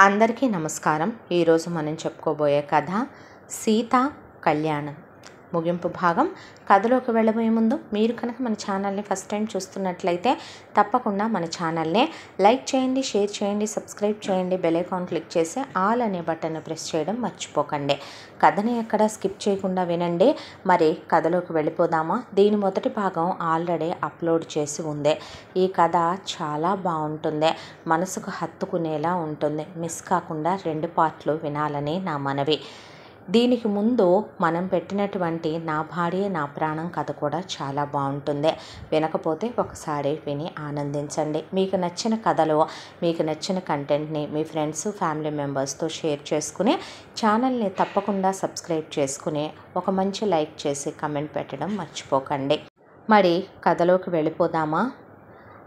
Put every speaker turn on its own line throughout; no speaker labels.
అందరికీ నమస్కారం. ఈరోజు మనం చెప్పుకోబోయే కథ సీత కళ్యాణం. ముగింపు భాగం. కథలోకి వెళ్ళబోయే ముందు మీరు కనుక మన ఛానల్ని ఫస్ట్ టైం చూస్తున్నట్లయితే తప్పకుండా మన ఛానల్ని లైక్ చేయండి షేర్ చేయండి సబ్స్క్రైబ్ చేయండి బెల్ ఐకాన్ క్లిక్ చేసి ఆల్ అనే బటన్ ప్రెస్ చేయడం మర్చిపోకండి. కథని ఎక్కడ స్కిప్ చేయకుండా వినండి. మరి కథలోకి వెళ్ళిపోదామా? దీని మొదటి భాగం ఆల్రెడీ అప్లోడ్ చేసి ఉంది. ఈ కథ చాలా బాగుంటుంది. మనసుకు హత్తుకునేలా ఉంటుంది. మిస్ కాకుండా రెండు పార్ట్లు వినాలని నా మనవి. దీనికి ముందు మనం పెట్టినటువంటి నా భార్య నా ప్రాణం కథ కూడా చాలా బాగుంటుంది. వినకపోతే ఒకసారి విని ఆనందించండి. మీకు నచ్చిన కథలు మీకు నచ్చిన కంటెంట్ని మీ ఫ్రెండ్స్ ఫ్యామిలీ మెంబర్స్తో షేర్ చేసుకుని ఛానల్ని తప్పకుండా సబ్స్క్రైబ్ చేసుకుని ఒక మంచి లైక్ చేసి కమెంట్ పెట్టడం మర్చిపోకండి. మరి కథలోకి వెళ్ళిపోదామా?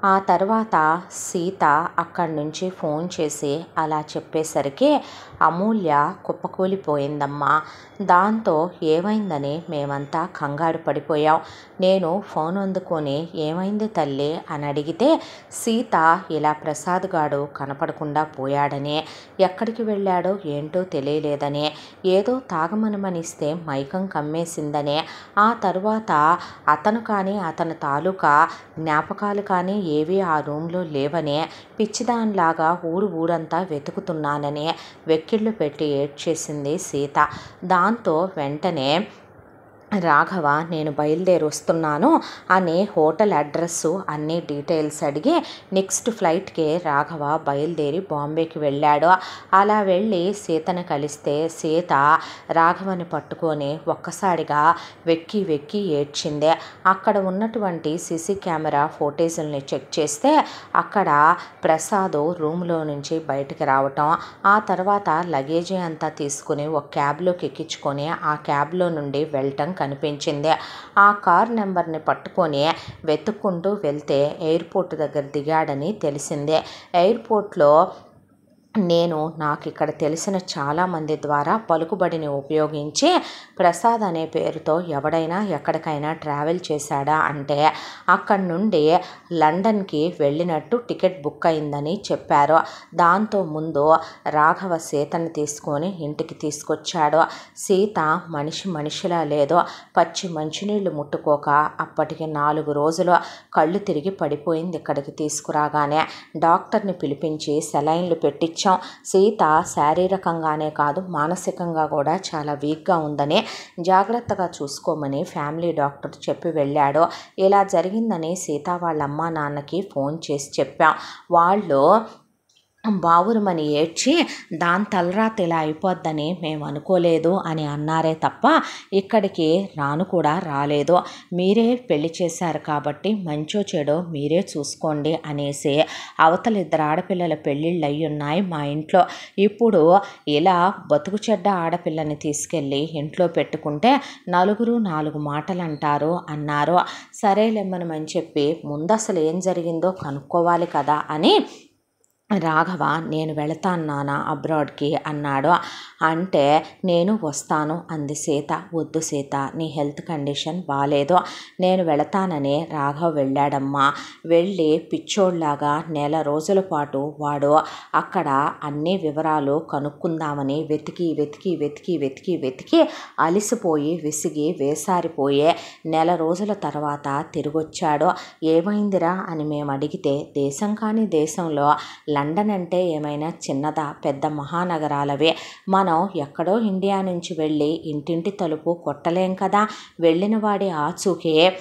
ఆ తర్వాత సీత అక్కడి నుంచి ఫోన్ చేసి అలా చెప్పేసరికి అమూల్య కుప్పకూలిపోయిందమ్మా. దాంతో ఏమైందని మేమంతా కంగారు పడిపోయాం. నేను ఫోన్ అందుకొని ఏమైంది తల్లి అని అడిగితే సీత ఇలా ప్రసాద్ గాడు కనపడకుండా పోయాడని. ఎక్కడికి వెళ్ళాడో ఏంటో తెలియలేదని. ఏదో తాగమనమనిస్తే మైకం కమ్మేసిందని. ఆ తర్వాత అతను కానీ అతని తాలూకా జ్ఞాపకాలు కానీ ఏవి ఆ రూమ్లో లేవని పిచ్చిదానిలాగా ఊరు ఊరంతా వెతుకుతున్నానని వెక్కిళ్ళు పెట్టి ఏడ్చేసింది సీత. దాంతో వెంటనే రాఘవ నేను బయలుదేరి వస్తున్నాను. అని హోటల్ అడ్రస్సు అన్ని డీటెయిల్స్ అడిగి నెక్స్ట్ ఫ్లైట్కి రాఘవ బయలుదేరి బాంబేకి వెళ్ళాడు. అలా వెళ్ళి సీతను కలిస్తే సీత రాఘవని పట్టుకొని ఒక్కసారిగా వెక్కి వెక్కి ఏడ్చింది. అక్కడ ఉన్నటువంటి సీసీ కెమెరా ఫోటేజుల్ని చెక్ చేస్తే అక్కడ ప్రసాద్ రూమ్లో నుంచి బయటికి రావటం. ఆ తర్వాత లగేజీ అంతా తీసుకుని ఒక క్యాబ్లోకి ఎక్కించుకొని ఆ క్యాబ్లో నుండి వెళ్ళటం కనిపించింది. ఆ కార్ నెంబర్ని పట్టుకొని వెతుక్కుంటూ వెళ్తే ఎయిర్పోర్ట్ దగ్గర దిగాడని తెలిసిందే. ఎయిర్పోర్ట్లో నేను నాకు ఇక్కడ తెలిసిన చాలామంది ద్వారా పలుకుబడిని ఉపయోగించి ప్రసాద్ అనే పేరుతో ఎవడైనా ఎక్కడికైనా ట్రావెల్ చేశాడా అంటే అక్కడి నుండి లండన్కి వెళ్ళినట్టు టికెట్ బుక్ అయిందని చెప్పారు. దాంతో ముందు రాఘవ సీతని తీసుకొని ఇంటికి తీసుకొచ్చాడు. సీత మనిషి మనిషిలా లేదో. పచ్చి మంచినీళ్ళు ముట్టుకోక అప్పటికి నాలుగు రోజులు కళ్ళు తిరిగి పడిపోయింది ఇక్కడికి తీసుకురాగానే. డాక్టర్ని పిలిపించి సెలైన్లు పెట్టించి వచ్చాం సీత శారీరకంగానే కాదు మానసికంగా కూడా చాలా వీక్గా ఉందని జాగ్రత్తగా చూసుకోమని ఫ్యామిలీ డాక్టర్ చెప్పి వెళ్ళాడు. ఇలా జరిగిందని సీత వాళ్ళ అమ్మ నాన్నకి ఫోన్ చేసి చెప్పాం. వాళ్ళు బావురుమని ఏడ్చి దాని తలరాత ఇలా అయిపోద్దని మేము అనుకోలేదు అని అన్నారే తప్ప ఇక్కడికి రాను కూడా రాలేదు. మీరే పెళ్ళి చేశారు కాబట్టి మంచో చెడో మీరే చూసుకోండి అనేసి అవతల ఇద్దరు ఆడపిల్లల పెళ్ళిళ్ళు అయి ఉన్నాయి మా ఇంట్లో. ఇప్పుడు ఇలా బతుకు చెడ్డ ఆడపిల్లని తీసుకెళ్ళి ఇంట్లో పెట్టుకుంటే నలుగురు నాలుగు మాటలు అంటారు అన్నారు. సరేలేమ్మనమని చెప్పి ముందు అసలు ఏం జరిగిందో కనుక్కోవాలి కదా అని రాఘవ నేను వెళతాను నాన్న అబ్రాడ్కి అన్నాడు. అంటే నేను వస్తాను అంది సీత. వద్దు సీత నీ హెల్త్ కండిషన్ బాగాలేదు నేను వెళతానని రాఘవ వెళ్ళాడమ్మా. వెళ్ళి పిచ్చోళ్ళాగా నెల రోజుల పాటు వాడు అక్కడ అన్ని వివరాలు కనుక్కుందామని వెతికి వెతికి వెతికి వెతికి వెతికి అలిసిపోయి విసిగి వేసారిపోయే నెల రోజుల తర్వాత తిరిగొచ్చాడు. ఏమైందిరా అని మేము అడిగితే దేశం కాని దేశంలో లండన్ అంటే ఏమైనా చిన్నదా? పెద్ద మహానగరాలవే. మనం ఎక్కడో ఇండియా నుంచి వెళ్ళి ఇంటింటి తలుపు కొట్టలేం కదా? వెళ్ళిన వాడి ఆచూకే.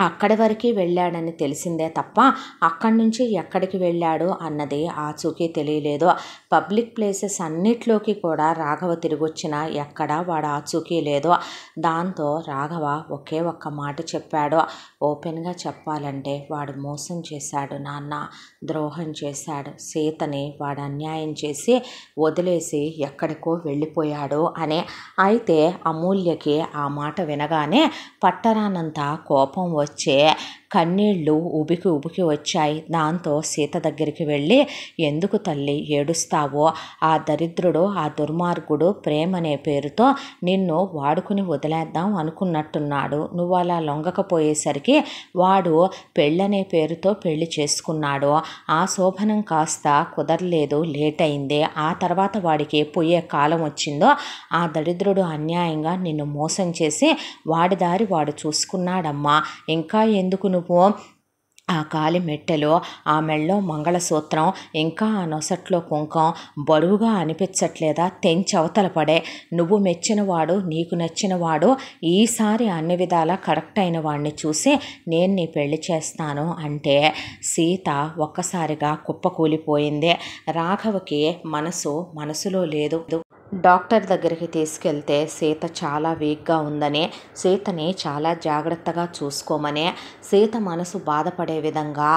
అక్కడి వరకు వెళ్ళాడని తెలిసిందే తప్ప అక్కడి నుంచి ఎక్కడికి వెళ్ళాడు అన్నది ఆచూకీ తెలియలేదు. పబ్లిక్ ప్లేసెస్ అన్నిట్లోకి కూడా రాఘవ తిరిగొచ్చిన ఎక్కడ వాడు ఆచూకీ లేదు. దాంతో రాఘవ ఒకే ఒక్క మాట చెప్పాడు. ఓపెన్గా చెప్పాలంటే వాడు మోసం చేశాడు నాన్న. ద్రోహం చేశాడు. సీతని వాడు అన్యాయం చేసి వదిలేసి ఎక్కడికో వెళ్ళిపోయాడు అని. అయితే అమూల్యకి ఆ మాట వినగానే పట్టరానంత కోపం వచ్చే కన్నీళ్ళు ఉబికి ఉబికి వచ్చాయి. దాంతో సీత దగ్గరికి వెళ్ళి ఎందుకు తల్లి ఏడుస్తావో? ఆ దరిద్రుడు ఆ దుర్మార్గుడు ప్రేమ అనే పేరుతో నిన్ను వాడుకుని వదిలేద్దాం అనుకున్నట్టున్నాడు. నువ్వు అలా లొంగకపోయేసరికి వాడు పెళ్ళనే పేరుతో పెళ్ళి చేసుకున్నాడు. ఆ శోభనం కాస్త కుదరలేదు లేట్ అయింది ఆ తర్వాత వాడికి పోయే కాలం వచ్చిందో ఆ దరిద్రుడు అన్యాయంగా నిన్ను మోసం చేసి వాడి దారి వాడు చూసుకున్నాడమ్మా. ఇంకా ఎందుకు నువ్వు ఆ కాలి మెట్టెలో ఆ మెళ్ళో మంగళసూత్రం ఇంకా ఆ నొసట్లో కుంకం బరువుగా అనిపించట్లేదా? తెంచవతల పడే నువ్వు మెచ్చినవాడు నీకు నచ్చినవాడు ఈసారి అన్ని విధాలా కరెక్ట్ అయిన వాడిని చూసి నేను నీ పెళ్ళి చేస్తాను అంటే సీత ఒక్కసారిగా కుప్పకూలిపోయింది. రాఘవకి మనసు మనసులో లేదు. డాక్టర్ దగ్గరికి తీసుకెళ్తే సీత చాలా వీక్గా ఉందని సీతని చాలా జాగ్రత్తగా చూసుకోమని సీత మనసు బాధపడే విధంగా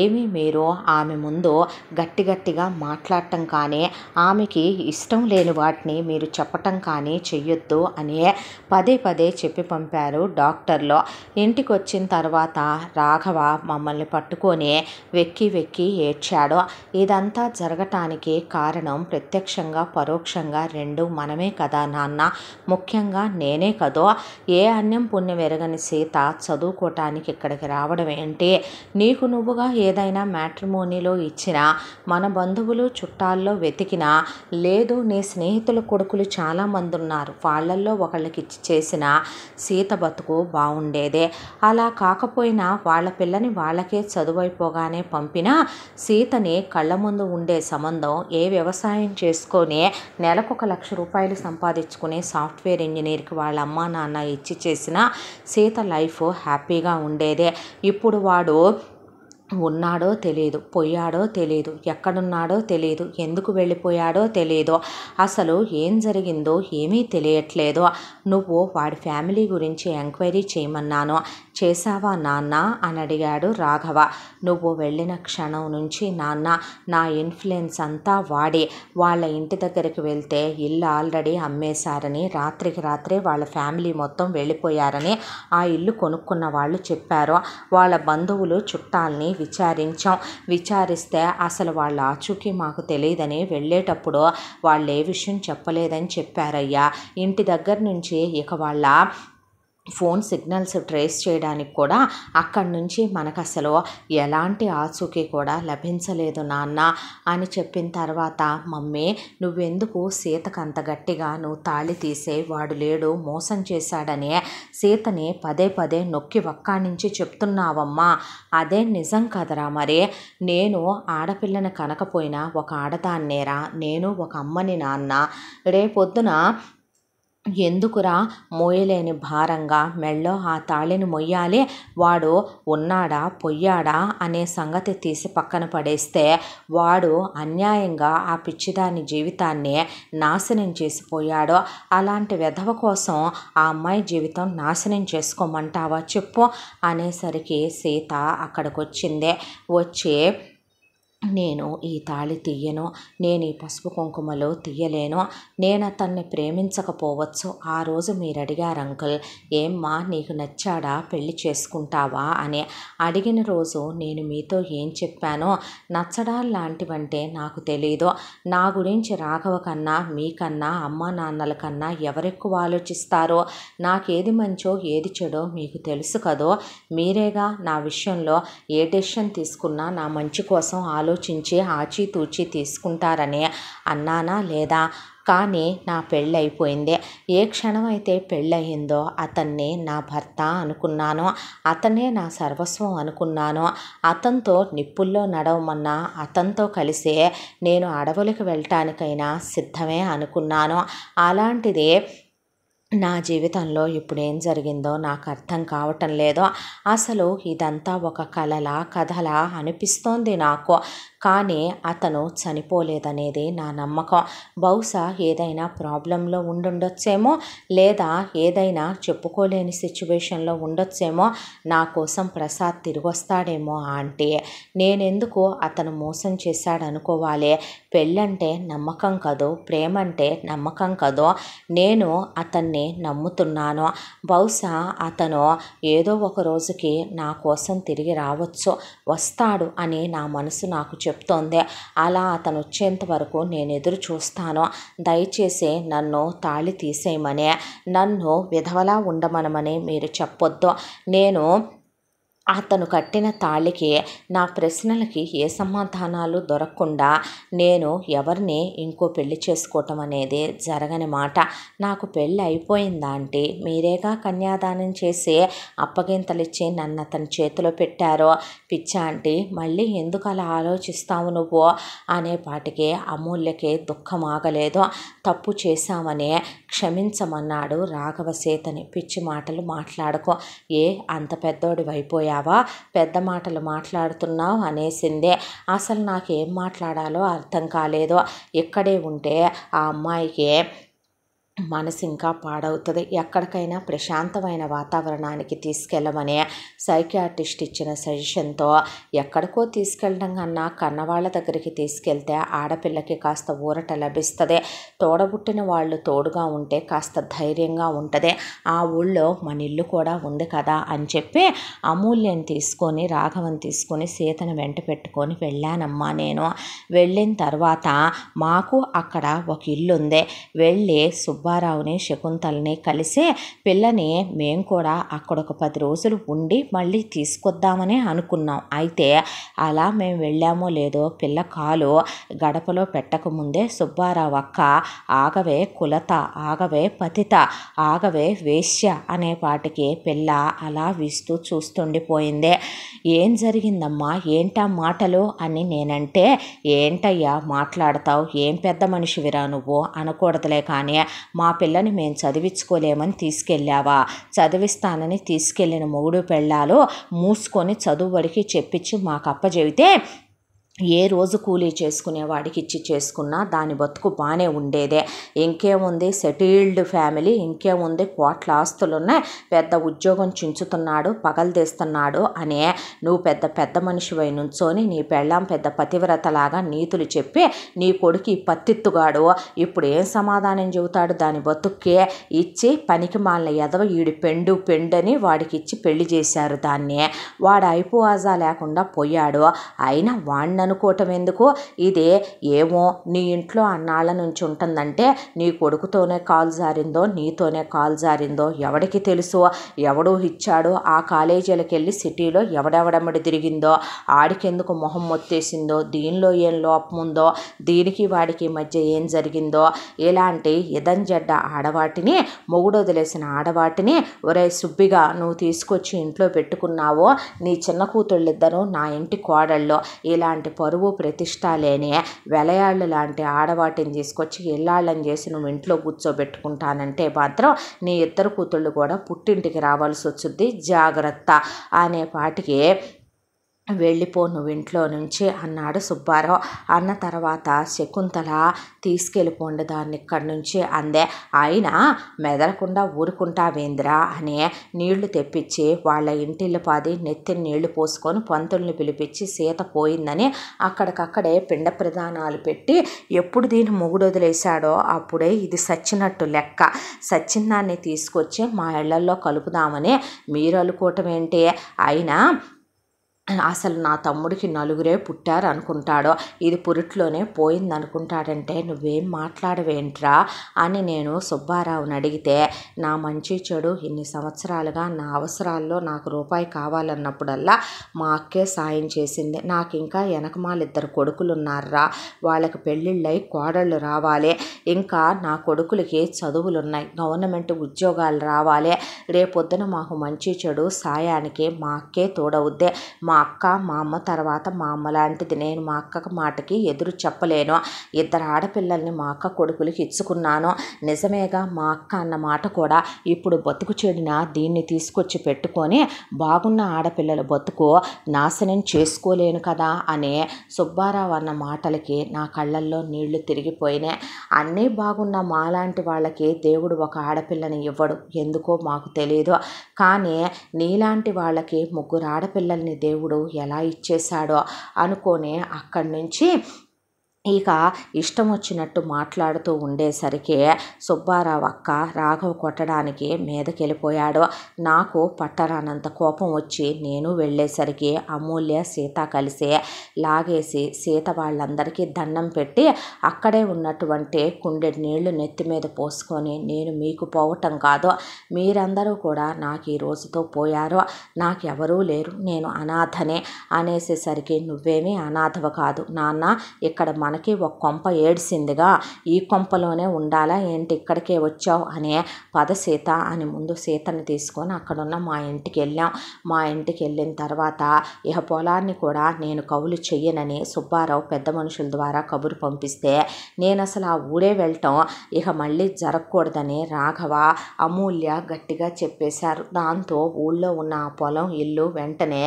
ఏమీ మీరు ఆమె ముందు గట్టి గట్టిగా మాట్లాడటం కానీ ఆమెకి ఇష్టం లేని వాటిని మీరు చెప్పటం కానీ చెయ్యొద్దు అని పదే పదే చెప్పి పంపారు డాక్టర్లో. ఇంటికి వచ్చిన తర్వాత రాఘవ మమ్మల్ని పట్టుకొని వెక్కి వెక్కి ఏడ్చాడు. ఇదంతా జరగటానికి కారణం ప్రత్యక్షంగా పరోక్షంగా రెండు మనమే కదా నాన్న. ముఖ్యంగా నేనే కదో. ఏ అన్యం పుణ్యం ఎరగని సీత చదువుకోవటానికి ఇక్కడికి రావడం ఏంటి? నీకు నువ్వుగా ఏదైనా మ్యాట్రిమోనీలో ఇచ్చినా మన బంధువులు చుట్టాల్లో వెతికినా లేదు నీ స్నేహితుల కొడుకులు చాలామంది ఉన్నారు వాళ్ళల్లో ఒకళ్ళకి ఇచ్చి చేసిన సీత బతుకు బాగుండేదే అలా కాకపోయినా వాళ్ళ పిల్లని వాళ్ళకే చదువైపోగానే పంపినా సీతని కళ్ళ ముందు ఉండే సంబంధం ఏ వ్యవసాయం చేసుకొని నెలకొక లక్ష రూపాయలు సంపాదించుకునే సాఫ్ట్వేర్ ఇంజనీర్కి వాళ్ళ అమ్మా నాన్న ఇచ్చి చేసిన సీత లైఫ్ హ్యాపీగా ఉండేదే. ఇప్పుడు వాడు ఉన్నాడో తెలియదు పోయాడో తెలియదు ఎక్కడున్నాడో తెలియదు ఎందుకు వెళ్ళిపోయాడో తెలియదు అసలు ఏం జరిగిందో ఏమీ తెలియట్లేదు. నువ్వు వాడి ఫ్యామిలీ గురించి ఎంక్వైరీ చేయమన్నాను. చేశావా నాన్న? అని అడిగాడు రాఘవ. నువ్వు వెళ్ళిన క్షణం నుంచి నాన్న నా ఇన్ఫ్లుయెన్స్ అంతా వాడి వాళ్ళ ఇంటి దగ్గరికి వెళ్తే ఇల్లు ఆల్రెడీ అమ్మేశారని రాత్రికి రాత్రే వాళ్ళ ఫ్యామిలీ మొత్తం వెళ్ళిపోయారని ఆ ఇల్లు కొనుక్కున్న వాళ్ళు చెప్పారు. వాళ్ళ బంధువులు చుట్టాలని విచారించాం. విచారిస్తే అసలు వాళ్ళ ఆచూకీ మాకు తెలియదని వెళ్ళేటప్పుడు వాళ్ళు ఏ విషయం చెప్పలేదని చెప్పారయ్యా. ఇంటి దగ్గర నుంచి ఇక వాళ్ళ ఫోన్ సిగ్నల్స్ ట్రేస్ చేయడానికి కూడా అక్కడి నుంచి మనకు అసలు ఎలాంటి ఆచూకీ కూడా లభించలేదు నాన్న అని చెప్పిన తర్వాత మమ్మీ నువ్వెందుకు సీతకు అంత గట్టిగా నువ్వు తాళి తీసే వాడు లేడు మోసం చేశాడని సీతని పదే పదే నొక్కి నుంచి చెప్తున్నావమ్మా. అదే నిజం కదరా మరి. నేను ఆడపిల్లని కనకపోయినా ఒక ఆడదాన్నేరా నేను ఒక అమ్మని నాన్న. రేపొద్దున ఎందుకురా మోయలేని భారంగా మెళ్ళో ఆ తాళిని మొయ్యాలి? వాడు ఉన్నాడా? పొయ్యాడా? అనే సంగతి తీసి పక్కన పడేస్తే వాడు అన్యాయంగా ఆ పిచ్చిదాని జీవితాన్ని నాశనం చేసిపోయాడు అలాంటి వెధవ కోసం ఆ అమ్మాయి జీవితం నాశనం చేసుకోమంటావా చెప్పు అనేసరికి సీత అక్కడికి వచ్చిందే వచ్చి నేను ఈ తాళి తీయను నేను ఈ పసుపు కుంకుమలు తీయలేను నేను అతన్ని ప్రేమించకపోవచ్చు. ఆ రోజు మీరు అడిగారు అంకుల్. ఏమ్మా నీకు నచ్చాడా? పెళ్ళి చేసుకుంటావా? అని అడిగిన రోజు నేను మీతో ఏం చెప్పానో నచ్చడాలు లాంటివంటే నాకు తెలీదు. నా గురించి రాఘవ కన్నా మీకన్నా అమ్మా నాన్నల కన్నా ఎవరెక్కువ ఆలోచిస్తారో? నాకేది మంచో ఏది చెడో మీకు తెలుసు కదో? మీరేగా నా విషయంలో ఏ డెసిషన్ తీసుకున్నా నా మంచి కోసం ఆలోచించి ఆచితూచి తీసుకుంటారని అన్నానా లేదా? కానీ నా పెళ్ళైపోయింది ఏ క్షణం అయితే పెళ్ళయిందో అతన్ని నా భర్త అనుకున్నాను. అతనే నా సర్వస్వం అనుకున్నాను. అతనితో నిప్పుల్లో నడవమన్నా అతనితో కలిసే నేను అడవులకు వెళ్ళటానికైనా సిద్ధమే అనుకున్నాను. అలాంటిది నా జీవితంలో ఇప్పుడు ఏం జరిగిందో నాకు అర్థం కావటం లేదో అసలు ఇదంతా ఒక కలలా కథలా అనిపిస్తోంది నాకు. కానీ అతను చనిపోలేదనేది నా నమ్మకం. బహుశా ఏదైనా ప్రాబ్లంలో ఉండుండొచ్చేమో లేదా ఏదైనా చెప్పుకోలేని సిచ్యువేషన్లో ఉండొచ్చేమో నా కోసం ప్రసాద్ తిరిగి వస్తాడేమో ఆంటీ. నేనెందుకు అతను మోసం చేశాడనుకోవాలి? పెళ్ళంటే నమ్మకం కదో? ప్రేమ అంటే నమ్మకం కదో? నేను అతన్ని నమ్ముతున్నాను. బహుశా అతను ఏదో ఒక రోజుకి నా కోసం తిరిగి రావచ్చు. వస్తాడు అని నా మనసు నాకు చెప్పు చెప్తోంది. అలా అతను వచ్చేంత వరకు నేను ఎదురు చూస్తాను. దయచేసి నన్ను తాళి తీసేయమని నన్ను విధవలా ఉండమనమని మీరు చెప్పొద్దు. నేను అతను కట్టిన తాళికి నా ప్రశ్నలకి ఏ సమాధానాలు దొరకకుండా నేను ఎవరిని ఇంకో పెళ్ళి చేసుకోవటం అనేది జరగని మాట. నాకు పెళ్ళి అయిపోయిందా అంటే మీరేగా కన్యాదానం చేసి అప్పగింతలిచ్చి నన్ను అతని చేతిలో పెట్టారో? పిచ్చా ఆంటీ మళ్ళీ ఎందుకు అలా ఆలోచిస్తావు నువ్వు? అనే పాటికి అమూల్యకి దుఃఖం ఆగలేదు. తప్పు చేశామని క్షమించమన్నాడు రాఘవ సీతని పిచ్చి మాటలు మాట్లాడుకో. ఏ అంత పెద్దోడి అయిపోయావా పెద్ద మాటలు మాట్లాడుతున్నావు అనేసిందే. అసలు నాకేం మాట్లాడాలో అర్థం కాలేదు. ఇక్కడే ఉంటే ఆ అమ్మాయికి మనసు ఇంకా పాడవుతుంది. ఎక్కడికైనా ప్రశాంతమైన వాతావరణానికి తీసుకెళ్ళమని సైకియాట్రిస్ట్ ఇచ్చిన సజెషన్తో ఎక్కడికో తీసుకెళ్ళడం కన్నా కన్నవాళ్ళ దగ్గరికి తీసుకెళ్తే ఆడపిల్లకి కాస్త ఊరట లభిస్తుంది. తోడబుట్టిన వాళ్ళు తోడుగా ఉంటే కాస్త ధైర్యంగా ఉంటుంది. ఆ ఊళ్ళో మన ఇల్లు కూడా ఉంది కదా అని చెప్పి అమూల్యం తీసుకొని రాఘవం తీసుకొని సీతను వెంట పెట్టుకొని వెళ్ళానమ్మా నేను. వెళ్ళిన తర్వాత మాకు అక్కడ ఒక ఇల్లు ఉంది వెళ్ళి సుబ్బారావుని శకుంతలని కలిసి పిల్లని మేము కూడా అక్కడ ఒక పది రోజులు ఉండి మళ్ళీ తీసుకొద్దామని అనుకున్నాం. అయితే అలా మేము వెళ్ళామో లేదో పిల్ల కాలు గడపలో పెట్టకముందే సుబ్బారావు అక్క ఆగవే కులత ఆగవే పతిత ఆగవే వేశ్య అనే పాటికి పిల్ల అలా వీస్తూ చూస్తుండిపోయింది. ఏం జరిగిందమ్మా? ఏంటా మాటలు? అని నేనంటే ఏంటయ్యా మాట్లాడతావు? ఏం పెద్ద మనిషివిరా నువ్వు? అనకూడదులే కానీ మా పిల్లని మేము చదివించుకోలేమని తీసుకెళ్ళావా? చదివిస్తానని తీసుకెళ్ళిన మొగుడు పెళ్ళాలు మూసుకొని చదువు వడికి చెప్పించి మాకు అప్పచెబితే ఏ రోజు కూలీ చేసుకునే వాడికి ఇచ్చి చేసుకున్నా దాని బతుకు బాగానే ఉండేదే. ఇంకేముంది సెటిల్డ్ ఫ్యామిలీ ఇంకేముంది కోట్ల ఆస్తులున్నాయి. పెద్ద ఉద్యోగం చించుతున్నాడు పగలదీస్తున్నాడు అనే నువ్వు పెద్ద పెద్ద మనిషివై నుంచొని నీ పెళ్ళాం పెద్ద పతివ్రతలాగా నీతులు చెప్పి నీ కొడుకు ఈ పత్తిత్తుగాడు. ఇప్పుడు ఏం సమాధానం చెబుతాడు? దాని బతుక్కే ఇచ్చి పనికి మాలిన ఎదవ ఈడు పెండు పెండని వాడికి ఇచ్చి పెళ్ళి చేశారు దాన్ని. వాడు అయిపోవాజా లేకుండా పోయాడు. అయినా వాడిని అనుకోవటం ఎందుకు? ఇదే ఏమో నీ ఇంట్లో అన్నాళ్ళ నుంచి ఉంటుందంటే నీ కొడుకుతోనే కాలు జారిందో నీతోనే కాలు జారిందో ఎవడికి తెలుసు? ఎవడు ఇచ్చాడో? ఆ కాలేజీలకు వెళ్ళి సిటీలో ఎవడెవడమ్మడి తిరిగిందో? ఆడికెందుకు మొహం మొత్తేసిందో? దీనిలో ఏం లోపం ఉందో దీనికి వాడికి మధ్య ఏం జరిగిందో? ఇలాంటి ఇదం జడ్డ ఆడవాటిని మొగుడు వదిలేసిన ఆడవాటిని ఒరే సుబ్బిగా నువ్వు తీసుకొచ్చి ఇంట్లో పెట్టుకున్నావో? నీ చిన్న కూతుళ్ళిద్దరూ నా ఇంటి కోడళ్ళు. ఇలాంటి పరువు ప్రతిష్ట లేని వెలయాళ్ళు లాంటి ఆడవాటిని తీసుకొచ్చి ఇల్లాళ్ళని చేసి నువ్వు ఇంట్లో కూర్చోబెట్టుకుంటానంటే మాత్రం నీ ఇద్దరు కూతుళ్ళు కూడా పుట్టింటికి రావాల్సి వచ్చుద్ది జాగ్రత్త అనే పాటికి వెళ్ళిపో నువ్వు ఇంట్లో నుంచి అన్నాడు సుబ్బారావు. అన్న తర్వాత శకుంతల తీసుకెళ్ళిపోండి దాన్ని ఇక్కడి నుంచి అందే. అయినా మెదలకుండా ఊరుకుంటావేంద్రా అని నీళ్ళు తెప్పించి వాళ్ళ ఇంటిల్లు పాది నెత్తిని నీళ్ళు పోసుకొని పంతుల్ని పిలిపించి సీత పోయిందని అక్కడికక్కడే పిండ ప్రదానాలు పెట్టి ఎప్పుడు దీన్ని మొగుడు వదిలేశాడో అప్పుడే ఇది సచ్చినట్టు లెక్క. సచ్చిన దాన్ని తీసుకొచ్చి మా ఇళ్ళల్లో కలుపుదామని మీరు అనుకోవటం ఏంటి? అయినా అసలు నా తమ్ముడికి నలుగురే పుట్టారు అనుకుంటాడో ఇది పురిట్లోనే పోయింది అనుకుంటాడంటే నువ్వేం మాట్లాడవేంట్రా అని నేను సుబ్బారావుని అడిగితే నా మంచి చెడు ఇన్ని సంవత్సరాలుగా నా అవసరాల్లో నాకు రూపాయి కావాలన్నప్పుడల్లా మా అక్కే సాయం చేసింది. నాకు ఇంకా వెనకమాలిద్దరు కొడుకులు ఉన్నారా వాళ్ళకి పెళ్ళిళ్ళై కోడళ్ళు రావాలి. ఇంకా నా కొడుకులకి చదువులు ఉన్నాయి గవర్నమెంట్ ఉద్యోగాలు రావాలి. రేపొద్దున మాకు మంచి చెడు సాయానికి మా అక్కే తోడవుద్దే. మా అక్క మా అమ్మ తర్వాత మా అమ్మ లాంటిది. నేను మా అక్కకి మాటకి ఎదురు చెప్పలేను. ఇద్దరు ఆడపిల్లల్ని మా అక్క కొడుకులకి ఇచ్చుకున్నాను. నిజమేగా మా అక్క అన్న మాట కూడా ఇప్పుడు బతుకు చెడిన దీన్ని తీసుకొచ్చి పెట్టుకొని బాగున్న ఆడపిల్లల బతుకు నాశనం చేసుకోలేను కదా అనే సుబ్బారావు అన్న మాటలకి నా కళ్ళల్లో నీళ్ళు తిరిగిపోయినాయి అన్నీ బాగున్న మాలాంటి వాళ్ళకి దేవుడు ఒక ఆడపిల్లని ఇవ్వడు. ఎందుకో మాకు తెలియదు కానీ నీలాంటి వాళ్ళకి ముగ్గురు ఆడపిల్లల్ని దేవుడు ఎలా ఇచ్చేశాడో అనుకొని అక్కడి నుంచి ఇక ఇష్టం వచ్చినట్టు మాట్లాడుతూ ఉండేసరికి సుబ్బారావు అక్క రాఘవ్ కొట్టడానికి మీదకెళ్ళిపోయాడు. నాకు పట్టరానంత కోపం వచ్చి నేను వెళ్ళేసరికి అమూల్య సీత కలిసి లాగేసి సీత వాళ్ళందరికీ దండం పెట్టి అక్కడే ఉన్నటువంటి కుండె నీళ్ళు నెత్తి మీద పోసుకొని నేను మీకు పోవటం కాదు మీరందరూ కూడా నాకు ఈ రోజుతో పోయారు నాకెవరూ లేరు నేను అనాథనే అనేసేసరికి నువ్వేమీ అనాథవ కాదు నాన్న ఇక్కడ మన మనకి ఒక కొంప ఏడిసిందిగా ఈ కొంపలోనే ఉండాలా? ఏంటి ఇక్కడికే వచ్చావు అనే పద సీత అని ముందు సీతని తీసుకొని అక్కడున్న మా ఇంటికి వెళ్ళాం. మా ఇంటికి వెళ్ళిన తర్వాత ఇహ పొలాన్ని కూడా నేను కవులు చెయ్యనని సుబ్బారావు పెద్ద మనుషుల ద్వారా కబురు పంపిస్తే నేను అసలు ఆ ఊరే వెళ్ళటం ఇక మళ్ళీ జరగకూడదని రాఘవ అమూల్య గట్టిగా చెప్పేశారు. దాంతో ఊళ్ళో ఉన్న ఆ పొలం ఇల్లు వెంటనే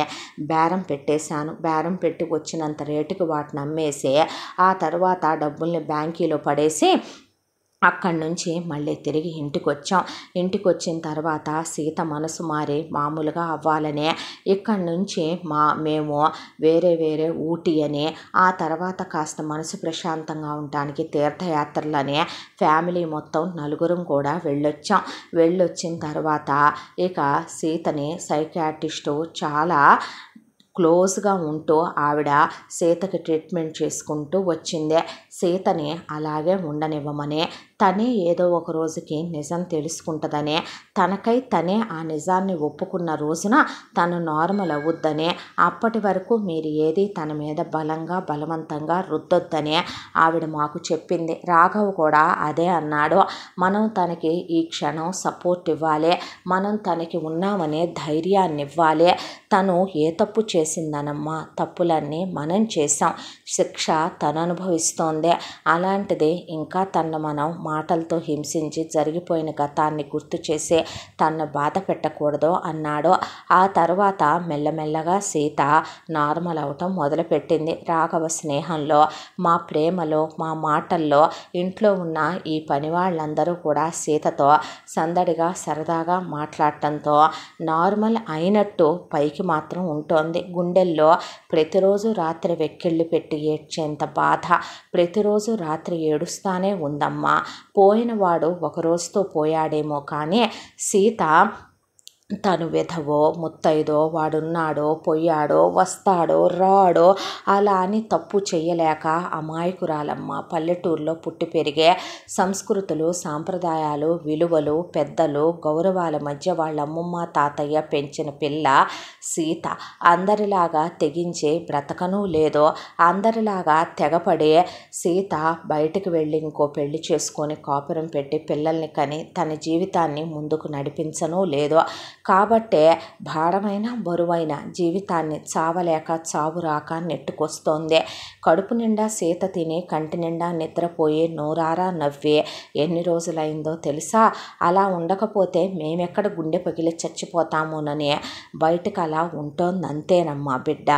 బేరం పెట్టేశాను. బేరం పెట్టి వచ్చినంత రేటుకి వాటిని అమ్మేసి ఆ తర్వాత డబ్బుల్ని బ్యాంకీలో పడేసి అక్కడి నుంచి మళ్ళీ తిరిగి ఇంటికి వచ్చాం ఇంటికి వచ్చిన తర్వాత సీత మనసు మారి మామూలుగా అవ్వాలనే ఇక్కడి నుంచి మా మేము వేరే వేరే ఊటీ అని ఆ తర్వాత కాస్త మనసు ప్రశాంతంగా ఉండటానికి తీర్థయాత్రలని ఫ్యామిలీ మొత్తం నలుగురం కూడా వెళ్ళొచ్చాం. వెళ్ళొచ్చిన తర్వాత ఇక సీతని సైకాటిస్టు చాలా క్లోజ్గా ఉంటూ ఆవిడ సీతకి ట్రీట్మెంట్ చేసుకుంటూ వచ్చిందే. సీతని అలాగే ఉండనివ్వమని తనే ఏదో ఒక రోజుకి నిజం తెలుసుకుంటుందనే తనకై తనే ఆ నిజాన్ని ఒప్పుకున్న రోజున తను నార్మల్ అవ్వద్దనే అప్పటి వరకు మీరు ఏది తన మీద బలంగా బలవంతంగా రుద్దొద్దనే ఆవిడ మాకు చెప్పింది. రాఘవ్ కూడా అదే అన్నాడు. మనం తనకి ఈ క్షణం సపోర్ట్ ఇవ్వాలి. మనం తనకి ఉన్నామనే ధైర్యాన్ని ఇవ్వాలి తను ఏ తప్పు చేసిందనమ్మా తప్పులన్నీ మనం చేసాం శిక్ష తను అనుభవిస్తోంది అలాంటిది ఇంకా తను మనం మాటలతో హింసించి జరిగిపోయిన గతాన్ని గుర్తు చేసి తన్ను బాధ పెట్టకూడదు అన్నాడు. ఆ తర్వాత మెల్లమెల్లగా సీత నార్మల్ అవటం మొదలుపెట్టింది రాఘవ స్నేహంలో. మా ప్రేమలో మా మాటల్లో ఇంట్లో ఉన్న ఈ పని వాళ్ళందరూ కూడా సీతతో సందడిగా సరదాగా మాట్లాడటంతో నార్మల్ అయినట్టు పైకి మాత్రం ఉంటోంది. గుండెల్లో ప్రతిరోజు రాత్రి వెక్కిళ్ళు పెట్టి ఏడ్చేంత బాధ. ప్రతిరోజు రాత్రి ఏడుస్తానే ఉందమ్మా. పోయినవాడు ఒక రోజుతో పోయాడేమో కానీ సీత తను విధవో ముత్తైదో వాడున్నాడో పోయాడో వస్తాడో రాడో అలా అని తప్పు చేయలేక అమాయకురాలమ్మ పల్లెటూరులో పుట్టి పెరిగే సంస్కృతులు సాంప్రదాయాలు విలువలు పెద్దలు గౌరవాల మధ్య వాళ్ళ అమ్మమ్మ తాతయ్య పెంచిన పిల్ల సీత అందరిలాగా తెగించే బ్రతకనూ లేదో అందరిలాగా తెగపడే సీత బయటకు వెళ్ళి ఇంకో పెళ్ళి చేసుకొని కాపురం పెట్టి పిల్లల్ని కని తన జీవితాన్ని ముందుకు నడిపించను లేదో కాబట్టే భారమైన బరువైన జీవితాన్ని చావలేక చావురాక నెట్టుకొస్తోంది. కడుపు నిండా సీత తిని కంటి నిండా నిద్రపోయి నోరారా నవ్వి ఎన్ని రోజులైందో తెలుసా? అలా ఉండకపోతే మేమెక్కడ గుండె పగిలి చచ్చిపోతామోనని బయటకు అలా ఉంటోందంతేనమ్మా బిడ్డ.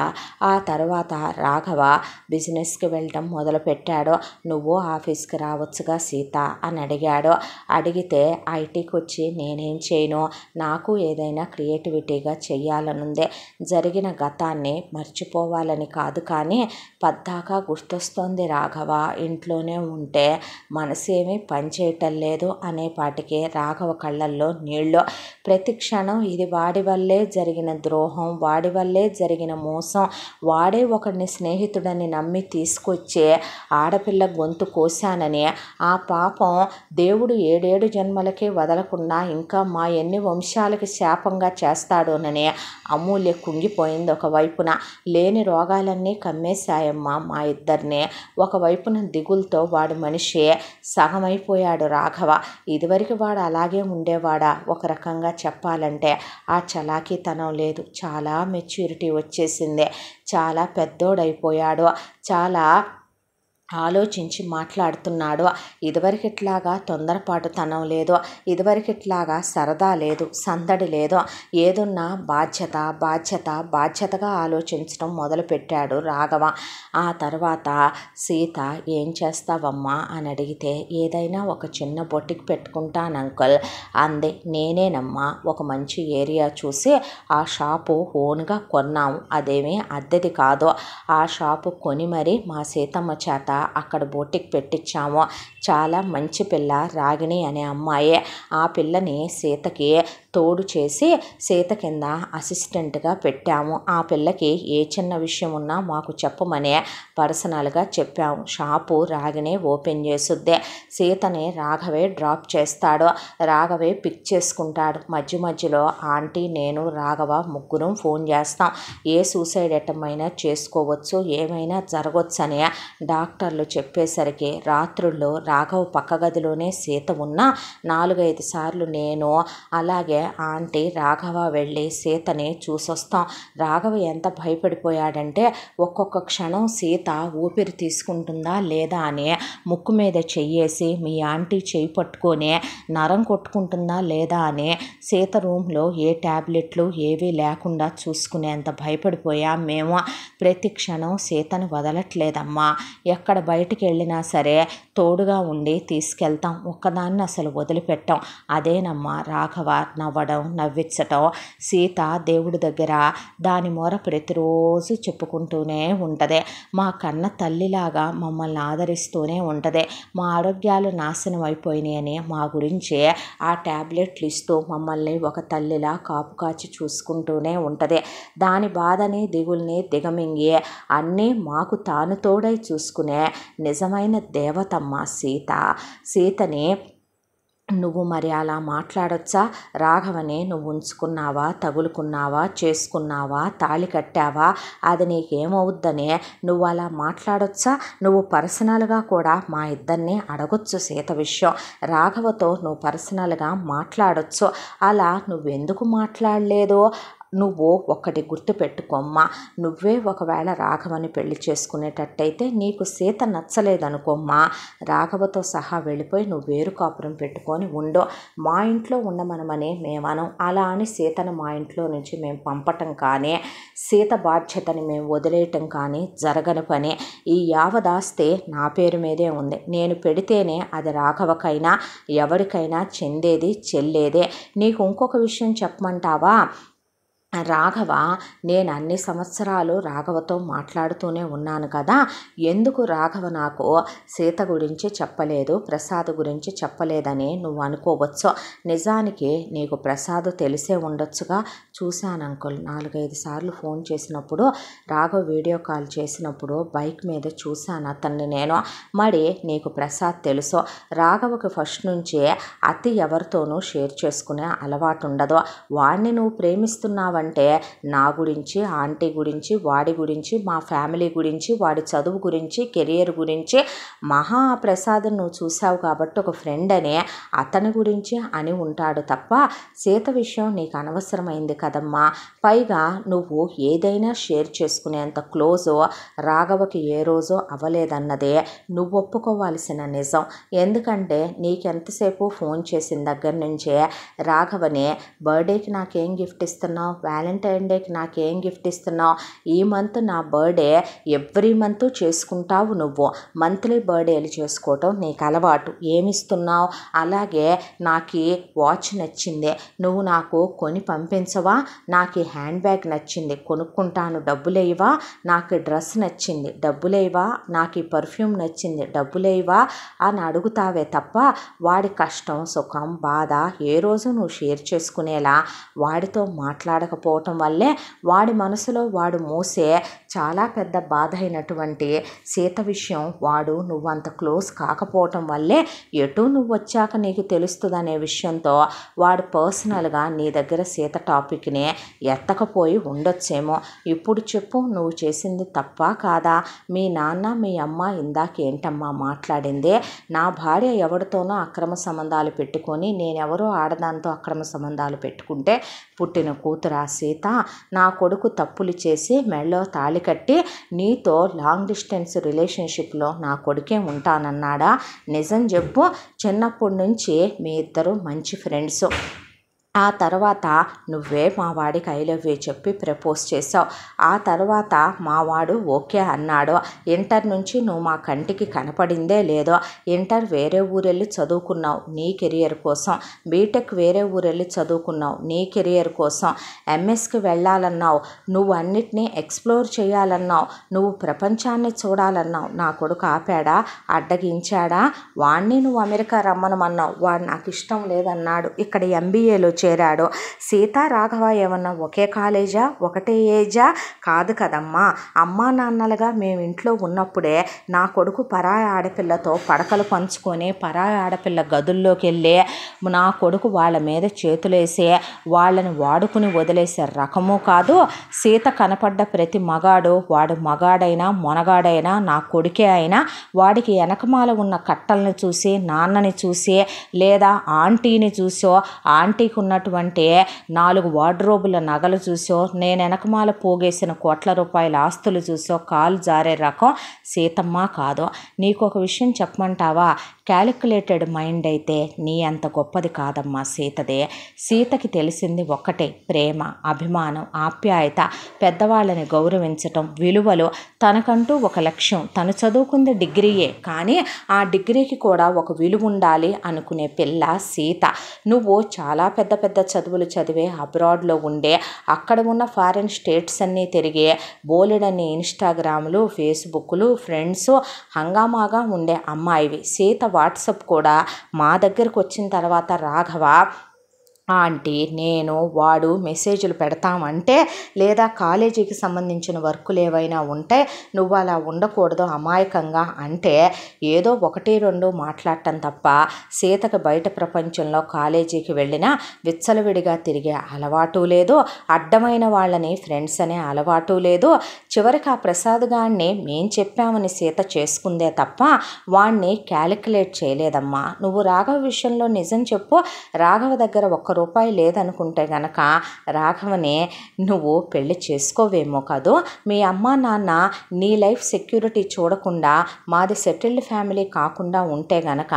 ఆ తర్వాత రాఘవ బిజినెస్కి వెళ్ళడం మొదలుపెట్టాడు. నువ్వు ఆఫీస్కి రావచ్చుగా సీత అని అడిగాడు. అడిగితే ఐటీకి వచ్చి నేనేం చేయను? నాకు ఏదైనా ఏదైనా క్రియేటివిటీగా చేయాలనుందే జరిగిన గతాన్ని మర్చిపోవాలని కాదు కానీ పద్దాకా గుర్తొస్తోంది రాఘవ. ఇంట్లోనే ఉంటే మనసేమీ పనిచేయటం లేదు అనేపాటికి రాఘవ కళ్ళల్లో నీళ్ళు ప్రతి క్షణం ఇది వాడి వల్లే జరిగిన ద్రోహం వాడి వల్లే జరిగిన మోసం. వాడే ఒకడిని స్నేహితుడని నమ్మి తీసుకొచ్చే ఆడపిల్ల గొంతు కోశానని. ఆ పాపం దేవుడు ఏడేడు జన్మలకే వదలకుండా ఇంకా మా ఎన్ని వంశాలకి శాపంగా చేస్తాడోననే అమూల్య కుంగిపోయింది ఒకవైపున. లేని రోగాలన్నీ కమ్మేశాయమ్మా మా ఇద్దరిని. ఒకవైపున దిగులతో వాడు మనిషి. సగమైపోయాడు రాఘవ. ఇదివరకు వాడు అలాగే ఉండేవాడా? ఒక రకంగా చెప్పాలంటే ఆ చలాకీతనం లేదు. చాలా మెచ్యూరిటీ వచ్చేసింది. చాలా పెద్దోడైపోయాడు. చాలా ఆలోచించి మాట్లాడుతున్నాడు. ఇదివరకిట్లాగా తొందరపాటుతనం లేదు. ఇదివరకిట్లాగా సరదా లేదు. సందడి లేదు. ఏదున్నా బాధ్యత బాధ్యత బాధ్యతగా ఆలోచించడం మొదలుపెట్టాడు రాఘవ. ఆ తర్వాత సీత ఏం చేస్తావమ్మా? అని అడిగితే ఏదైనా ఒక చిన్న బొట్టికి పెట్టుకుంటాను అంకుల్. అంది. నేనేనమ్మా ఒక మంచి ఏరియా చూసి ఆ షాపు ఓన్గా కొన్నాము అదేమీ అద్దెది కాదు. ఆ షాపు కొని మరి మా సీతమ్మ చేత అక్కడ బోటికి పెట్టించాము. చాలా మంచి పిల్ల రాగిణి అనే అమ్మాయి. ఆ పిల్లని సీతకి తోడు చేసి సీత కింద అసిస్టెంట్గా పెట్టాము. ఆ పిల్లకి ఏ చిన్న విషయం ఉన్నా మాకు చెప్పమని పర్సనల్గా చెప్పాము. షాపు రాగినే ఓపెన్ చేసుద్దే. సీతని రాఘవే డ్రాప్ చేస్తాడు. రాఘవే పిక్ చేసుకుంటాడు. మధ్య మధ్యలో ఆంటీ నేను రాఘవ ముగ్గురం ఫోన్ చేస్తాం. ఏ సూసైడ్ అటెంప్ అయినా చేసుకోవచ్చు. ఏమైనా జరగవచ్చని డాక్టర్లు చెప్పేసరికి రాత్రుల్లో రాఘవ పక్క గదిలోనే సీత ఉన్న నాలుగైదు సార్లు నేను అలాగే ఆంటీ రాఘవ వెళ్ళి సీతని చూసొస్తాం. రాఘవ ఎంత భయపడిపోయాడంటే ఒక్కొక్క క్షణం సీత ఊపిరి తీసుకుంటుందా లేదా అని ముక్కు మీద చెయ్యేసి మీ ఆంటీ చేయి పట్టుకొని నరం కొట్టుకుంటుందా లేదా అని సీత రూమ్లో ఏ ట్యాబ్లెట్లు ఏవీ లేకుండా చూసుకునేంత భయపడిపోయా మేము. ప్రతి క్షణం సీతను వదలట్లేదమ్మా. ఎక్కడ బయటికి వెళ్ళినా సరే తోడుగా ఉండి తీసుకెళ్తాం. ఒక్కదాన్ని అసలు వదిలిపెట్టాం. అదేనమ్మా రాఘవ నవ్వడం నవ్వించటం సీత దేవుడి దగ్గర దాని మొర ప్రతిరోజు చెప్పుకుంటూనే ఉంటుంది. మా కన్న తల్లిలాగా మమ్మల్ని ఆదరిస్తూనే ఉంటుంది. మా ఆరోగ్యాలు నాశనం అయిపోయినాయని మా గురించి ఆ ట్యాబ్లెట్లు ఇస్తూ మమ్మల్ని ఒక తల్లిలా కాపు కాచి చూసుకుంటూనే ఉంటుంది. దాని బాధని దిగుల్ని దిగమింగి అన్నీ మాకు తాను తోడై చూసుకునే నిజమైన దేవతమ్మ సీత. సీతని నువ్వు మరి అలా మాట్లాడొచ్చా? రాఘవని నువ్వు ఉంచుకున్నావా? తగులుకున్నావా? చేసుకున్నావా? తాళి కట్టావా? అది నీకేమవుద్దనే? నువ్వు అలా మాట్లాడొచ్చా? నువ్వు పర్సనల్గా కూడా మా ఇద్దరిని అడగొచ్చు సీత విషయం. రాఘవతో నువ్వు పర్సనల్గా మాట్లాడొచ్చు. అలా నువ్వెందుకు మాట్లాడలేదో? నువ్వు ఒక్కటి గుర్తుపెట్టుకోమ్మా. నువ్వే ఒకవేళ రాఘవని పెళ్ళి చేసుకునేటట్టయితే నీకు సీత నచ్చలేదనుకోమ్మా. రాఘవతో సహా వెళ్ళిపోయి నువ్వు వేరు కాపురం పెట్టుకొని ఉండో. మా ఇంట్లో ఉండమనమని మేమనం. అలా అని సీతను మా ఇంట్లో నుంచి మేము పంపటం కానీ సీత బాధ్యతని మేము వదిలేయటం కానీ జరగని పని. ఈ యావదాస్తే నా పేరు మీదే ఉంది. నేను పెడితేనే అది రాఘవకైనా ఎవరికైనా చెందేది చెల్లేదే. నీకు ఇంకొక విషయం చెప్పమంటావా? రాఘవ నేను అన్ని సంవత్సరాలు రాఘవతో మాట్లాడుతూనే ఉన్నాను కదా. ఎందుకు రాఘవ నాకు సీత గురించి చెప్పలేదు ప్రసాద్ గురించి చెప్పలేదని నువ్వు అనుకోవచ్చు? నిజానికి నీకు ప్రసాద్ తెలిసే ఉండొచ్చుగా. చూశాను అంకుల్ నాలుగైదు సార్లు ఫోన్ చేసినప్పుడు రాఘవ వీడియో కాల్ చేసినప్పుడు బైక్ మీద చూశాను అతన్ని నేను. మరి నీకు ప్రసాద్ తెలుసు? రాఘవకు ఫస్ట్ నుంచే అతి ఎవరితోనూ షేర్ చేసుకునే అలవాటు ఉండదు వాడిని నువ్వు అంటే నా గురించి ఆంటీ గురించి వాడి గురించి మా ఫ్యామిలీ గురించి వాడి చదువు గురించి కెరియర్ గురించి మహాప్రసాద్ నువ్వు చూసావు కాబట్టి ఒక ఫ్రెండ్ అనే అతని గురించి అని ఉంటాడు తప్ప సీత విషయం నీకు అనవసరమైంది కదమ్మా. పైగా నువ్వు ఏదైనా షేర్ చేసుకునేంత క్లోజో రాఘవకి ఏ రోజు అవ్వలేదన్నదే నువ్వు ఒప్పుకోవాల్సిన నిజం. ఎందుకంటే నీకెంతసేపు ఫోన్ చేసిన దగ్గర నుంచే రాఘవని బర్త్డేకి నాకేం గిఫ్ట్ ఇస్తున్నావు? వ్యాలంటైన్ డేకి నాకేం గిఫ్ట్ ఇస్తున్నావు? ఈ మంత్ నా బర్త్డే ఎవ్రీ మంత్ చేసుకుంటావు నువ్వు. మంత్లీ బర్త్డేలు చేసుకోవటం నీకు అలవాటు ఏమిస్తున్నావు? అలాగే నాకు వాచ్ నచ్చింది. నువ్వు నాకు కొని పంపించవా? నాకు హ్యాండ్ బ్యాగ్ నచ్చింది. కొనుక్కుంటాను. డబ్బులేవా నాకు డ్రెస్ నచ్చింది. డబ్బులేవా నాకు ఈ పర్ఫ్యూమ్ నచ్చింది. డబ్బులేవా అని అడుగుతావే తప్ప వాడి కష్టం సుఖం బాధ ఏ రోజు నువ్వు షేర్ చేసుకునేలా వాడితో మాట్లాడక లేకపోవటం వల్లే వాడి మనసులో వాడు మోసే చాలా పెద్ద బాధ అయినటువంటి సీత విషయం. వాడు నువ్వు అంత క్లోజ్ కాకపోవటం వల్లే ఎటు నువ్వు వచ్చాక నీకు తెలుస్తుంది అనే విషయంతో వాడు పర్సనల్గా నీ దగ్గర సీత టాపిక్ని ఎత్తకపోయి ఉండొచ్చేమో. ఇప్పుడు చెప్పు నువ్వు చేసింది తప్ప కాదా? మీ నాన్న మీ అమ్మ ఇందాకేంటమ్మా మాట్లాడిందే? నా భార్య ఎవరితోనో అక్రమ సంబంధాలు పెట్టుకొని నేనెవరో ఆడదాంతో అక్రమ సంబంధాలు పెట్టుకుంటే పుట్టిన కూతురా సీత నా కొడుకు తప్పులు చేసి మెళ్ళో తాళి కట్టి నీతో లాంగ్ డిస్టెన్స్ రిలేషన్షిప్లో నా కొడుకే ఉంటానన్నాడా? నిజం చెప్పు చిన్నప్పటి నుంచి మీ ఇద్దరు మంచి ఫ్రెండ్స్ ఆ తర్వాత నువ్వే మా వాడికి ఐ లవ్ యూ చెప్పి ప్రపోజ్ చేసావు ఆ తర్వాత మా వాడు ఓకే అన్నాడు. ఇంటర్ నుంచి నువ్వు మా కంటికి కనపడిందే లేదో ఇంటర్ వేరే ఊరెళ్ళి చదువుకున్నావు నీ కెరియర్ కోసం. బీటెక్ వేరే ఊరెళ్ళి చదువుకున్నావు నీ కెరియర్ కోసం. ఎంఎస్కి వెళ్ళాలన్నావు. నువ్వు అన్నిటినీ ఎక్స్ప్లోర్ చేయాలన్నావు. నువ్వు ప్రపంచాన్ని చూడాలన్నావు. నా కొడుకు ఆపాడా? అడ్డగించాడా? వాణ్ణి నువ్వు అమెరికా రమ్మనమన్నావు. వాడు నాకు ఇష్టం లేదన్నాడు. ఇక్కడ ఎంబీఏలో చేరాడు. సీత రాఘవ ఏమన్నా ఒకే కాలేజా? ఒకటే ఏజా? కాదు కదమ్మా. అమ్మా నాన్నలుగా మేము ఇంట్లో ఉన్నప్పుడే నా కొడుకు పరాయి ఆడపిల్లతో పడకలు పంచుకొని పరాయి ఆడపిల్ల గదుల్లోకి వెళ్ళి నా కొడుకు వాళ్ళ మీద చేతులేసి వాళ్ళని వాడుకుని వదిలేసే రకము కాదు. సీత కనపడ్డ ప్రతి మగాడు వాడు మగాడైనా మొనగాడైనా నా కొడుకే అయినా వాడికి వెనకమాల ఉన్న కట్టల్ని చూసి నాన్నని చూసి లేదా ఆంటీని చూసో ఆంటీకి ఉన్నటువంటి నాలుగు వార్డ్రోబుల నగలు చూసో నేను వెనకమాల పోగేసిన కోట్ల రూపాయల ఆస్తులు చూసో కాలు జారే రకం సీతమ్మ కాదు. నీకు ఒక విషయం చెప్పమంటావా? క్యాలిక్యులేటెడ్ మైండ్ అయితే నీ అంత గొప్పది కాదమ్మా సీతదే. సీతకి తెలిసింది ఒక్కటే ప్రేమ అభిమానం ఆప్యాయత. పెద్దవాళ్ళని గౌరవించటం విలువలు. తనకంటూ ఒక లక్ష్యం. తను చదువుకుంది డిగ్రీయే కానీ ఆ డిగ్రీకి కూడా ఒక విలువ ఉండాలి అనుకునే పిల్ల సీత. నువ్వు చాలా పెద్ద పెద్ద చదువులు చదివే అబ్రాడ్లో ఉండే అక్కడ ఉన్న ఫారిన్ స్టేట్స్ అన్నీ తిరిగే బోలెడన్ని ఇన్స్టాగ్రాములు ఫేస్బుక్లు ఫ్రెండ్స్ హంగామాగా ఉండే అమ్మాయివి. సీత వాట్సప్ కూడా మా దగ్గరకు వచ్చిన తర్వాత రాఘవ ఆంటీ నేను వాడు మెసేజ్లు పెడతామంటే లేదా కాలేజీకి సంబంధించిన వర్కులు ఏవైనా ఉంటే నువ్వు అలా ఉండకూడదు అమాయకంగా అంటే ఏదో ఒకటి రెండు మాట్లాడటం తప్ప సీతకు బయట ప్రపంచంలో కాలేజీకి వెళ్ళినా విచ్చలవిడిగా తిరిగే అలవాటు లేదు. అడ్డమైన వాళ్ళని ఫ్రెండ్స్ అనే అలవాటు లేదు. చివరికి ఆ ప్రసాద్ గాడిని మేం చెప్పామని సీత చేసుకుందే తప్ప వాణ్ణి క్యాలిక్యులేట్ చేయలేదమ్మా. నువ్వు రాఘవ విషయంలో నిజం చెప్పు. రాఘవ దగ్గర ఒక్క రూపాయి లేదనుకుంటే గనక రాఘవని నువ్వు పెళ్ళి చేసుకోవేమో కాదు? మీ అమ్మ నాన్న నీ లైఫ్ సెక్యూరిటీ చూడకుండా మాది సెటిల్డ్ ఫ్యామిలీ కాకుండా ఉంటే గనక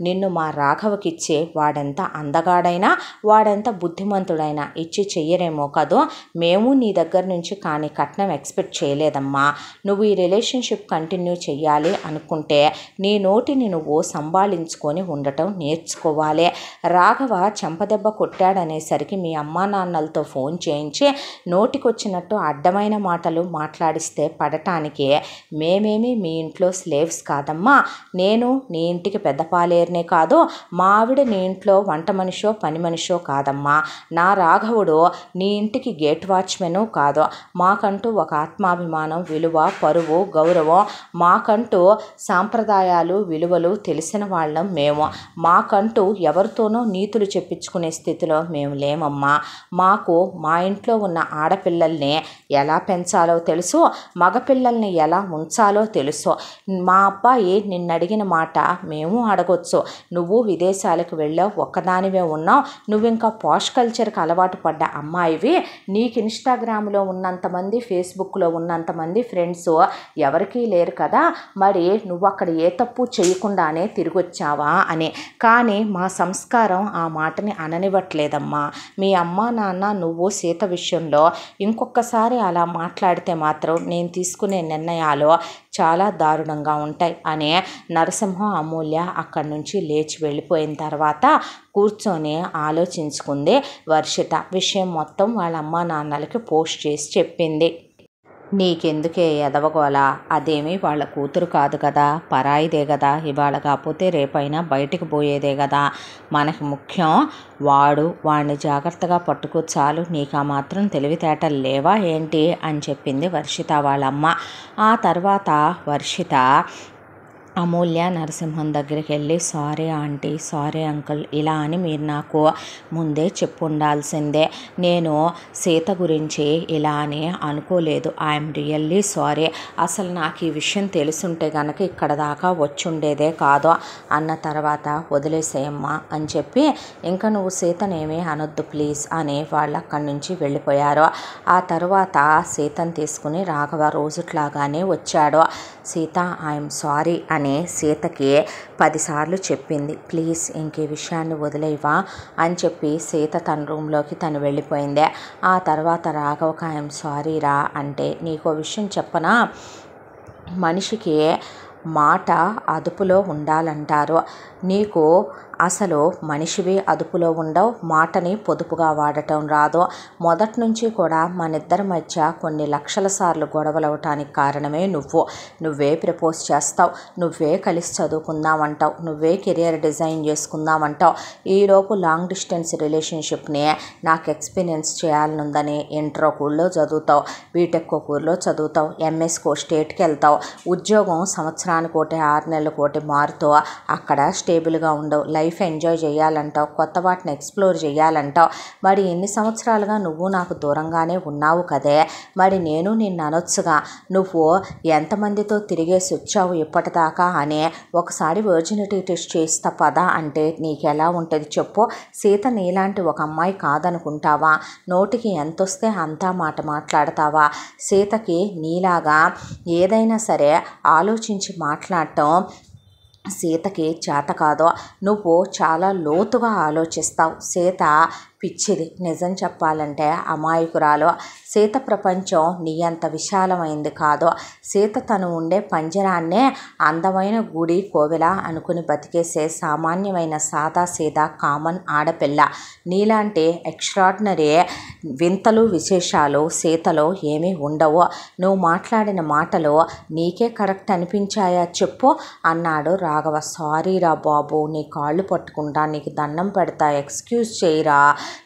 నిన్ను మా రాఘవకిచ్చి వాడెంత అందగాడైనా వాడెంత బుద్ధిమంతుడైనా ఇచ్చి చెయ్యరేమో కాదు? మేము నీ దగ్గర నుంచి కానీ కట్నం ఎక్స్పెక్ట్ చేయలేదమ్మా. నువ్వు ఈ రిలేషన్షిప్ కంటిన్యూ చేయాలి అనుకుంటే నీ నోటిని నువ్వు సంభాళించుకొని ఉండటం నేర్చుకోవాలి. రాఘవ చెంపదెబ్బ కొట్టాడనేసరికి మీ అమ్మా నాన్నలతో ఫోన్ చేయించి నోటికొచ్చినట్టు అడ్డమైన మాటలు మాట్లాడిస్తే పడటానికి. మేమేమి మీ ఇంట్లో స్లేవ్స్ కాదమ్మా. నేను నీ ఇంటికి పెద్ద పాలేరునే కాదు మా ఆవిడ నీ ఇంట్లో వంట మనిషో పని మనిషో కాదమ్మా. నా రాఘవుడు నీ ఇంటికి గేట్ వాచ్మెను కాదు. మాకంటూ ఒక ఆత్మాభిమానం విలువ పరువు గౌరవం మాకంటూ సాంప్రదాయాలు విలువలు తెలిసిన వాళ్ళం మేము. మాకంటూ ఎవరితోనో నీతులు చెప్పించుకునే స్థితిలో మేము లేమమ్మా. మాకు మా ఇంట్లో ఉన్న ఆడపిల్లల్ని ఎలా పెంచాలో తెలుసు మగపిల్లల్ని ఎలా ఉంచాలో తెలుసు. మా అబ్బాయి నిన్ను అడిగిన మాట మేము అడగొచ్చు. నువ్వు విదేశాలకు వెళ్ళావు ఒక్కదానివే ఉన్నావు. నువ్వు ఇంకా పాష్ కల్చర్కి అలవాటు పడ్డ అమ్మాయివి. నీకు ఇన్స్టాగ్రామ్లో ఉన్నంతమంది ఫేస్బుక్లో ఉన్నంతమంది ఫ్రెండ్స్ ఎవరికీ లేరు కదా. మరి నువ్వు అక్కడ ఏ తప్పు చేయకుండానే తిరిగొచ్చావా అని. కానీ మా సంస్కారం ఆ మాటని ఇవ్వట్లేదమ్మా మీ అమ్మ నాన్న నువ్వు సీత విషయంలో ఇంకొకసారి అలా మాట్లాడితే మాత్రం నేను తీసుకునే నిర్ణయాలు చాలా దారుణంగా ఉంటాయి అనే నరసింహ అమూల్య అక్కడి నుంచి లేచి వెళ్ళిపోయిన తర్వాత కూర్చొని ఆలోచించుకుంది వర్షిత. విషయం మొత్తం వాళ్ళ అమ్మా నాన్నలకి పోస్ట్ చేసి చెప్పింది. నీకెందుకే ఎదవగోలా? అదేమీ వాళ్ళ కూతురు కాదు కదా పరాయిదే కదా ఇవాళ కాకపోతే రేపైనా బయటికి పోయేదే కదా మనకి ముఖ్యం వాడు వాడిని జాగ్రత్తగా పట్టుకో చాలు. నీకు ఆ మాత్రం తెలివితేటలు లేవా ఏంటి? అని చెప్పింది వర్షిత వాళ్ళమ్మ. ఆ తర్వాత వర్షిత అమూల్య నరసింహం దగ్గరికి వెళ్ళి సారీ ఆంటీ సారీ అంకుల్ ఇలా అని మీరు నాకు ముందే చెప్పు ఉండాల్సిందే నేను సీత గురించి ఇలా అని అనుకోలేదు. I'm really sorry. అసలు నాకు ఈ విషయం తెలుసుంటే కనుక ఇక్కడ దాకా వచ్చుండేదే కాదు అన్న తర్వాత వదిలేసేయమ్మా అని చెప్పి ఇంకా నువ్వు సీతనేమీ అనొద్దు ప్లీజ్ అని వాళ్ళు అక్కడి నుంచి వెళ్ళిపోయారు. ఆ తర్వాత సీతను తీసుకుని రాఘవ రోజుట్లాగానే వచ్చాడు. సీత ఐఎమ్ సారీ అని సీతకి పదిసార్లు చెప్పింది. ప్లీజ్ ఇంకే విషయాన్ని వదిలేవా అని చెప్పి సీత తన రూమ్లోకి తను వెళ్ళిపోయింది. ఆ తర్వాత రాఘవక ఐఎమ్ సారీ రా అంటే నీకో విషయం చెప్పనా? మనిషికి మాట అదుపులో ఉండాలంటారు. నీకు అసలు మనిషివి అదుపులో ఉండవు మాటని పొదుపుగా వాడటం రాదు. మొదటి నుంచి కూడా మన ఇద్దరి మధ్య కొన్ని లక్షల సార్లు గొడవలవటానికి కారణమే నువ్వు. నువ్వే ప్రపోజ్ చేస్తావు నువ్వే కలిసి చదువుకుందామంటావు నువ్వే కెరియర్ డిజైన్ చేసుకుందామంటావు. ఈలోపు లాంగ్ డిస్టెన్స్ రిలేషన్షిప్ని నాకు ఎక్స్పీరియన్స్ చేయాలనుందని ఇంటర్ కూర్లో చదువుతావు బీటెక్ కూర్లో చదువుతావు ఎంఎస్కో స్టేట్కి వెళ్తావు. ఉద్యోగం సంవత్సరానికి ఒకటి ఆరు నెలల కోటి మారుతూ అక్కడ స్టేబుల్గా ఉండవు. లైఫ్ ఎంజాయ్ చేయాలంటావు కొత్త వాటిని ఎక్స్ప్లోర్ చేయాలంటావు. మరి ఎన్ని సంవత్సరాలుగా నువ్వు నాకు దూరంగానే ఉన్నావు కదే? మరి నేను నిన్ను అనొచ్చుగా? నువ్వు ఎంతమందితో తిరిగేసి వచ్చావు ఇప్పటిదాకా అనే ఒకసారి వర్జినిటీ టెస్ట్ చేస్తా పదా అంటే నీకు ఎలా ఉంటుంది చెప్పు. సీత నీలాంటి ఒక అమ్మాయి కాదనుకుంటావా? నోటికి ఎంత వస్తే అంతా మాట మాట్లాడతావా? సీతకి నీలాగా ఏదైనా సరే ఆలోచించి మాట్లాడటం సీతకి చేత కాదు నువ్వు చాలా లోతుగా ఆలోచిస్తావు. సీత పిచ్చిది. నిజం చెప్పాలంటే అమాయకురాలు సీత ప్రపంచం నీ అంత విశాలమైంది కాదో. సీత తను ఉండే పంజరాన్నే అందమైన గుడి కోవెల అనుకుని బతికేసే సామాన్యమైన సాదా సీదా కామన్ ఆడపిల్ల. నీలాంటి ఎక్స్ట్రాడినరీ వింతలు విశేషాలు సీతలో ఏమీ ఉండవు. నువ్వు మాట్లాడిన మాటలు నీకే కరెక్ట్ అనిపించాయా చెప్పు అన్నాడు రాఘవ. సారీరా బాబు నీ కాళ్ళు పట్టుకుంటా నీకు దండం పెడతా ఎక్స్క్యూజ్ చేయరా?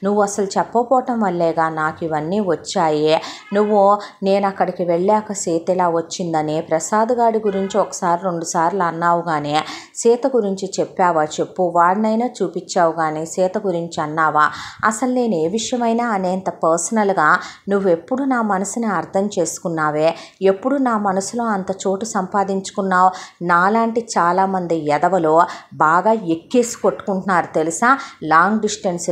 నువ్వు అసలు చెప్పపోవటం వల్లేగా నాకు ఇవన్నీ వచ్చాయి. నువ్వు నేను అక్కడికి వెళ్ళాక సీత ఇలా వచ్చిందని ప్రసాద్ గారి గురించి ఒకసారి రెండు సార్లు అన్నావు కానీ సీత గురించి చెప్పావా? చెప్పు వాడినైనా చూపించావు కానీ సీత గురించి అన్నావా? అసలు నేను ఏ విషయమైనా అనేంత పర్సనల్గా నువ్వెప్పుడు నా మనసుని అర్థం చేసుకున్నావే? ఎప్పుడు నా మనసులో అంత చోటు సంపాదించుకున్నావు? నాలాంటి చాలామంది ఎదవలో బాగా ఎక్కేసి కొట్టుకుంటున్నారు తెలుసా? లాంగ్ డిస్టెన్స్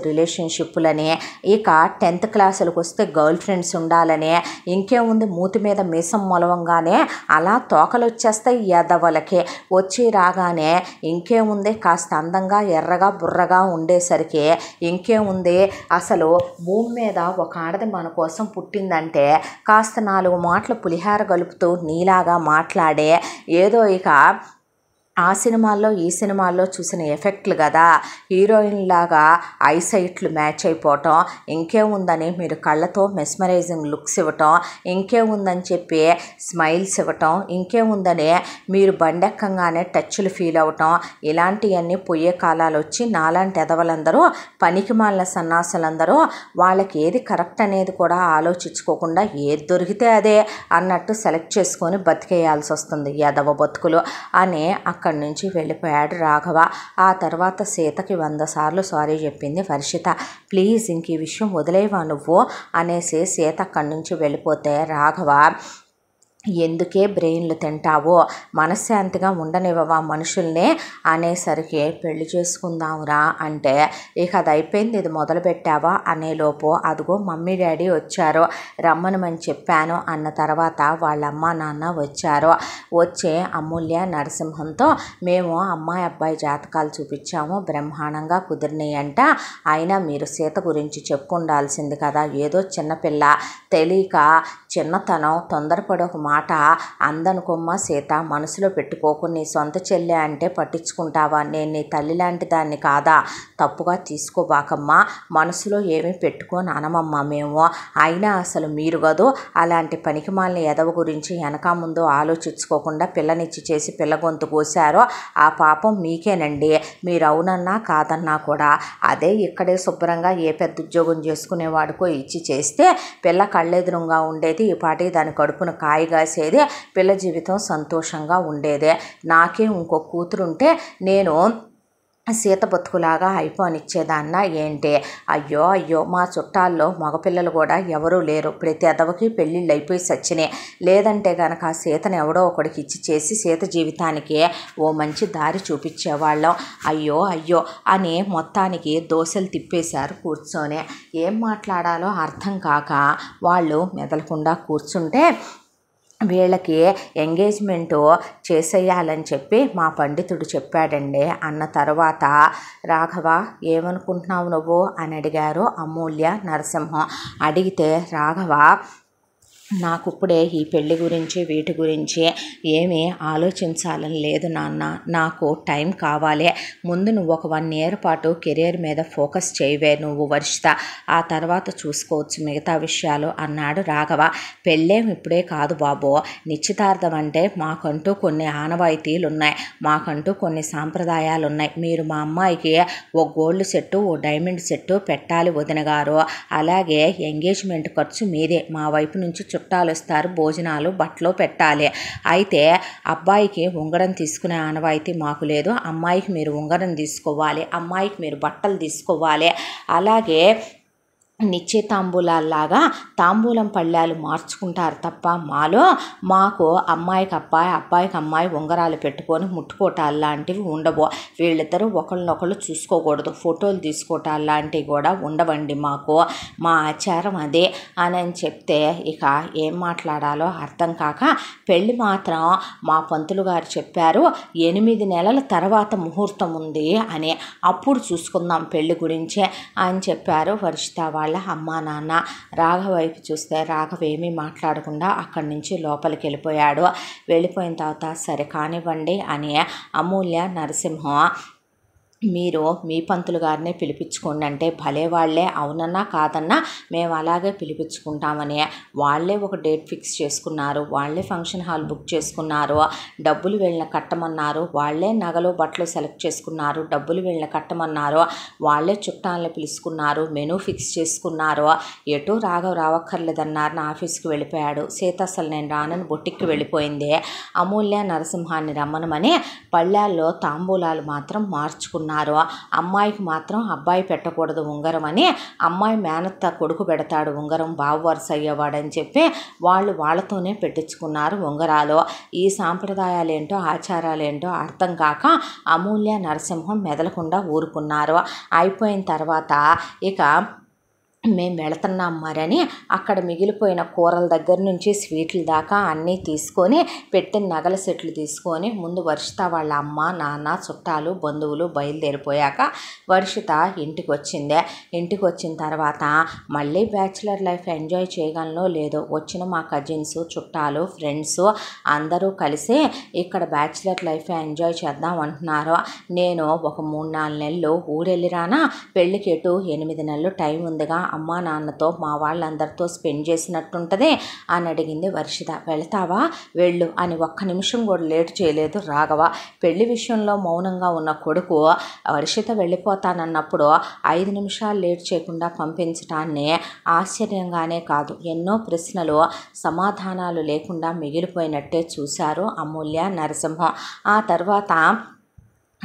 రిలేషన్షిప్లని ఇక టెన్త్ క్లాసులకు వస్తే గర్ల్ ఫ్రెండ్స్ ఉండాలని ఇంకేముంది మూతి మీద మీసం మొలవంగానే అలా తోకలు వచ్చేస్తాయి ఎదవలకి వచ్చి రాగానే ఇంకేముంది కాస్త అందంగా ఎర్రగా బుర్రగా ఉండేసరికి ఇంకేముంది అసలు భూమి మీద ఒక ఆడది మన కోసం పుట్టిందంటే కాస్త నాలుగు మాటలు పులిహార కలుపుతూ నీలాగా మాట్లాడే ఏదో ఇక ఆ సినిమాల్లో ఈ సినిమాల్లో చూసిన ఎఫెక్ట్లు కదా హీరోయిన్ లాగా ఐసైట్లు మ్యాచ్ అయిపోవటం ఇంకేముందని మీరు కళ్ళతో మెస్మరైజింగ్ లుక్స్ ఇవ్వటం ఇంకేముందని చెప్పి స్మైల్స్ ఇవ్వటం ఇంకేముందని మీరు బండెక్కంగానే టచ్లు ఫీల్ అవ్వటం ఇలాంటివన్నీ పొయ్యే కాలాలు వచ్చి నాలాంటి ఎదవలందరూ పనికి మాలిన సన్నాసులందరూ వాళ్ళకి ఏది కరెక్ట్ అనేది కూడా ఆలోచించుకోకుండా ఏది దొరికితే అదే అన్నట్టు సెలెక్ట్ చేసుకొని బతికేయాల్సి వస్తుంది ఎదవ బతుకులు అని అక్కడి నుంచి వెళ్ళిపోయాడు రాఘవ. ఆ తర్వాత సీతకి వంద సార్లు సారీ చెప్పింది వర్షిత ప్లీజ్ ఇంక ఈ విషయం వదిలేవా నువ్వు? అనేసి సీత అక్కడి నుంచి వెళ్ళిపోతే రాఘవ ఎందుకే బ్రెయిన్లు తింటావో మనశ్శాంతిగా ఉండనివ్వవా మనుషుల్ని అనేసరికి పెళ్ళి చేసుకుందాంరా అంటే ఇక అది అయిపోయింది ఇది మొదలు పెట్టావా అనేలోపు అదిగో మమ్మీ డాడీ వచ్చారు రమ్మనమని చెప్పాను అన్న తర్వాత వాళ్ళ అమ్మ నాన్న వచ్చారు. వచ్చే అమూల్య నరసింహంతో మేము అమ్మాయి అబ్బాయి జాతకాలు చూపించాము బ్రహ్మాండంగా కుదిరినాయంట అయినా మీరు సీత గురించి చెప్పుకుండాల్సింది కదా ఏదో చిన్నపిల్ల. తెలియక చిన్నతనం తొందరపడి మాట అందను కొమ్మ సీత మనసులో పెట్టుకోకు నీ సొంత చెల్లె అంటే పట్టించుకుంటావా? నేను నీ తల్లి లాంటి దాన్ని కాదా? తప్పుగా తీసుకోబాకమ్మా. మనసులో ఏమీ పెట్టుకోని అనమమ్మా మేము. అయినా అసలు మీరు కదో? అలాంటి పనికిమాలిన ఎదవ గురించి వెనక ముందు ఆలోచించుకోకుండా పిల్లనిచ్చి చేసి పిల్ల గొంతు కోసారో ఆ పాపం మీకేనండి. మీరు అవునన్నా కాదన్నా కూడా. అదే ఇక్కడే శుభ్రంగా ఏ పెద్ద ఉద్యోగం చేసుకునేవాడికో ఇచ్చి చేస్తే పిల్ల కళ్ళెదురుగా ఉండేది. ఈ పాటికి దాని కడుపున కాయగా కాసేది పిల్ల జీవితం సంతోషంగా ఉండేదే. నాకే ఇంకో కూతురుంటే నేను సీత బతుకులాగా అయిపోనిచ్చేదాన్న ఏంటి? అయ్యో అయ్యో మా చుట్టాల్లో మగపిల్లలు కూడా ఎవరూ లేరు. ప్రతి అదవకి పెళ్ళిళ్ళు అయిపోయి సచ్చినాయి లేదంటే గనక ఆ సీతను ఎవడో ఒకడికి ఇచ్చి చేసి సీత జీవితానికి ఓ మంచి దారి చూపించేవాళ్ళం. అయ్యో అయ్యో అని మొత్తానికి దోశలు తిప్పేశారు కూర్చొని. ఏం మాట్లాడాలో అర్థం కాక వాళ్ళు మెదలకుండా కూర్చుంటే వీళ్ళకి ఎంగేజ్మెంటు చేసేయాలని చెప్పి మా పండితుడు చెప్పాడండి. అన్న తర్వాత రాఘవ ఏమనుకుంటున్నావు నువ్వు? అని అడిగారు అమూల్య నరసింహం. అడిగితే రాఘవ నాకు ఇప్పుడే ఈ పెళ్ళి గురించి వీటి గురించి ఏమీ ఆలోచించాలని లేదు నాన్న. నాకు టైం కావాలి. ముందు నువ్వు ఒక వన్ ఇయర్ పాటు కెరీర్ మీద ఫోకస్ చేయవే నువ్వు వర్షిత. ఆ తర్వాత చూసుకోవచ్చు మిగతా విషయాలు అన్నాడు రాఘవ. పెళ్ళేం ఇప్పుడే కాదు బాబు. నిశ్చితార్థం అంటే మాకంటూ కొన్ని ఆనవాయితీలు ఉన్నాయి మాకంటూ కొన్ని సాంప్రదాయాలు ఉన్నాయి మీరు మా అమ్మాయికి ఓ గోల్డ్ సెట్టు ఓ డైమండ్ సెట్టు పెట్టాలి వదిన గారు అలాగే ఎంగేజ్మెంట్ ఖర్చు మీదే. మా వైపు నుంచి చుట్టాలు వస్తారు భోజనాలు బట్టలో పెట్టాలి. అయితే అబ్బాయికి ఉంగరం తీసుకునే ఆనవాయితీ మాకు లేదు. అమ్మాయికి మీరు ఉంగరం తీసుకోవాలి అమ్మాయికి మీరు బట్టలు తీసుకోవాలి. అలాగే నిశ్చితాంబూలాల్లాగా తాంబూలం పళ్ళాలు మార్చుకుంటారు తప్ప మాలో మాకు అమ్మాయికి అబ్బాయి అబ్బాయికి అమ్మాయి ఉంగరాలు పెట్టుకొని ముట్టుకోవటాలు లాంటివి ఉండవు. వీళ్ళిద్దరూ ఒకళ్ళనొకళ్ళు చూసుకోకూడదు. ఫోటోలు తీసుకోవటాలు లాంటివి కూడా ఉండవండి మాకు. మా ఆచారం అదే అని చెప్తే ఇక ఏం మాట్లాడాలో అర్థం కాక పెళ్ళి మాత్రం మా పంతులు గారు చెప్పారు ఎనిమిది నెలల తర్వాత ముహూర్తం ఉంది అని. అప్పుడు చూసుకుందాం పెళ్ళి గురించే అని చెప్పారు వర్షిత వాళ్ళ అమ్మా నాన్న రాఘవ వైపు చూస్తే రాఘవ ఏమీ మాట్లాడకుండా అక్కడి నుంచి లోపలికి వెళ్ళిపోయాడు. వెళ్ళిపోయిన తర్వాత సరే కానివ్వండి అని అమూల్య నరసింహ మీరు మీ పంతులు గారినే పిలిపించుకోండి అంటే భలే వాళ్ళే అవునన్నా కాదన్నా మేము అలాగే పిలిపించుకుంటామని. వాళ్ళే ఒక డేట్ ఫిక్స్ చేసుకున్నారు వాళ్ళే ఫంక్షన్ హాల్ బుక్ చేసుకున్నారు డబ్బులు వీళ్ళని కట్టమన్నారు వాళ్ళే నగలు బట్టలు సెలెక్ట్ చేసుకున్నారు డబ్బులు వీళ్ళని కట్టమన్నారు వాళ్ళే చుట్టాలను పిలుచుకున్నారు మెనూ ఫిక్స్ చేసుకున్నారు. ఎటు రాగ రావక్కర్లేదన్నారు నా ఆఫీస్కి వెళ్ళిపోయాడు. సీత అసలు నేను రానని బొట్టికి వెళ్ళిపోయింది. అమూల్య నరసింహాన్ని రమ్మనమని పళ్ళాల్లో తాంబూలాలు మాత్రం మార్చుకున్నారు. అమ్మాయికి మాత్రం అబ్బాయి పెట్టకూడదు ఉంగరం అని అమ్మాయి మేనత్త కొడుకు పెడతాడు. ఉంగరం బావు వరుస అయ్యేవాడని చెప్పి వాళ్ళు వాళ్ళతోనే పెట్టించుకున్నారు ఉంగరాలు. ఈ సాంప్రదాయాలు ఏంటో ఆచారాలు ఏంటో అర్థం కాక అమూల్య నరసింహం మెదలకుండా ఊరుకున్నారు. అయిపోయిన తర్వాత ఇక మేము వెళుతున్నాం మరని అక్కడ మిగిలిపోయిన కూరల దగ్గర నుంచి స్వీట్ల దాకా అన్నీ తీసుకొని పెట్టిన నగల సెట్లు తీసుకొని ముందు వర్షిత వాళ్ళ అమ్మ నాన్న చుట్టాలు బంధువులు బయలుదేరిపోయాక వర్షిత ఇంటికి వచ్చిందే ఇంటికి వచ్చిన తర్వాత మళ్ళీ బ్యాచిలర్ లైఫ్ ఎంజాయ్ చేయగలనో లేదో వచ్చిన మా కజిన్స్ చుట్టాలు ఫ్రెండ్స్ అందరూ కలిసి ఇక్కడ బ్యాచిలర్ లైఫ్ ఎంజాయ్ చేద్దాం అంటున్నారు. నేను ఒక మూడు నాలుగు నెలలు ఊరెళ్ళిరానా? పెళ్ళికి ఎటు? ఎనిమిది నెలలు టైం ఉందిగా? అమ్మా నాన్నతో మా వాళ్ళందరితో స్పెండ్ చేసినట్టుంటదే? అని అడిగింది వర్షిత. వెళ్తావా? వెళ్ళు అని ఒక్క నిమిషం కూడా లేట్ చేయలేదు రాఘవ. పెళ్ళి విషయంలో మౌనంగా ఉన్న కొడుకు వర్షిత వెళ్ళిపోతానన్నప్పుడు ఐదు నిమిషాలు లేట్ చేయకుండా పంపించటాన్ని ఆశ్చర్యంగానే కాదు. ఎన్నో ప్రశ్నలు సమాధానాలు లేకుండా మిగిలిపోయినట్టే చూశారు అమూల్య నరసింహం. ఆ తర్వాత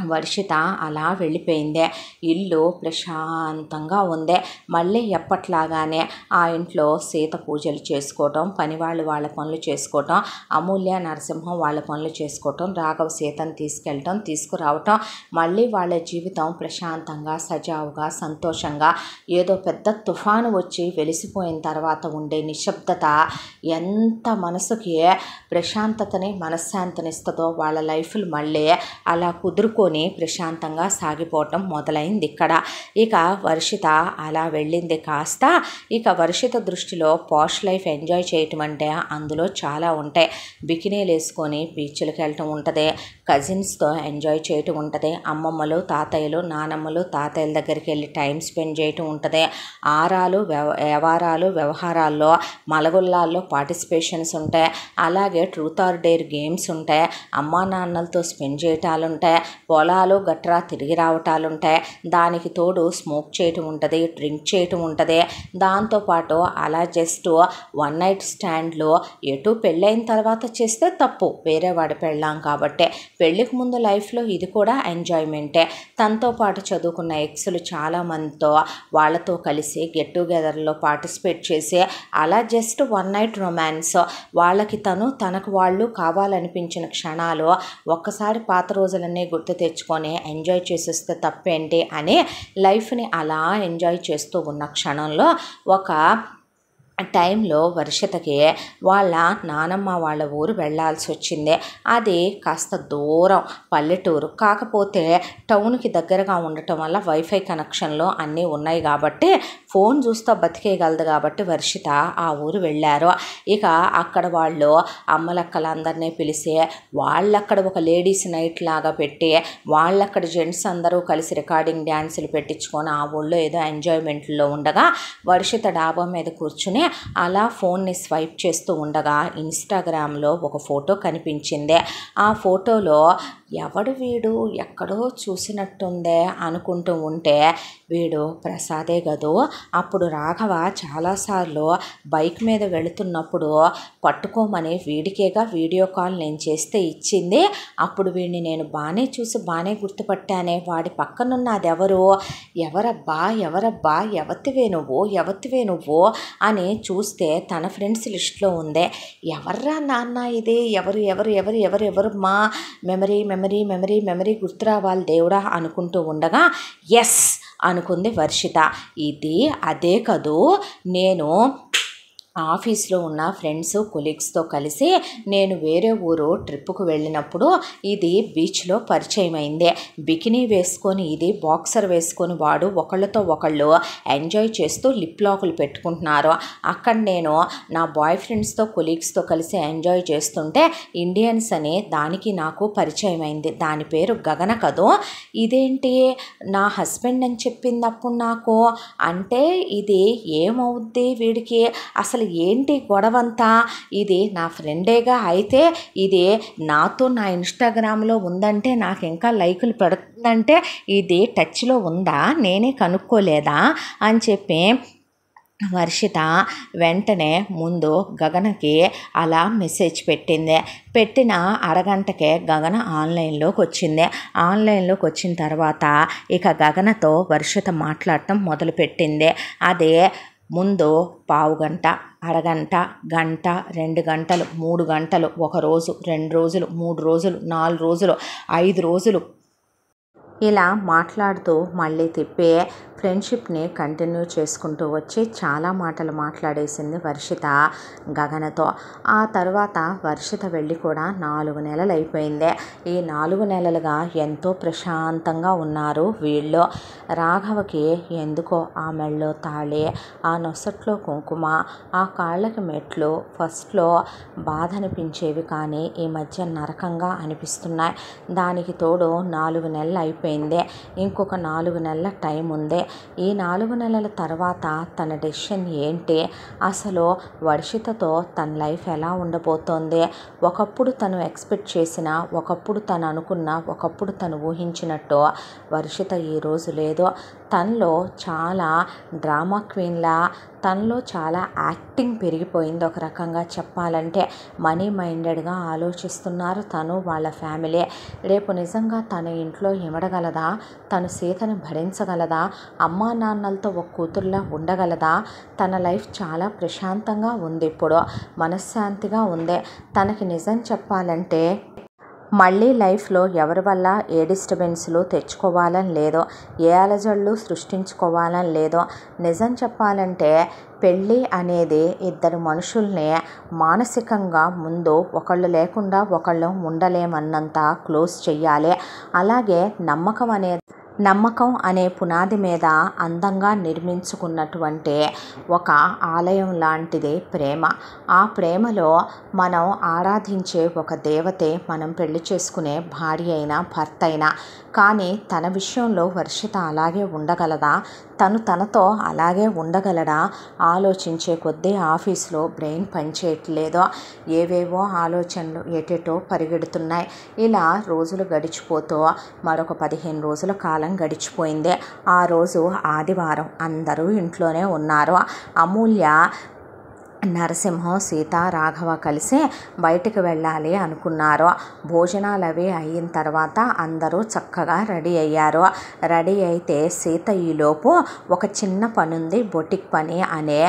వర్షిత అలా వెళ్ళిపోయిందే. ఇల్లు ప్రశాంతంగా ఉందే. మళ్ళీ ఎప్పట్లాగానే ఆ ఇంట్లో సీత పూజలు చేసుకోవటం పనివాళ్ళు వాళ్ళ పనులు చేసుకోవటం అమూల్య నరసింహం వాళ్ళ పనులు చేసుకోవటం రాఘవ సీతను తీసుకెళ్ళటం తీసుకురావటం మళ్ళీ వాళ్ళ జీవితం ప్రశాంతంగా సజావుగా సంతోషంగా ఏదో పెద్ద తుఫాను వచ్చి వెలిసిపోయిన తర్వాత ఉండే నిశ్శబ్దత ఎంత మనసుకి ప్రశాంతతని మనశ్శాంతినిస్తుందో వాళ్ళ లైఫ్లు మళ్ళీ అలా కుదురుకో అనుకొని ప్రశాంతంగా సాగిపోవటం మొదలైంది ఇక్కడ. ఇక వర్షిత అలా వెళ్ళింది కాస్త. ఇక వర్షిత దృష్టిలో పాష్ లైఫ్ ఎంజాయ్ చేయటం అంటే అందులో చాలా ఉంటాయి. బికినీలు వేసుకొని బీచ్లకు వెళ్ళటం ఉంటుంది. కజిన్స్తో ఎంజాయ్ చేయటం ఉంటుంది. అమ్మమ్మలు తాతయ్యలు నానమ్మలు తాతయ్యల దగ్గరికి వెళ్ళి టైం స్పెండ్ చేయటం ఉంటుంది. ఆరాలు వ్యవ వ్యవహారాలు వ్యవహారాల్లో మలగుల్లాల్లో పార్టిసిపేషన్స్ ఉంటాయి. అలాగే ట్రూత్ ఆర్ డేర్ గేమ్స్ ఉంటాయి. అమ్మా నాన్నలతో స్పెండ్ చేయటాలు ఉంటాయి. పొలాలు గట్రా తిరిగి రావటాలు ఉంటాయి దానికి తోడు స్మోక్ చేయటం ఉంటుంది డ్రింక్ చేయటం ఉంటుంది. దాంతోపాటు అలా జస్ట్ వన్ నైట్ స్టాండ్లో ఎటు పెళ్ళైన తర్వాత చేస్తే తప్పు వేరే వాడి పెళ్ళాం కాబట్టి. పెళ్ళికి ముందు లైఫ్లో ఇది కూడా ఎంజాయ్మెంటే. తనతో పాటు చదువుకున్న ఎక్స్లు చాలామందితో వాళ్ళతో కలిసి గెట్ టుగెదర్లో పార్టిసిపేట్ చేసి అలా జస్ట్ వన్ నైట్ రొమాన్స్. వాళ్ళకి తను తనకు వాళ్ళు కావాలనిపించిన క్షణాలు ఒక్కసారి పాత రోజులన్నీ గుర్తు తెచ్చుకొని ఎంజాయ్ చేసేస్తే తప్పేంటి అని లైఫ్ని అలా ఎంజాయ్ చేస్తూ ఉన్న క్షణంలో ఒక టైంలో వర్షతకి వాళ్ళ నానమ్మ వాళ్ళ ఊరు వెళ్ళాల్సి వచ్చింది. అది కాస్త దూరం పల్లెటూరు. కాకపోతే టౌన్కి దగ్గరగా ఉండటం వల్ల వైఫై కనెక్షన్లు అన్నీ ఉన్నాయి కాబట్టి ఫోన్ చూస్తా బతికేయగలదు కాబట్టి వర్షిత ఆ ఊరు వెళ్ళారు. ఇక అక్కడ వాళ్ళు అమ్మలక్కలందరినీ పిలిచి వాళ్ళక్కడ ఒక లేడీస్ నైట్ లాగా పెట్టి వాళ్ళక్కడ జెంట్స్ అందరూ కలిసి రికార్డింగ్ డ్యాన్సులు పెట్టించుకొని ఆ ఊళ్ళో ఏదో ఎంజాయ్మెంట్లో ఉండగా వర్షిత డాబా మీద కూర్చుని అలా ఫోన్ని స్వైప్ చేస్తూ ఉండగా ఇన్స్టాగ్రామ్లో ఒక ఫోటో కనిపించింది. ఆ ఫోటోలో ఎవడు వీడు? ఎక్కడో చూసినట్టుందే అనుకుంటూ ఉంటే వీడు ప్రసాదే గదు అప్పుడు రాఘవ చాలాసార్లు బైక్ మీద వెళుతున్నప్పుడు పట్టుకోమని వీడికేగా వీడియో కాల్ నేను చేస్తే ఇచ్చింది. అప్పుడు వీడిని నేను బాగానే చూసి బాగానే గుర్తుపట్టానే. వాడి పక్కనున్న ఎవరు? ఎవరబ్బా? ఎవరబ్బా? ఎవతివే నువ్వు? ఎవతివే నువ్వు? అని చూస్తే తన ఫ్రెండ్స్ లిస్ట్లో ఉందే. ఎవర్రా నాన్న ఇది? ఎవరు ఎవరు ఎవరు ఎవరు ఎవరు మా మెమరీ మెమరీ మెమరీ మెమరీ గుర్తు రావాలి దేవుడా అనుకుంటూ ఉండగా ఎస్ అనుకుంది వర్షిత. ఇది అదే కదూ? నేను ఆఫీస్లో ఉన్న ఫ్రెండ్స్ కొలీగ్స్తో కలిసి నేను వేరే ఊరు ట్రిప్పుకు వెళ్ళినప్పుడు ఇది బీచ్లో పరిచయం అయింది బికినీ వేసుకొని ఇది బాక్సర్ వేసుకొని వాడు ఒకళ్ళతో ఒకళ్ళు ఎంజాయ్ చేస్తూ లిప్ లాకులు పెట్టుకుంటున్నారు. అక్కడ నేను నా బాయ్ ఫ్రెండ్స్తో కొలీగ్స్తో కలిసి ఎంజాయ్ చేస్తుంటే ఇండియన్స్ అని దానికి నాకు పరిచయం అయింది దాని పేరు గగన కదో. ఇదేంటి? నా హస్బెండ్ అని చెప్పింది అప్పుడు నాకు? అంటే ఇది ఏమవుద్ది వీడికి? అసలు ఏంటి గొడవంతా? ఇది నా ఫ్రెండేగా అయితే ఇది నాతో నా ఇన్స్టాగ్రామ్లో ఉందంటే నాకు ఇంకా లైకులు పెడుతుందంటే ఇది టచ్లో ఉందా? నేనే కనుక్కోలేదా? అని చెప్పి వర్షిత వెంటనే ముందు గగనకి అలా మెసేజ్ పెట్టింది. పెట్టిన అరగంటకే గగన ఆన్లైన్లోకి వచ్చింది. ఆన్లైన్లోకి వచ్చిన తర్వాత ఇక గగనతో వర్షిత మాట్లాడటం మొదలుపెట్టింది. అదే ముందు పావు గంట అరగంట గంట రెండు గంటలు మూడు గంటలు ఒక రోజు రెండు రోజులు మూడు రోజులు నాలుగు రోజులు ఐదు రోజులు. ఇలా మాట్లాడుతూ మళ్ళీ తిప్పి ఫ్రెండ్షిప్ని కంటిన్యూ చేసుకుంటూ వచ్చి చాలా మాటలు మాట్లాడేసింది వర్షిత గగనతో. ఆ తర్వాత వర్షిత వెళ్ళి కూడా నాలుగు నెలలు అయిపోయింది. ఈ నాలుగు నెలలుగా ఎంతో ప్రశాంతంగా ఉన్నారు వీళ్ళు. రాఘవకి ఎందుకో ఆ మెళ్ళో తాళి ఆ నొసట్లో కుంకుమ ఆ కాళ్ళకి మెట్లు ఫస్ట్లో బాధ అనిపించేవి కానీ ఈ మధ్య నరకంగా అనిపిస్తున్నాయి. దానికి తోడు నాలుగు నెలలు అయిపోయింది. ఇంకొక నాలుగు నెలల టైం ఉంది. ఈ నాలుగు నెలల తర్వాత తన డెసిషన్ ఏంటి? అసలు వర్షితతో తన లైఫ్ ఎలా ఉండబోతోంది? ఒకప్పుడు తను ఎక్స్పెక్ట్ చేసిన ఒకప్పుడు తను అనుకున్న ఒకప్పుడు తను ఊహించినట్టు వర్షిత ఈరోజు లేదో. తనలో చాలా డ్రామా క్వీన్లా తనలో చాలా యాక్టింగ్ పెరిగిపోయింది. ఒక రకంగా చెప్పాలంటే మనీ మైండెడ్గా ఆలోచిస్తున్నారు తను వాళ్ళ ఫ్యామిలీ. రేపు నిజంగా తన ఇంట్లో ఇమడగలదా తను సీతను భరించగలదా? అమ్మా నాన్నలతో ఒక కూతురులా ఉండగలదా? తన లైఫ్ చాలా ప్రశాంతంగా ఉంది. ఇప్పుడు మనశ్శాంతిగా ఉంది. తనకి నిజం చెప్పాలంటే మళ్ళీ లైఫ్లో ఎవరి వల్ల ఏ డిస్టర్బెన్స్లు తెచ్చుకోవాలని లేదో ఏ అలజడులు సృష్టించుకోవాలని లేదో నిజం చెప్పాలంటే పెళ్ళి అనేది ఇద్దరు మనుషుల్ని మానసికంగా ముందు ఒకళ్ళు లేకుండా ఒకళ్ళు ఉండలేమన్నంత క్లోజ్ చెయ్యాలి. అలాగే నమ్మకం అనేది నమ్మకం అనే పునాది మీద అందంగా నిర్మించుకున్నటువంటి ఒక ఆలయం లాంటిది ప్రేమ. ఆ ప్రేమలో మనం ఆరాధించే ఒక దేవతే మనం పెళ్ళి చేసుకునే భార్య అయినా భర్త అయినా కానీ తన విషయంలో వర్షిత అలాగే ఉండగలదా? తను తనతో అలాగే ఉండగలడా? ఆలోచించే కొద్దీ ఆఫీస్లో బ్రెయిన్ పనిచేయట్లేదో? ఏవేవో ఆలోచనలు ఏటేటో పరిగెడుతున్నాయి. ఇలా రోజులు గడిచిపోతూ మరొక పదిహేను రోజుల కాలం గడిచిపోయింది. ఆ రోజు ఆదివారం అందరూ ఇంట్లోనే ఉన్నారు. అమూల్య నరసింహం సీత రాఘవ కలిసి బయటికి వెళ్ళాలి అనుకున్నారు. భోజనాలు అవి అయిన తర్వాత అందరూ చక్కగా రెడీ అయ్యారు. రెడీ అయితే సీత ఈలోపు ఒక చిన్న పని ఉంది బొటిక్ పని అనే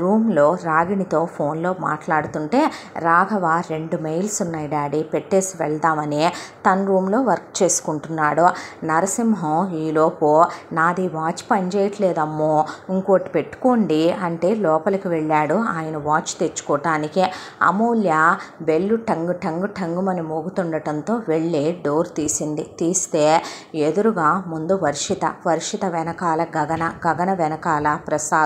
రూమ్లో రాగిణితో ఫోన్లో మాట్లాడుతుంటే రాఘవ రెండు మెయిల్స్ ఉన్నాయి డాడీ పెట్టేసి వెళ్దామని తన రూమ్లో వర్క్ చేసుకుంటున్నాడు. నరసింహం ఈలోపు నాది వాచ్ పనిచేయట్లేదమ్మో ఇంకోటి పెట్టుకోండి అంటే లోపలికి వెళ్ళాడు ఆయన వాచ్ తెచ్చుకోవటానికి అమూల్య బెల్లు టంగు టంగు టంగుమని మోగుతుండటంతో వెళ్ళి డోర్ తీసింది. తీస్తే ఎదురుగా ముందు వర్షిత వర్షిత వెనకాల గగన గగన వెనకాల ప్రసాద్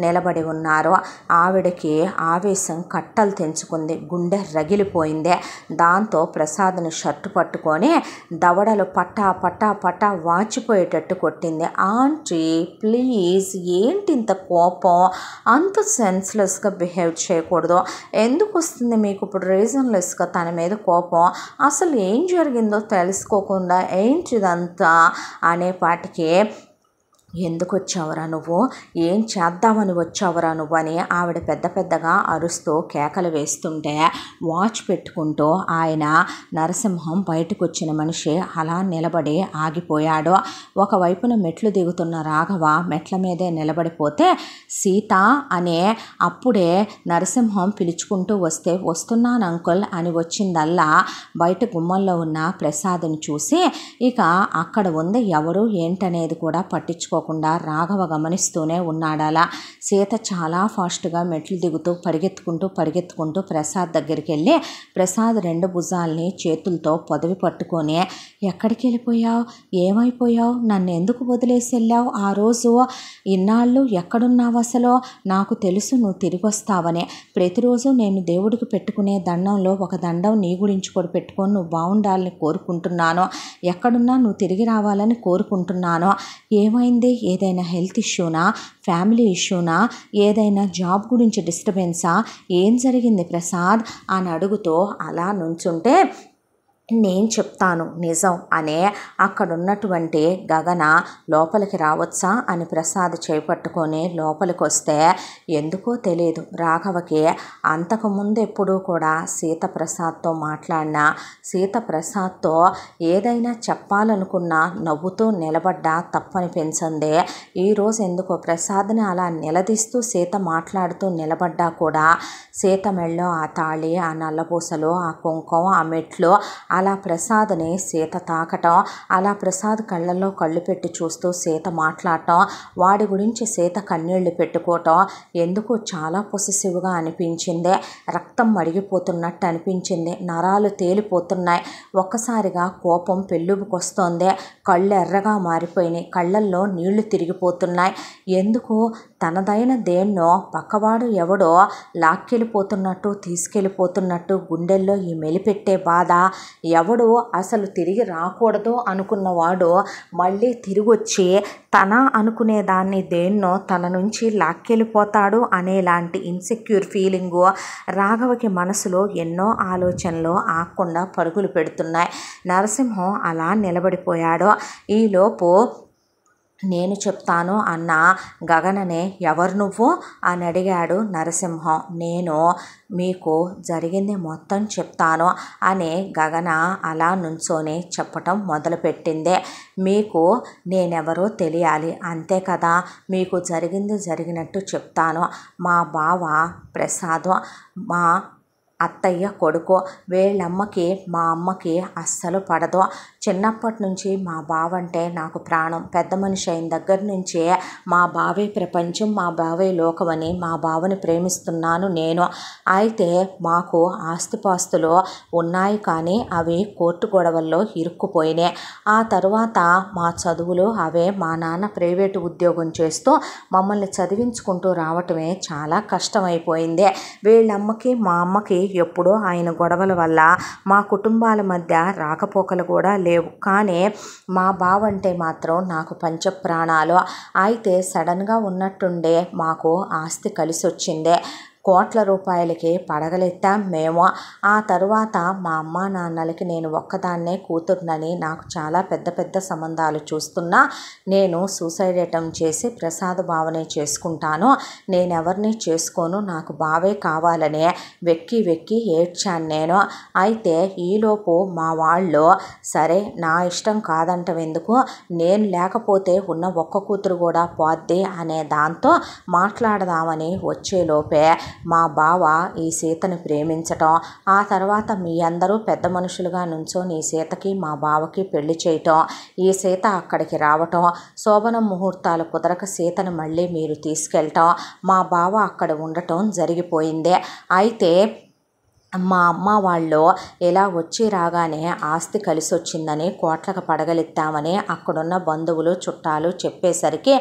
నిలబడి ఉన్నారు. ఆవిడకి ఆవేశం కట్టలు తెంచుకుంది. గుండె రగిలిపోయింది. దాంతో ప్రసాద్ని షర్టు పట్టుకొని దవడలు పట్టా పట్టా పట్టా వాచిపోయేటట్టు కొట్టింది. ఆంటీ ప్లీజ్ ఏంటి ఇంత కోపం? అంత సెన్స్లెస్గా బిహేవ్ బిహేవ్ చేయకూడదు. ఎందుకు వస్తుంది మీకు ఇప్పుడు రీజన్లెస్గా తన మీద కోపం? అసలు ఏం జరిగిందో తెలుసుకోకుండా ఏంటిదంతా అనే పాటికి ఎందుకు వచ్చావురా నువ్వు? ఏం చేద్దామని వచ్చావురా నువ్వు? అని ఆవిడ పెద్ద పెద్దగా అరుస్తూ కేకలు వేస్తుంటే వాచ్ పెట్టుకుంటూ ఆయన నరసింహం బయటకు వచ్చిన మనిషి అలా నిలబడి ఆగిపోయాడు. ఒకవైపున మెట్లు దిగుతున్న రాఘవ మెట్ల మీదే నిలబడిపోతే సీత అనే అప్పుడే నరసింహం పిలుచుకుంటూ వస్తే వస్తున్నాను అంకుల్ అని వచ్చిందల్లా బయట గుమ్మంలో ఉన్న ప్రసాద్ని చూసి ఇక అక్కడ ఉంది ఎవరు? ఏంటనేది కూడా పట్టించుకో పట్టించుకోకుండా రాఘవ గమనిస్తూనే ఉన్నాడలా. సీత చాలా ఫాస్ట్గా మెట్లు దిగుతూ పరిగెత్తుకుంటూ పరిగెత్తుకుంటూ ప్రసాద్ దగ్గరికి వెళ్ళి ప్రసాద్ రెండు భుజాల్ని చేతులతో పొదవి పట్టుకొని ఎక్కడికి వెళ్ళిపోయావు? ఏమైపోయావు? నన్ను ఎందుకు వదిలేసి వెళ్ళావు? ఆ రోజు ఇన్నాళ్ళు ఎక్కడున్నావు అసలు? నాకు తెలుసు నువ్వు తిరిగి వస్తావని. ప్రతిరోజు నేను దేవుడికి పెట్టుకునే దండంలో ఒక దండం నీ గురించి కూడా పెట్టుకొని నువ్వు బాగుండాలని కోరుకుంటున్నాను. ఎక్కడున్నా నువ్వు తిరిగి రావాలని కోరుకుంటున్నాను. ఏమైంది? ఏదైనా హెల్త్ ఇష్యూనా ఫ్యామిలీ ఇష్యూనా ఏదైనా జాబ్ గురించి డిస్టర్బెన్సా ఏం జరిగింది ప్రసాద్ అని అడుగుతూ అలా నుంచుంటే నేను చెప్తాను. నిజం అనే అక్కడున్నటువంటి గగన లోపలికి రావచ్చా అని ప్రసాద్ చేపట్టుకొని లోపలికి వస్తే ఎందుకో తెలియదు రాఘవకి అంతకుముందు ఎప్పుడూ కూడా సీత ప్రసాద్తో మాట్లాడినా సీత ప్రసాద్తో ఏదైనా చెప్పాలనుకున్నా నవ్వుతూ నిలబడ్డా తప్పనిపించింది. ఈరోజు ఎందుకో ప్రసాద్ని అలా నిలదీస్తూ సీత మాట్లాడుతూ నిలబడ్డా కూడా సీత మెళ్ళో ఆ తాళి ఆ నల్లపూసలు ఆ కుంకం ఆ మెట్లు అలా ప్రసాద్ని సీత తాకటం అలా ప్రసాద్ కళ్ళల్లో కళ్ళు పెట్టి చూస్తూ సీత మాట్లాడటం వాడి గురించి సీత కన్నీళ్ళు పెట్టుకోవటం ఎందుకు చాలా పొసెసివ్గా అనిపించింది. రక్తం మడిగిపోతున్నట్టు అనిపించింది. నరాలు తేలిపోతున్నాయి. ఒక్కసారిగా కోపం పెళ్ళుబుకొస్తోంది. కళ్ళు ఎర్రగా మారిపోయినాయి. కళ్ళల్లో నీళ్ళు తిరిగిపోతున్నాయి. ఎందుకు తనదైన దేన్నో పక్కవాడు ఎవడో లాక్కెళ్ళిపోతున్నట్టు తీసుకెళ్ళిపోతున్నట్టు గుండెల్లో ఈ మెలిపెట్టే బాధ ఎవడు అసలు తిరిగి రాకూడదు అనుకున్నవాడు మళ్ళీ తిరిగి వచ్చి తన అనుకునే దాన్ని దేన్నో తన నుంచి లాక్కెళ్ళిపోతాడు అనేలాంటి ఇన్సెక్యూర్ ఫీలింగు రాఘవకి మనసులో ఎన్నో ఆలోచనలు ఆకుండా పరుగులు పెడుతున్నాయి. నరసింహం అలా నిలబడిపోయాడు. ఈలోపు నేను చెప్తాను అన్న గగననే ఎవరు నువ్వు? అని అడిగాడు నరసింహం. నేను మీకు జరిగింది మొత్తం చెప్తాను అని గగన అలా నుంచొని చెప్పటం మొదలుపెట్టింది. మీకు నేనెవరో తెలియాలి అంతే కదా? మీకు జరిగింది జరిగినట్టు చెప్తాను. మా బావ ప్రసాద్ మా అత్తయ్య కొడుకు వీళ్ళమ్మకి మా అమ్మకి అస్సలు పడదు. చిన్నప్పటి నుంచి మా బావ అంటే నాకు ప్రాణం. పెద్ద మనిషి అయిన దగ్గర నుంచే మా బావే ప్రపంచం మా బావే లోకమని మా బావని ప్రేమిస్తున్నాను నేను. అయితే మాకు ఆస్తిపాస్తులు ఉన్నాయి కానీ అవి కోర్టు గొడవల్లో ఇరుక్కుపోయినాయి. ఆ తరువాత మా చదువులు అవే మా నాన్న ప్రైవేటు ఉద్యోగం చేస్తూ మమ్మల్ని చదివించుకుంటూ రావటమే చాలా కష్టమైపోయింది. వీళ్ళమ్మకి మా అమ్మకి ఎప్పుడూ ఆయన గొడవల వల్ల మా కుటుంబాల మధ్య రాకపోకలు కూడా లేవు. కానీ మా బావ అంటే మాత్రం నాకు పంచప్రాణాలు. అయితే సడన్గా ఉన్నట్టుండే మాకు ఆస్తి కలిసి వచ్చిందే కోట్ల రూపాయలకి పడగలెత్తాం మేము. ఆ తరువాత మా అమ్మ నాన్నలకి నేను ఒక్కదాన్నే కూతుర్నని నాకు చాలా పెద్ద పెద్ద సంబంధాలు చూస్తున్నా. నేను సూసైడ్ అటెంప్ట్ చేసి ప్రసాద భావనే చేసుకుంటాను. నేను ఎవరిని చేసుకోను నాకు బావే కావాలనే వెక్కి వెక్కి ఏడ్చాను నేను. అయితే ఈలోపు మా వాళ్ళు సరే నా ఇష్టం కాదంటవెందుకు? నేను లేకపోతే ఉన్న ఒక్క కూతురు కూడా పోద్ది అనే దాంతో మాట్లాడదామని వచ్చేలోపే మా బావ ఈ సీతని ప్రేమించటం ఆ తర్వాత మీ అందరూ పెద్ద మనుషులుగా నుంచొని ఈ సీతకి మా బావకి పెళ్ళి చేయటం ఈ సీత అక్కడికి రావటం శోభన ముహూర్తాలు కుదరక సీతను మళ్ళీ మీరు తీసుకెళ్ళటం మా బావ అక్కడ ఉండటం జరిగిపోయింది. అయితే మా అమ్మ వాళ్ళు ఇలా వచ్చి రాగానే ఆస్తి కలిసి వచ్చిందని కోట్లకు పడగలెత్తామని అక్కడున్న బంధువులు చుట్టాలు చెప్పేసరికి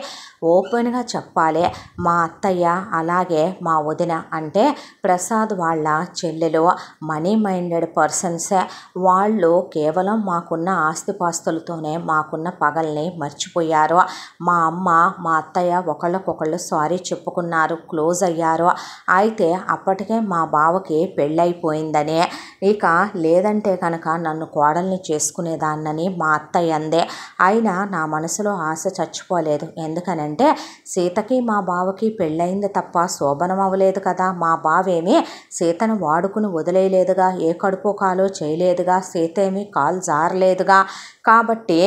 ఓపెన్గా చెప్పాలి. మా అత్తయ్య అలాగే మా వదిన అంటే ప్రసాద్ వాళ్ళ చెల్లెలు మనీ మైండెడ్ పర్సన్సే. వాళ్ళు కేవలం మాకున్న ఆస్తిపాస్తులతోనే మాకున్న పగల్ని మర్చిపోయారు. మా అమ్మ మా అత్తయ్య ఒకళ్ళకొకళ్ళు సారీ చెప్పుకున్నారు క్లోజ్ అయ్యారు. అయితే అప్పటికే మా బావకి పెళ్ళైపోయిందని. ఇక లేదంటే కనుక నన్ను కోడల్ని చేసుకునేదాన్నని మా అత్తయ్య అందే. అయినా నా మనసులో ఆశ చచ్చిపోలేదు. ఎందుకనంటే సీతకి మా బావకి పెళ్ళయింది తప్ప శోభనం అవ్వలేదు కదా. మా బావేమి సీతను వాడుకుని వదిలేయలేదుగా. ఏ కడుపు కాలో చేయలేదుగా. సీత ఏమీ కాలు జారలేదుగా. కాబట్టి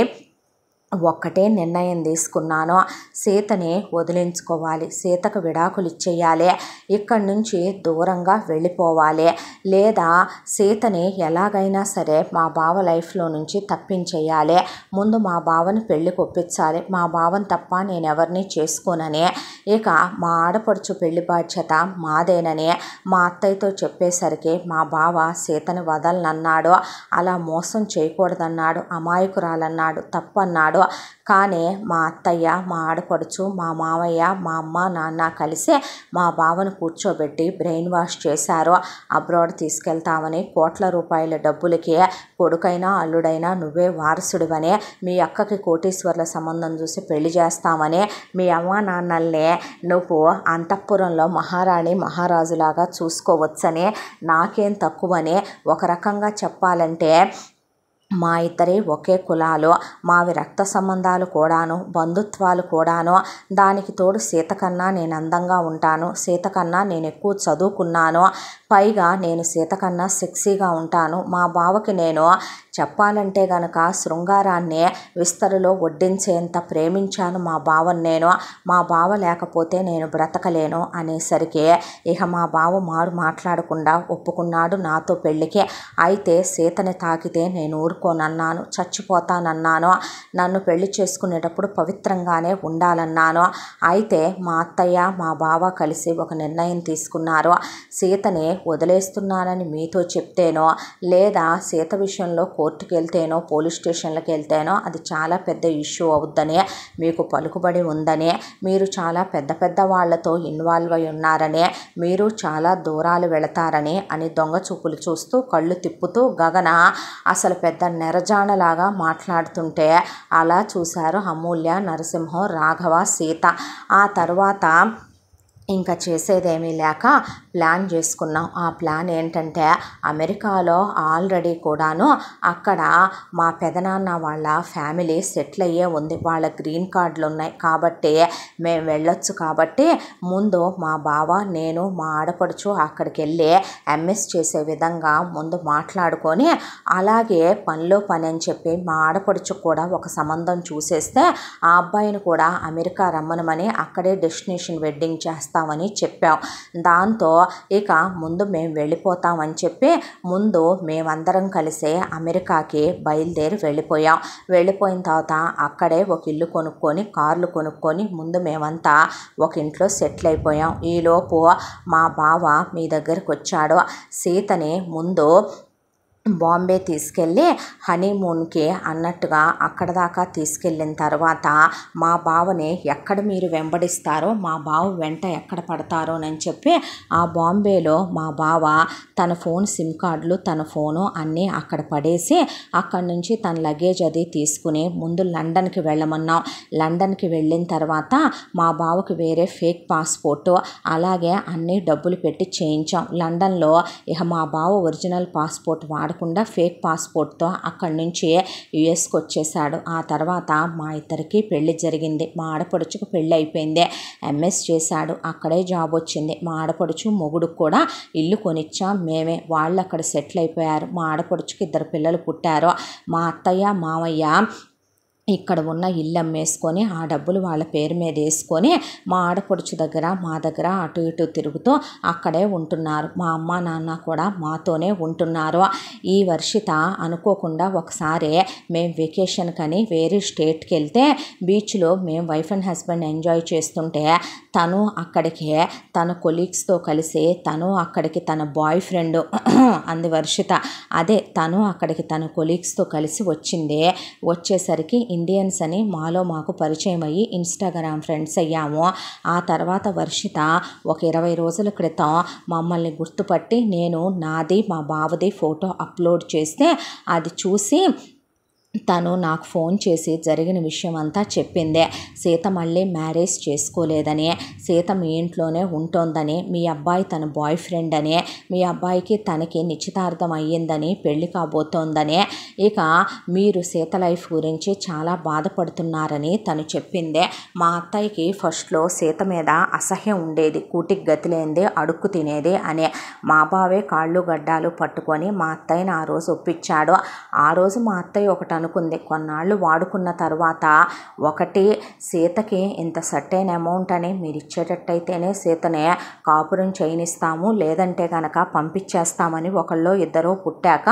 ఒక్కటే నిర్ణయం తీసుకున్నాను. సీతని వదిలించుకోవాలి. సీతకు విడాకులు ఇచ్చేయాలి. ఇక్కడి నుంచి దూరంగా వెళ్ళిపోవాలి. లేదా సీతని ఎలాగైనా సరే మా బావ లైఫ్లో నుంచి తప్పించేయాలి. ముందు మా బావని పెళ్ళికి ఒప్పించాలి. మా బావని తప్ప నేను ఎవరిని చేసుకోనని. ఇక మా ఆడపడుచు పెళ్ళి బాధ్యత మాదేనని మా అత్తయ్యతో చెప్పేసరికి మా బావ సీతని వదలనన్నాడు. అలా మోసం చేయకూడదన్నాడు. అమాయకురాలన్నాడు. తప్పన్నాడు. కానీ మా అత్తయ్య మా ఆడపడుచు మా మామయ్య మా అమ్మ నాన్న కలిసి మా బావను కూర్చోబెట్టి బ్రెయిన్ వాష్ చేశారు. అబ్రాడ్ తీసుకెళ్తామని కోట్ల రూపాయల డబ్బులకి కొడుకైనా అల్లుడైనా నువ్వే వారసుడివని మీ అక్కకి కోటీశ్వర్ల సంబంధం చూసి పెళ్ళి చేస్తామని మీ అమ్మ నాన్నల్ని నువ్వు అంతఃపురంలో మహారాణి మహారాజులాగా చూసుకోవచ్చని నాకేం తక్కువని ఒక రకంగా చెప్పాలంటే మా ఇద్దరి ఒకే కులాలు మావి రక్త సంబంధాలు కూడాను బంధుత్వాలు కూడాను. దానికి తోడు సీత కన్నా నేను అందంగా ఉంటాను. సీత కన్నా నేను ఎక్కువ చదువుకున్నాను. పైగా నేను సీత కన్నా సెక్సీగా ఉంటాను. మా బావకి నేను చెప్పాలంటే గనక శృంగారాన్ని విస్తరులో వడ్డించేంత ప్రేమించాను మా బావని నేను. మా బావ లేకపోతే నేను బ్రతకలేను అనేసరికి ఇక మా బావ మారు మాట్లాడకుండా ఒప్పుకున్నాడు నాతో పెళ్ళికి. అయితే సీతని తాకితే నేను ఊరుకోనన్నాను చచ్చిపోతానన్నాను. నన్ను పెళ్ళి చేసుకునేటప్పుడు పవిత్రంగానే ఉండాలన్నాను. అయితే మా అత్తయ్య మా బావ కలిసి ఒక నిర్ణయం తీసుకున్నారు. సీతని వదిలేస్తున్నానని మీతో చెప్తేనో లేదా సీత విషయంలో కోర్టుకి వెళ్తేనో పోలీస్ స్టేషన్లకు వెళ్తేనో అది చాలా పెద్ద ఇష్యూ అవుద్దని మీకు పలుకుబడి ఉందని మీరు చాలా పెద్ద పెద్ద వాళ్ళతో ఇన్వాల్వ్ అయి ఉన్నారని మీరు చాలా దూరాలు వెళతారని అని దొంగ చూపులు చూస్తూ కళ్ళు తిప్పుతూ గగన అసలు పెద్ద నెరజానలాగా మాట్లాడుతుంటే అలా చూశారు అమూల్య నరసింహం రాఘవ సీత. ఆ తర్వాత ఇంకా చేసేదేమీ లేక ప్లాన్ చేసుకున్నాం. ఆ ప్లాన్ ఏంటంటే అమెరికాలో ఆల్రెడీ కూడాను అక్కడ మా పెదనాన్న వాళ్ళ ఫ్యామిలీ సెటిల్ అయ్యే ఉంది. వాళ్ళ గ్రీన్ కార్డులు ఉన్నాయి. కాబట్టి మేము వెళ్ళొచ్చు కాబట్టి ముందు మా బావ నేను మా ఆడపడుచు అక్కడికి వెళ్ళి ఎంఎస్ చేసే విధంగా ముందు మాట్లాడుకొని అలాగే పనిలో పని అని చెప్పి మా ఆడపడుచు కూడా ఒక సంబంధం చూసేస్తే ఆ అబ్బాయిని కూడా అమెరికా రమ్మనమని అక్కడే డెస్టినేషన్ వెడ్డింగ్ చేస్తాం. చేస్తామని చెప్పాం. దాంతో ఇక ముందు మేము వెళ్ళిపోతామని చెప్పి ముందు మేమందరం కలిసే అమెరికాకి బయలుదేరి వెళ్ళిపోయాం. వెళ్ళిపోయిన తర్వాత అక్కడే ఒక ఇల్లు కొనుక్కొని కార్లు కొనుక్కొని ముందు మేమంతా ఒక ఇంట్లో సెటిల్ అయిపోయాం. ఈలోపు మా బావ మీ దగ్గరికి వచ్చాడు సీతని ముందు బాంబే తీసుకెళ్ళి హనీమూన్కి అన్నట్టుగా అక్కడ దాకా తీసుకెళ్ళిన తర్వాత మా బావని ఎక్కడ మీరు వెంబడిస్తారో మా బావ వెంట ఎక్కడ పడతారో అని చెప్పి ఆ బాంబేలో మా బావ తన ఫోన్ సిమ్ కార్డులు తన ఫోను అన్నీ అక్కడ పడేసి అక్కడి నుంచి తన లగేజ్ అది తీసుకుని ముందు లండన్కి వెళ్ళమన్నాం. లండన్కి వెళ్ళిన తర్వాత మా బావకి వేరే ఫేక్ పాస్పోర్టు అలాగే అన్ని డబ్బులు పెట్టి చేయించాం. లండన్లో ఇక మా బావ ఒరిజినల్ పాస్పోర్ట్ మాట్లాడకుండా ఫేక్ పాస్పోర్ట్తో అక్కడి నుంచి యుఎస్కి వచ్చేసాడు ఆ తర్వాత మా ఇద్దరికి పెళ్ళి జరిగింది. మా ఆడపడుచుకు పెళ్ళి అయిపోయింది. ఎంఎస్ చేశాడు. అక్కడే జాబ్ వచ్చింది. మా ఆడపడుచు మొగుడుకు కూడా ఇల్లు కొనిచ్చాం మేమే. వాళ్ళు అక్కడ సెటిల్ అయిపోయారు. మా ఆడపడుచుకి ఇద్దరు పిల్లలు పుట్టారు. మా అత్తయ్య మామయ్య ఇక్కడ ఉన్న ఇల్లు అమ్మేసుకొని ఆ డబ్బులు వాళ్ళ పేరు మీద వేసుకొని మా ఆడపడుచు దగ్గర మా దగ్గర అటు ఇటు తిరుగుతూ అక్కడే ఉంటున్నారు. మా అమ్మ నాన్న కూడా మాతోనే ఉంటున్నారు. ఈ వర్షిత అనుకోకుండా ఒకసారి మేము వెకేషన్ కని వేరే స్టేట్కి వెళ్తే బీచ్లో మేము వైఫ్ అండ్ హస్బెండ్ ఎంజాయ్ చేస్తుంటే తను అక్కడికి తన కొలీగ్స్తో కలిసి తను అక్కడికి తన బాయ్ ఫ్రెండ్ అంది వర్షిత. అదే తను అక్కడికి తన కొలీగ్స్తో కలిసి వచ్చింది. వచ్చేసరికి ఇండియన్స్ అని మాలో మాకు పరిచయం అయ్యి ఇన్స్టాగ్రామ్ ఫ్రెండ్స్ అయ్యాము. ఆ తర్వాత వర్షిత ఒక ఇరవై రోజుల క్రితం మమ్మల్ని గుర్తుపట్టి నేను నాది మా బావది ఫోటో అప్లోడ్ చేస్తే అది చూసి తను నాకు ఫోన్ చేసి జరిగిన విషయం అంతా చెప్పిందే. సీత మళ్ళీ మ్యారేజ్ చేసుకోలేదని సీత మీ ఇంట్లోనే ఉంటోందని మీ అబ్బాయి తన బాయ్ ఫ్రెండ్ అని మీ అబ్బాయికి తనకి నిశ్చితార్థం అయ్యిందని పెళ్ళి కాబోతోందని. ఇక మీరు సీత లైఫ్ గురించి చాలా బాధపడుతున్నారని తను చెప్పిందే. మా అత్తయ్యకి ఫస్ట్లో సీత మీద అసహ్యం ఉండేది కూటికి గతిలేంది అడుక్కు తినేది అని. మా బావే కాళ్ళు గడ్డాలు పట్టుకొని మా అత్తయ్యని ఆ రోజు ఒప్పించాడు. ఆ రోజు మా అత్తయ్య ఒకటి అనుకుంది. కొన్నాళ్ళు వాడుకున్న తర్వాత ఒకటి సీతకి ఇంత సర్టైన్ అమౌంట్ అని మీరు ఇచ్చేటట్టయితేనే సీతనే కాపురం చేయనిస్తాము లేదంటే కనుక పంపించేస్తామని ఒకళ్ళు ఇద్దరూ పుట్టాక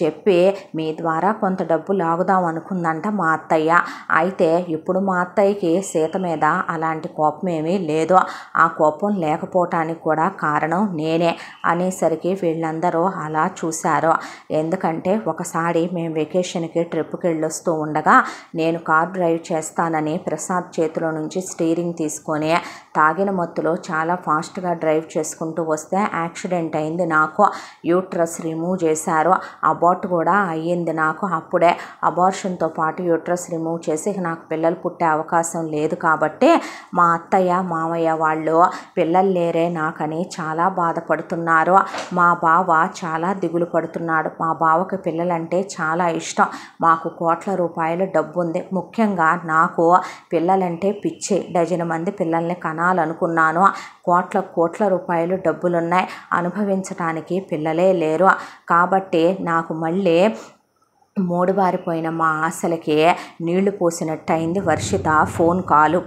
చెప్పి మీ ద్వారా కొంత డబ్బు లాగుదాం అనుకుందంట మా అత్తయ్య. అయితే ఇప్పుడు మా అత్తయ్యకి సీత మీద అలాంటి కోపం ఏమీ లేదు. ఆ కోపం లేకపోవటానికి కూడా కారణం నేనే అనేసరికి వీళ్ళందరూ అలా చూశారు. ఎందుకంటే ఒకసారి మేము వెకేషన్కి ట్రిప్ వెళ్ళొస్తూ ఉండగా నేను కార్ డ్రైవ్ చేస్తానని ప్రసాద్ చేతిలో నుంచి స్టీరింగ్ తీసుకొని తాగిన మత్తులో చాలా ఫాస్ట్గా డ్రైవ్ చేసుకుంటూ వస్తే యాక్సిడెంట్ అయింది నాకు. యూట్రస్ రిమూవ్ చేశారు. అబార్ట్ కూడా అయ్యింది నాకు అప్పుడే. అబార్షన్తో పాటు యూట్రస్ రిమూవ్ చేసి నాకు పిల్లలు పుట్టే అవకాశం లేదు కాబట్టి మా అత్తయ్య మామయ్య వాళ్ళు పిల్లలు లేరే నాకని చాలా బాధపడుతున్నారు. మా బావ చాలా దిగులు పడుతున్నాడు. మా బావకి పిల్లలంటే చాలా ఇష్టం. మా నాకు కోట్ల రూపాయల డబ్బు ఉంది ముఖ్యంగా నాకు పిల్లలంటే పిచ్చి డజన్ మంది పిల్లల్ని కనాలనుకున్నాను. కోట్ల కోట్ల రూపాయలు డబ్బులున్నాయి. అనుభవించడానికి పిల్లలే లేరు. కాబట్టి నాకు మళ్ళీ మూడుబారిపోయిన మా ఆశలకి నీళ్ళు పోసినట్టు అయింది వర్షిత ఫోన్ కాలు.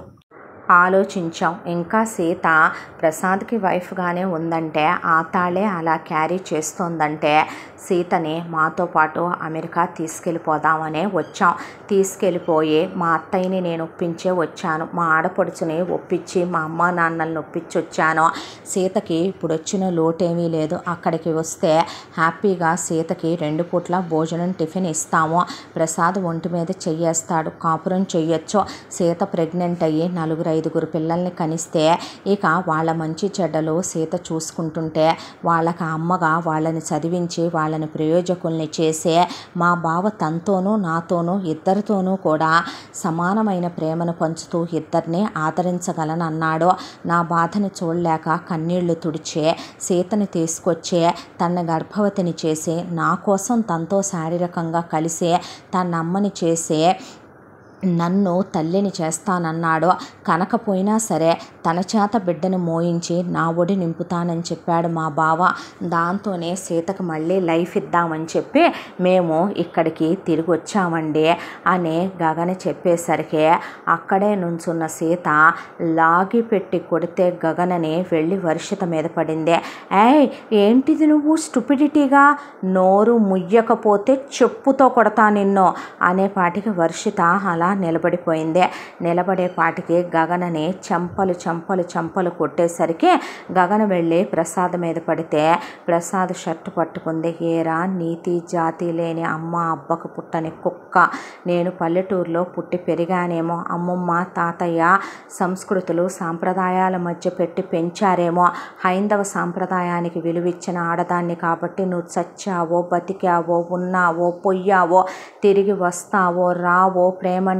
ఆలోచించాం. ఇంకా సీత ప్రసాద్కి వైఫ్గానే ఉందంటే ఆ తాళే అలా క్యారీ చేస్తోందంటే సీతని మాతో పాటు అమెరికా తీసుకెళ్ళిపోదామనే వచ్చాం. తీసుకెళ్ళిపోయి మా అత్తయ్యని నేను ఒప్పించే వచ్చాను. మా ఆడపడుచుని ఒప్పించి మా అమ్మ నాన్నల్ని ఒప్పించి వచ్చాను. సీతకి ఇప్పుడు వచ్చిన లోటేమీ లేదు. అక్కడికి వస్తే హ్యాపీగా సీతకి రెండు పూట్ల భోజనం టిఫిన్ ఇస్తాము. ప్రసాద్ ఒంటి మీద చెయ్యేస్తాడు కాపురం చెయ్యొచ్చు. సీత ప్రెగ్నెంట్ అయ్యి నలుగురు ఐదుగురు పిల్లల్ని కనిస్తే ఇక వాళ్ళ మంచి చెడ్డలు సీత చూసుకుంటుంటే వాళ్ళకి అమ్మగా వాళ్ళని చదివించి వాళ్ళ వాళ్ళని ప్రయోజకుల్ని చేసే మా బావ తనతోనూ నాతోనూ ఇద్దరితోనూ కూడా సమానమైన ప్రేమను పంచుతూ ఇద్దరిని ఆదరించగలనన్నాడు. నా బాధని చూడలేక కన్నీళ్ళు తుడిచే సీతని తీసుకొచ్చే తన గర్భవతిని చేసి నా కోసం తనతో శారీరకంగా కలిసే తన అమ్మని చేసే నన్ను తల్లిని చేస్తానన్నాడు కనకపోయినా సరే తన చేత బిడ్డను మోయించి నా ఒడి నింపుతానని చెప్పాడు మా బావ. దాంతోనే సీతకు మళ్ళీ లైఫ్ ఇద్దామని చెప్పి మేము ఇక్కడికి తిరిగి వచ్చామండి అని గగన చెప్పేసరికి అక్కడే నుంచున్న సీత లాగి పెట్టి కొడితే గగనని వెళ్ళి వర్షిత మీద పడింది. ఏయ్ ఏంటిది నువ్వు స్టూపిడిటీగా? నోరు ముయ్యకపోతే చెప్పుతో కొడతా నిన్ను అనే పాటికి వర్షిత అలా నిలబడిపోయింది. నిలబడే పాటికి గగనని చంపలు చంపలు చంపలు కొట్టేసరికి గగన వెళ్ళి ప్రసాద్ మీద పడితే ప్రసాద్ షర్ట్ పట్టుకుంది. ఏరా నీతి జాతి లేని అమ్మ అబ్బకు పుట్టని కుక్క. నేను పల్లెటూరులో పుట్టి పెరిగానేమో. అమ్మమ్మ తాతయ్య సంస్కృతులు సాంప్రదాయాల మధ్య పెట్టి పెంచారేమో. హైందవ సాంప్రదాయానికి విలువిచ్చిన ఆడదాన్ని కాబట్టి నువ్వు చచ్చావో బతికావో ఉన్నావో పొయ్యావో తిరిగి వస్తావో రావో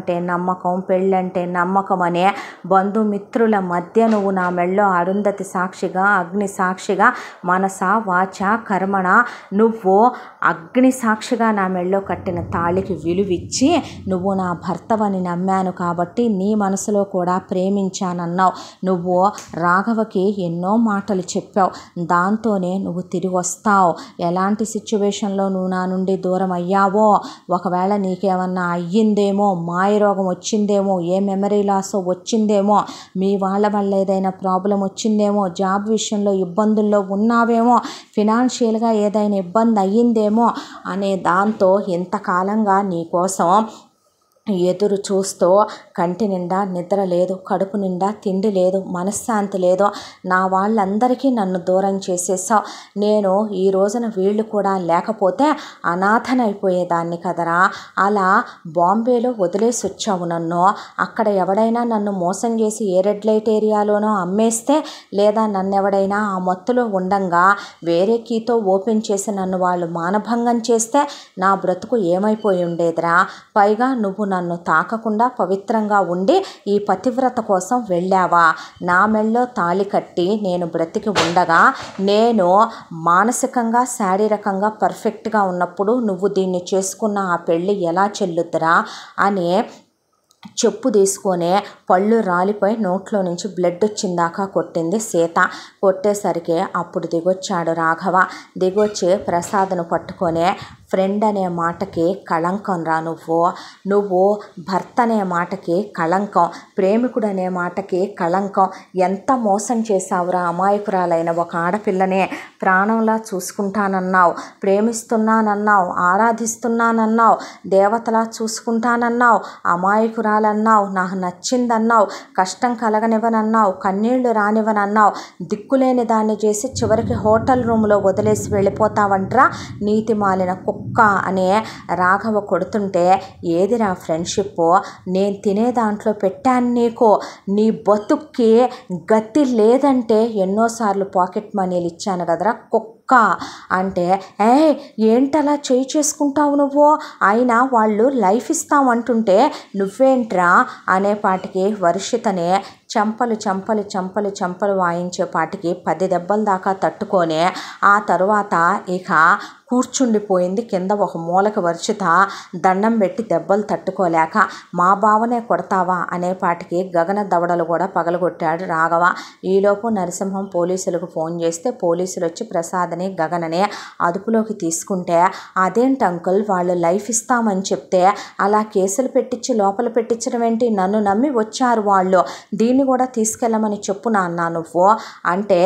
అంటే నమ్మకం పెళ్ళంటే నమ్మకం అనే బంధుమిత్రుల మధ్య నువ్వు నా మెళ్ళో అరుంధతి సాక్షిగా అగ్ని సాక్షిగా మనస వాచ కర్మణ నువ్వు అగ్ని సాక్షిగా నా మెళ్ళో కట్టిన తాళికి విలువిచ్చి నువ్వు నా భర్తవని నమ్మాను కాబట్టి నీ మనసులో కూడా ప్రేమించానన్నావు. నువ్వు రాఘవకి ఎన్నో మాటలు చెప్పావు. దాంతోనే నువ్వు తిరిగి వస్తావు. ఎలాంటి సిచ్యువేషన్లో నువ్వు నా నుండి దూరం అయ్యావో? ఒకవేళ నీకేమన్నా అయ్యిందేమో మాయ రోగం వచ్చిందేమో ఏ మెమరీ లాస్ వచ్చిందేమో మీ వాళ్ళ వల్ల ఏదైనా ప్రాబ్లం వచ్చిందేమో జాబ్ విషయంలో ఇబ్బందుల్లో ఉన్నావేమో ఫినాన్షియల్గా ఏదైనా ఇబ్బంది అయ్యిందేమో అనే దాంతో ఇంతకాలంగా నీకోసం ఎదురు చూస్తూ కంటి నిండా నిద్ర లేదు కడుపు నిండా తిండి లేదు మనశ్శాంతి లేదు. నా వాళ్ళందరికీ నన్ను దూరం చేసేసావు నేను ఈ రోజున వీళ్ళు కూడా లేకపోతే అనాథనైపోయేదాన్ని కదరా. అలా బాంబేలో వదిలేసి వచ్చావు నన్ను. అక్కడ ఎవడైనా నన్ను మోసం చేసి ఏ రెడ్ లైట్ ఏరియాలోనో అమ్మేస్తే లేదా నన్ను ఎవడైనా ఆ మత్తులో ఉండంగా వేరే కీతో ఓపెన్ చేసి నన్ను వాళ్ళు మానభంగం చేస్తే నా బ్రతుకు ఏమైపోయి ఉండేదిరా పైగా నువ్వు నన్ను తాకకుండా పవిత్రంగా ఉండి ఈ పతివ్రత కోసం వెళ్ళావా? నా మెళ్ళో తాళి కట్టి నేను బ్రతికి ఉండగా నేను మానసికంగా శారీరకంగా పర్ఫెక్ట్గా ఉన్నప్పుడు నువ్వు దీన్ని చేసుకున్న ఆ పెళ్ళి ఎలా చెల్లుద్దిరా? అని చెప్పు తీసుకొని పళ్ళు రాలిపోయి నోట్లో నుంచి బ్లడ్ వచ్చిందాకా కొట్టింది సీత. కొట్టేసరికి అప్పుడు దిగొచ్చాడు రాఘవ. దిగొచ్చి ప్రసాద్ను పట్టుకొని ఫ్రెండ్ అనే మాటకి కళంకం రా నువ్వు. నువ్వు భర్త అనే మాటకి కళంకం ప్రేమికుడు అనే మాటకి కళంకం. ఎంత మోసం చేశావురా అమాయకురాలైన ఒక ఆడపిల్లనే. ప్రాణంలా చూసుకుంటానన్నావు ప్రేమిస్తున్నానన్నావు ఆరాధిస్తున్నానన్నావు దేవతలా చూసుకుంటానన్నావు అమాయకురాలన్నావు నాకు నచ్చిందన్నావు కష్టం కలగనివ్వనన్నావు కన్నీళ్ళు రానివ్వనన్నావు దిక్కులేని దాన్ని చేసి చివరికి హోటల్ రూమ్లో వదిలేసి వెళ్ళిపోతావంట్రా నీతి మాలిన కుక్క. కుక్క అనే రాఘవ కొడుతుంటే ఏదిరా ఫ్రెండ్షిప్? నేను తినే దాంట్లో పెట్టాను నీకు. నీ బతుక్కి గతి లేదంటే ఎన్నోసార్లు పాకెట్ మనీలు ఇచ్చాను కదరా కుక్క. అంటే ఏ ఏంటలా చేయి చేసుకుంటావు నువ్వు? అయినా వాళ్ళు లైఫ్ ఇస్తామంటుంటే నువ్వేంట్రా? అనే పాటికి వర్షితనే చంపలు చంపలు చంపలు చంపలు వాయించే పాటికి పది దెబ్బల దాకా తట్టుకొని ఆ తరువాత ఇక కూర్చుండిపోయింది కింద ఒక మూలక వరుచుత దండం పెట్టి దెబ్బలు తట్టుకోలేక మా బావనే కొడతావా? అనే పాటికి గగన దవడలు కూడా పగలగొట్టాడు రాఘవ. ఈలోపు నరసింహం పోలీసులకు ఫోన్ చేస్తే పోలీసులు వచ్చి ప్రసాద్ని గగనని అదుపులోకి తీసుకుంటే అదేంటి అంకుల్ వాళ్ళు లైఫ్ ఇస్తామని చెప్తే అలా కేసులు పెట్టించి లోపల పెట్టించడం ఏంటి? నన్ను నమ్మి వచ్చారు వాళ్ళు. దీన్ని కూడా తీసుకెళ్ళమని చెప్పు నాన్న నువ్వు. అంటే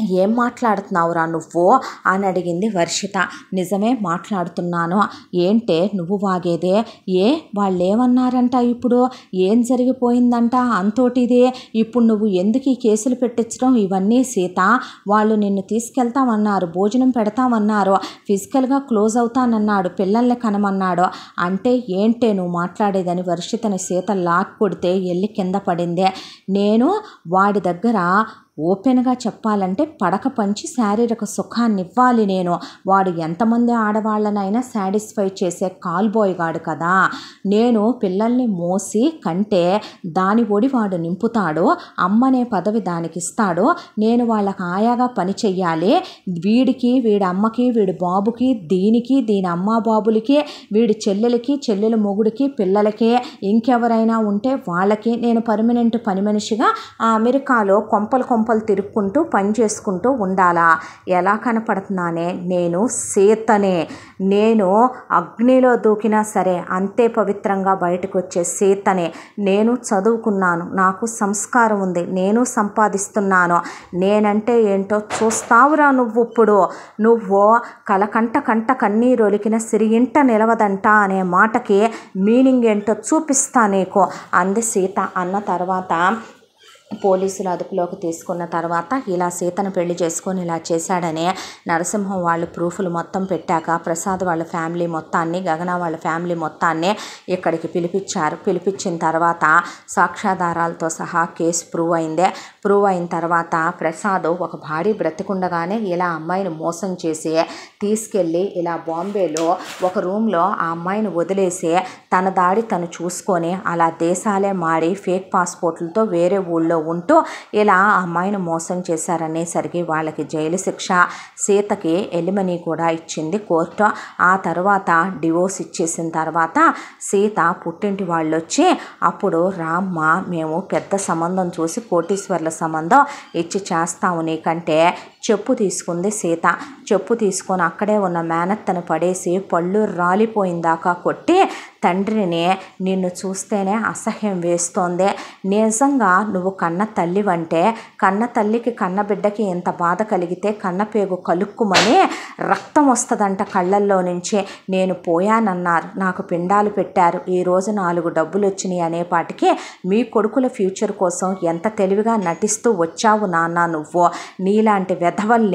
ఏం మాట్లాడుతున్నావురా నువ్వు? అని అడిగింది వర్షిత. నిజమే మాట్లాడుతున్నాను. ఏంటే నువ్వు వాగేదే? ఏ వాళ్ళు ఏమన్నారంట ఇప్పుడు? ఏం జరిగిపోయిందంట? అంతోటిదే. ఇప్పుడు నువ్వు ఎందుకు ఈ కేసులు పెట్టించడం? ఇవన్నీ సీత. వాళ్ళు నిన్ను తీసుకెళ్తామన్నారు భోజనం పెడతామన్నారు ఫిజికల్గా క్లోజ్ అవుతానన్నాడు పిల్లల్ని కనమన్నాడు. అంటే ఏంటే నువ్వు మాట్లాడేదని వర్షితని సీత లాక్ కొడితే వెళ్ళి కింద పడిందే. నేను వాడి దగ్గర
ఓపెన్గా చెప్పాలంటే పడక పంచి శారీరక సుఖాన్ని ఇవ్వాలి నేను. వాడు ఎంతమంది ఆడవాళ్ళనైనా సాటిస్ఫై చేసే కాల్ బాయ్ గాడు కదా. నేను పిల్లల్ని మోసి కంటే దాని ఒడి వాడు నింపుతాడు అమ్మనే పదవి దానికి ఇస్తాడు నేను వాళ్ళకి ఆయాగా పని చెయ్యాలి. వీడికి వీడి అమ్మకి వీడి బాబుకి దీనికి దీని అమ్మ బాబులకి వీడి చెల్లెలకి చెల్లెల మొగుడికి పిల్లలకి ఇంకెవరైనా ఉంటే వాళ్ళకి నేను పర్మనెంట్ పని మనిషిగా ఆ అమెరికాలో కొంపలు కొంపలు తిరుక్కుంటూ పని చేసుకుంటూ ఉండాలా? ఎలా కనపడుతున్నానే? నేను సీతనే. నేను అగ్నిలో దూకినా సరే అంతే పవిత్రంగా బయటకు వచ్చే సీతనే. నేను చదువుకున్నాను. నాకు సంస్కారం ఉంది. నేను సంపాదిస్తున్నాను. నేనంటే ఏంటో చూస్తావురా నువ్వు ఇప్పుడు. నువ్వు కలకంట కంట కన్నీరొలికిన సిరియింట నిలవదంట అనే మాటకి మీనింగ్ ఏంటో చూపిస్తా నీకు. అంది సీత అన్న తర్వాత పోలీసులు అదుపులోకి తీసుకున్న తర్వాత ఇలా సీతను పెళ్ళి చేసుకొని ఇలా చేశాడని నరసింహం వాళ్ళు ప్రూఫ్లు మొత్తం పెట్టాక ప్రసాద్ వాళ్ళ ఫ్యామిలీ మొత్తాన్ని గగన వాళ్ళ ఫ్యామిలీ మొత్తాన్ని ఇక్కడికి పిలిపించారు. పిలిపించిన తర్వాత సాక్ష్యాధారాలతో సహా కేసు ప్రూవ్ అయిందే. ప్రూవ్ అయిన తర్వాత ప్రసాద్ ఒక భారీ బ్రతికుండగానే ఇలా అమ్మాయిని మోసం చేసి తీసుకెళ్ళి ఇలా బాంబేలో ఒక రూమ్లో ఆ అమ్మాయిని వదిలేసి తన దాడి తను చూసుకొని అలా దేశాలే మారి ఫేక్ పాస్పోర్ట్లతో వేరే ఊళ్ళో ఉంటూ ఇలా ఆ అమ్మాయిని మోసం చేశారనేసరికి వాళ్ళకి జైలు శిక్ష సీతకి ఎలిమని కూడా ఇచ్చింది కోర్టు. ఆ తర్వాత డివోర్స్ ఇచ్చేసిన తర్వాత సీత పుట్టింటి వాళ్ళు వచ్చి అప్పుడు రామ్మ మేము పెద్ద సంబంధం చూసి కోటీశ్వర్ల సంబంధం ఇచ్చి చేస్తాము నీకంటే. చెప్పు తీసుకుంది సీత. చెప్పు తీసుకొని అక్కడే ఉన్న మేనత్తను పడేసి పళ్ళు రాలిపోయిందాకా కొట్టి తండ్రిని నిన్ను చూస్తేనే అసహ్యం వేస్తోంది. నిజంగా నువ్వు కన్న తల్లివంటే కన్న తల్లికి కన్న బిడ్డకి ఎంత బాధ కలిగితే కన్న పేగు కలుక్కుమని రక్తం వస్తుందంట కళ్ళల్లో నుంచి. నేను పోయానన్నారు నాకు పిండాలు పెట్టారు ఈరోజు నాలుగు డబ్బులు వచ్చినాయి అనేపాటికి మీ కొడుకుల ఫ్యూచర్ కోసం ఎంత తెలివిగా నటిస్తూ వచ్చావు నాన్న నువ్వు? నీలాంటి धवल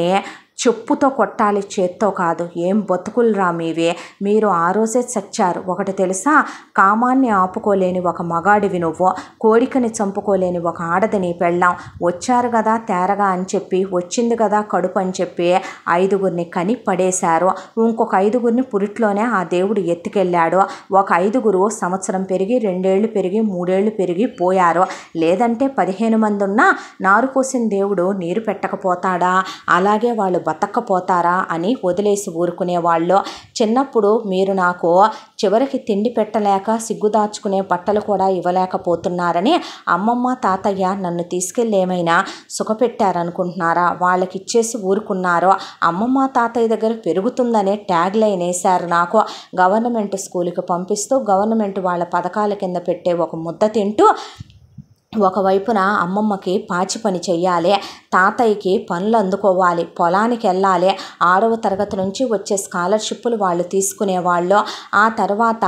చెప్పుతో కొట్టాలి చేత్తో కాదు. ఏం బతుకులురా మీవి. మీరు ఆ రోజే చచ్చారు. ఒకటి తెలుసా? కామాన్ని ఆపుకోలేని ఒక మగాడివి నువ్వు. కోడికని చంపుకోలేని ఒక ఆడదని పెళ్ళాం. వచ్చారు కదా తేరగా అని చెప్పి వచ్చింది కదా కడుపు అని చెప్పి ఐదుగురిని కని పడేశారు ఇంకొక ఐదుగురిని పురిట్లోనే ఆ దేవుడు ఎత్తుకెళ్ళాడు. ఒక ఐదుగురు సంవత్సరం పెరిగి రెండేళ్ళు పెరిగి మూడేళ్ళు పెరిగి పోయారు. లేదంటే పదిహేను మంది ఉన్నా నారు పోసిన దేవుడు నీరు పెట్టకపోతాడా? అలాగే వాళ్ళు బతకపోతారా అని వదిలేసి ఊరుకునేవాళ్ళు చిన్నప్పుడు మీరు నాకు చివరికి తిండి పెట్టలేక సిగ్గుదాచుకునే బట్టలు కూడా ఇవ్వలేకపోతున్నారని అమ్మమ్మ తాతయ్య నన్ను తీసుకెళ్ళి ఏమైనా సుఖపెట్టారనుకుంటున్నారా? వాళ్ళకి ఇచ్చేసి ఊరుకున్నారో. అమ్మమ్మ తాతయ్య దగ్గర పెరుగుతుందనే ట్యాగ్ లైన్ వేశారు నాకు. గవర్నమెంట్ స్కూల్కి పంపిస్తూ గవర్నమెంట్ వాళ్ళ పథకాల కింద పెట్టే ఒక ముద్ద తింటూ ఒకవైపున అమ్మమ్మకి పాచి పని చెయ్యాలి తాతయ్యకి పనులు అందుకోవాలి పొలానికి వెళ్ళాలి. ఆరవ తరగతి నుంచి వచ్చే స్కాలర్షిప్లు వాళ్ళు తీసుకునేవాళ్ళు. ఆ తర్వాత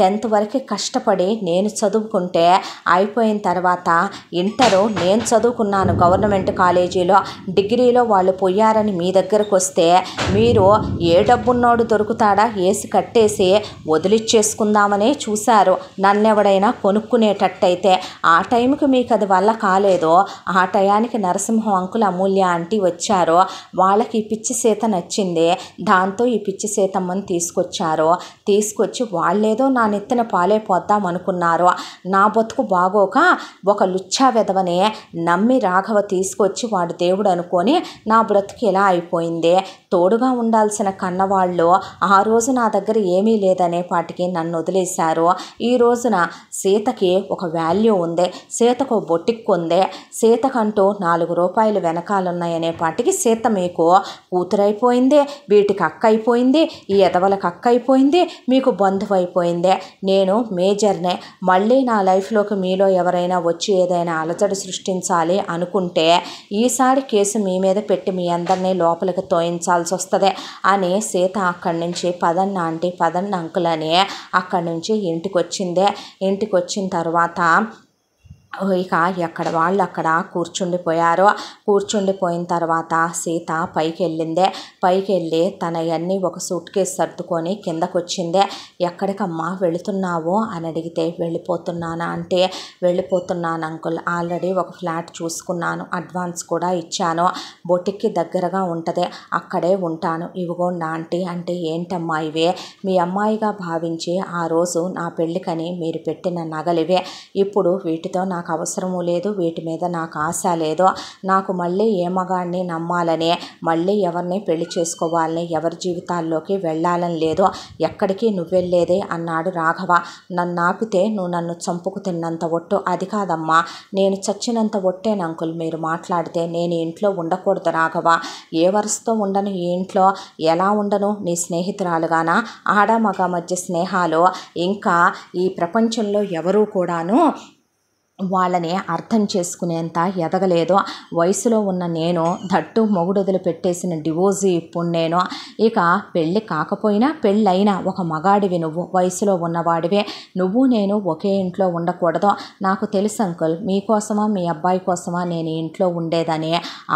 టెన్త్ వరకు కష్టపడి నేను చదువుకుంటే అయిపోయిన తర్వాత ఇంటరు నేను చదువుకున్నాను గవర్నమెంట్ కాలేజీలో. డిగ్రీలో వాళ్ళు పోయారని మీ దగ్గరకు వస్తే మీరు ఏ డబ్బున్నోడు దొరుకుతాడా? ఏసి కట్టేసి వదిలిచ్చేసుకుందామనే చూశారు. నన్నెవడైనా కొనుక్కునేటట్టయితే ఆ టైంకి మీకు అది వల్ల కాలేదో ఆ టయానికి నరసింహం అంకుల్ అమూల్య ఆంటీ వచ్చారో వాళ్ళకి ఈ పిచ్చి సీత నచ్చింది దాంతో ఈ పిచ్చి సీతమ్మని తీసుకొచ్చారు తీసుకొచ్చి వాళ్ళేదో నా నెత్తిన పాలైపోద్దాం అనుకున్నారు నా బతుకు బాగోక ఒక లుచ్చా విధవనే నమ్మి రాఘవ తీసుకొచ్చి వాడు దేవుడు అనుకొని నా బ్రతుకు ఇలా అయిపోయింది తోడుగా ఉండాల్సిన కన్నవాళ్ళు ఆ రోజు నా దగ్గర ఏమీ లేదనే పాటికి నన్ను వదిలేశారు. ఈ రోజున సీతకి ఒక వాల్యూ ఉంది. సీతకు బొట్టిక్కుందే. సీతకంటూ నాలుగు రూపాయలు వెనకాలన్నాయనే పాటికి సీత మీకు కూతురైపోయింది వీటికి అక్క అయిపోయింది ఈ ఎదవలకు అక్క అయిపోయింది మీకు బంధువు అయిపోయిందే నేను మేజర్నే. మళ్ళీ నా లైఫ్లోకి మీలో ఎవరైనా వచ్చి ఏదైనా అలజడి సృష్టించాలి అనుకుంటే ఈసారి కేసు మీ మీద పెట్టి మీ అందరినీ లోపలికి తోయించాల్సి వస్తుంది అని సీత అక్కడి నుంచి పదన్న ఆంటీ పదన్న అంకుల్ అని అక్కడి నుంచి ఇంటికి వచ్చిందే ఇంటికి వచ్చిన తర్వాత ఇక ఎక్కడ వాళ్ళు అక్కడ కూర్చుండిపోయారు. కూర్చుండిపోయిన తర్వాత సీత పైకి వెళ్ళిందే పైకి వెళ్ళి తన అన్నీ ఒక సూట్ కేసు సర్దుకొని కిందకు వచ్చిందే ఎక్కడికమ్మా వెళుతున్నావు అని అడిగితే వెళ్ళిపోతున్నానా అంటే వెళ్ళిపోతున్నాను అంకుల్. ఆల్రెడీ ఒక ఫ్లాట్ చూసుకున్నాను. అడ్వాన్స్ కూడా ఇచ్చాను. బొటిక్కి దగ్గరగా ఉంటుంది. అక్కడే ఉంటాను. ఇవిగోండి ఆంటీ అంటే ఏంటమ్మా ఇవే? మీ అమ్మాయిగా భావించి ఆ రోజు నా పెళ్ళికని మీరు పెట్టిన నగలివే. ఇప్పుడు వీటితో నాకు అవసరము లేదు వీటి మీద నాకు ఆశ లేదు. నాకు మళ్ళీ ఏ మగాడిని నమ్మాలని మళ్ళీ ఎవరిని పెళ్ళి చేసుకోవాలని ఎవరి జీవితాల్లోకి వెళ్ళాలని లేదు. ఎక్కడికి నువ్వెళ్ళేదే అన్నాడు రాఘవ. నన్ను ఆపితే నువ్వు నన్ను చంపుకు తిన్నంత ఒట్టు అది కాదమ్మా. నేను చచ్చినంత ఒట్టే నంకుల్ మీరు మాట్లాడితే నేను ఇంట్లో ఉండకూడదు రాఘవ. ఏ వరుసతో ఉండను ఈ ఇంట్లో? ఎలా ఉండను? నీ స్నేహితురాలుగానా? ఆడ మగ మధ్య స్నేహాలు? ఇంకా ఈ ప్రపంచంలో ఎవరూ కూడాను వాళ్ళని అర్థం చేసుకునేంత ఎదగలేదు. వయసులో ఉన్న నేను దట్టు మొగుడుదలు పెట్టేసిన డివోర్జీ ఇప్పుడు నేను ఇక పెళ్ళి కాకపోయినా పెళ్ళైనా ఒక మగాడివి నువ్వు వయసులో ఉన్నవాడివే. నువ్వు నేను ఒకే ఇంట్లో ఉండకూడదు. నాకు తెలుసు అంకుల్ మీకోసమా మీ అబ్బాయి కోసమా నేను ఇంట్లో ఉండేదని.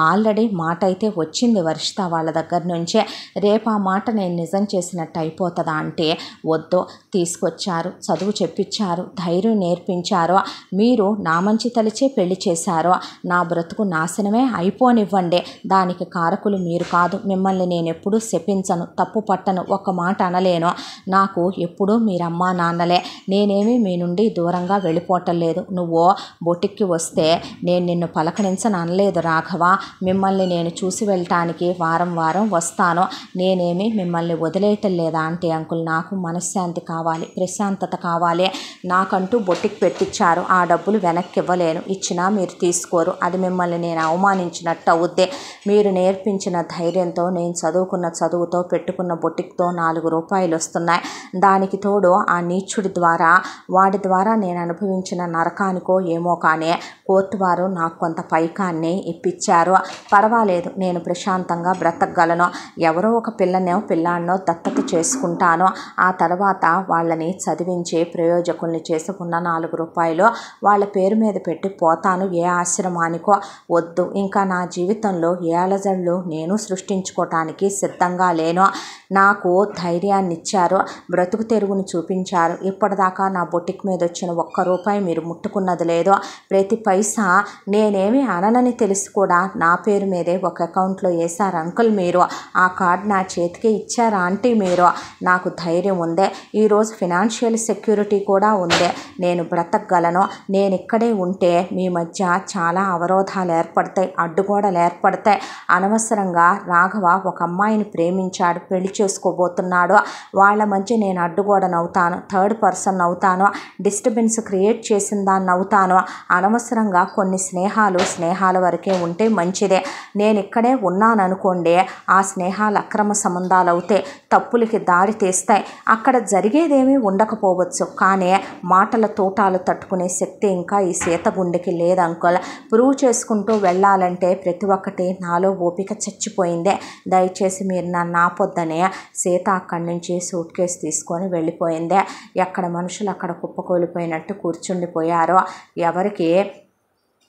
ఆల్రెడీ మాట అయితే వచ్చింది వర్షిత వాళ్ళ దగ్గర నుంచే. రేపు ఆ మాట నేను నిజం చేసినట్టు అయిపోతుందా అంటే వద్దు తీసుకొచ్చారు చదువు చెప్పించారు ధైర్యం నేర్పించారు. మీరు నా మంచి తలిచే పెళ్ళి చేశారు. నా బ్రతుకు నాశనమే అయిపోనివ్వండి. దానికి కారకులు మీరు కాదు. మిమ్మల్ని నేను ఎప్పుడూ శపించను తప్పు పట్టను ఒక్క మాట అనలేను. నాకు ఎప్పుడూ మీరమ్మా నాన్నలే. నేనేమి మీ నుండి దూరంగా వెళ్ళిపోవటం లేదు. నువ్వు బొటిక్కి వస్తే నేను నిన్ను పలకరించను అనలేదు రాఘవ. మిమ్మల్ని నేను చూసి వెళ్ళటానికి వారం వారం వస్తాను. నేనేమి మిమ్మల్ని వదిలేయటం లేదా అంటే అంకుల్? నాకు మనశ్శాంతి కావాలి ప్రశాంతత కావాలి. నాకంటూ బొట్టికి పెట్టించారు ఆ డబ్బులు వెనక్కి ఇవ్వలేను ఇచ్చినా మీరు తీసుకోరు. అది మిమ్మల్ని నేను అవమానించినట్టు అవుద్దే. మీరు నేర్పించిన ధైర్యంతో నేను చదువుకున్న చదువుతో పెట్టుకున్న బొట్టిక్తో నాలుగు రూపాయలు వస్తున్నాయి. దానికి తోడు ఆ నీచుడి ద్వారా వాడి ద్వారా నేను అనుభవించిన నరకానికో ఏమో కానీ కోర్టు వారు నాకు కొంత పైకాన్ని ఇప్పించారు పర్వాలేదు నేను ప్రశాంతంగా బ్రతకగలను. ఎవరో ఒక పిల్లనో పిల్లాన్నో దత్తత చేసుకుంటాను. ఆ తర్వాత వాళ్ళని చదివించి ప్రయోజకుల్ని చేసుకున్న నాలుగు రూపాయలు వాళ్ళ పేరు మీద పెట్టి పోతాను. ఏ ఆశ్రమానికో వద్దు. ఇంకా నా జీవితంలో ఏ అలజడులు నేను సృష్టించుకోవటానికి సిద్ధంగా లేను నాకు ధైర్యాన్ని ఇచ్చారు బ్రతుకు తెరుగుని చూపించారు. ఇప్పటిదాకా నా బొట్టికి మీద వచ్చిన ఒక్క రూపాయి మీరు ముట్టుకున్నది లేదు ప్రతి పైసా నేనేమి అనని తెలిసి కూడా నా పేరు మీదే ఒక అకౌంట్లో వేశారు అంకుల్ మీరు. ఆ కార్డ్ నా చేతికి ఇచ్చారా ఆంటీ మీరు. నాకు ధైర్యం ఉందే. ఈరోజు ఫినాన్షియల్ సెక్యూరిటీ కూడా ఉందే. నేను బ్రతకగలను. నేను ఇక్కడే ఉంటే మీ మధ్య చాలా అవరోధాలు ఏర్పడతాయి అడ్డుగోడలు ఏర్పడతాయి. అనవసరంగా రాఘవ ఒక అమ్మాయిని ప్రేమించాడు పెళ్ళి చేసుకోబోతున్నాడు. వాళ్ళ మధ్య నేను అడ్డుగోడను అవుతాను థర్డ్ పర్సన్ అవుతాను డిస్టర్బెన్స్ క్రియేట్ చేసిన దాన్ని అవుతాను. అనవసరంగా కొన్ని స్నేహాలు స్నేహాల వరకే ఉంటే మంచిదే. నేను ఇక్కడే ఉన్నాననుకోండి ఆ స్నేహాలు అక్రమ సంబంధాలు అవుతాయి తప్పులకి దారి తీస్తాయి. అక్కడ జరిగేదేమీ ఉండకపోవచ్చు కానీ మాటల తోటాలు తట్టుకునే శక్తి ఇంకా ఈ సీత గుండెకి లేదు అంకుల్. ప్రూవ్ చేసుకుంటూ వెళ్ళాలంటే ప్రతి ఒక్కటి నాలో ఓపిక చచ్చిపోయిందే. దయచేసి మీరు నన్ను ఆపొద్దనే. సీత అక్కడి నుంచి సూట్ కేసు తీసుకొని వెళ్ళిపోయిందే. ఎక్కడ మనుషులు అక్కడ కుప్పకూలిపోయినట్టు కూర్చుండిపోయారో. ఎవరికి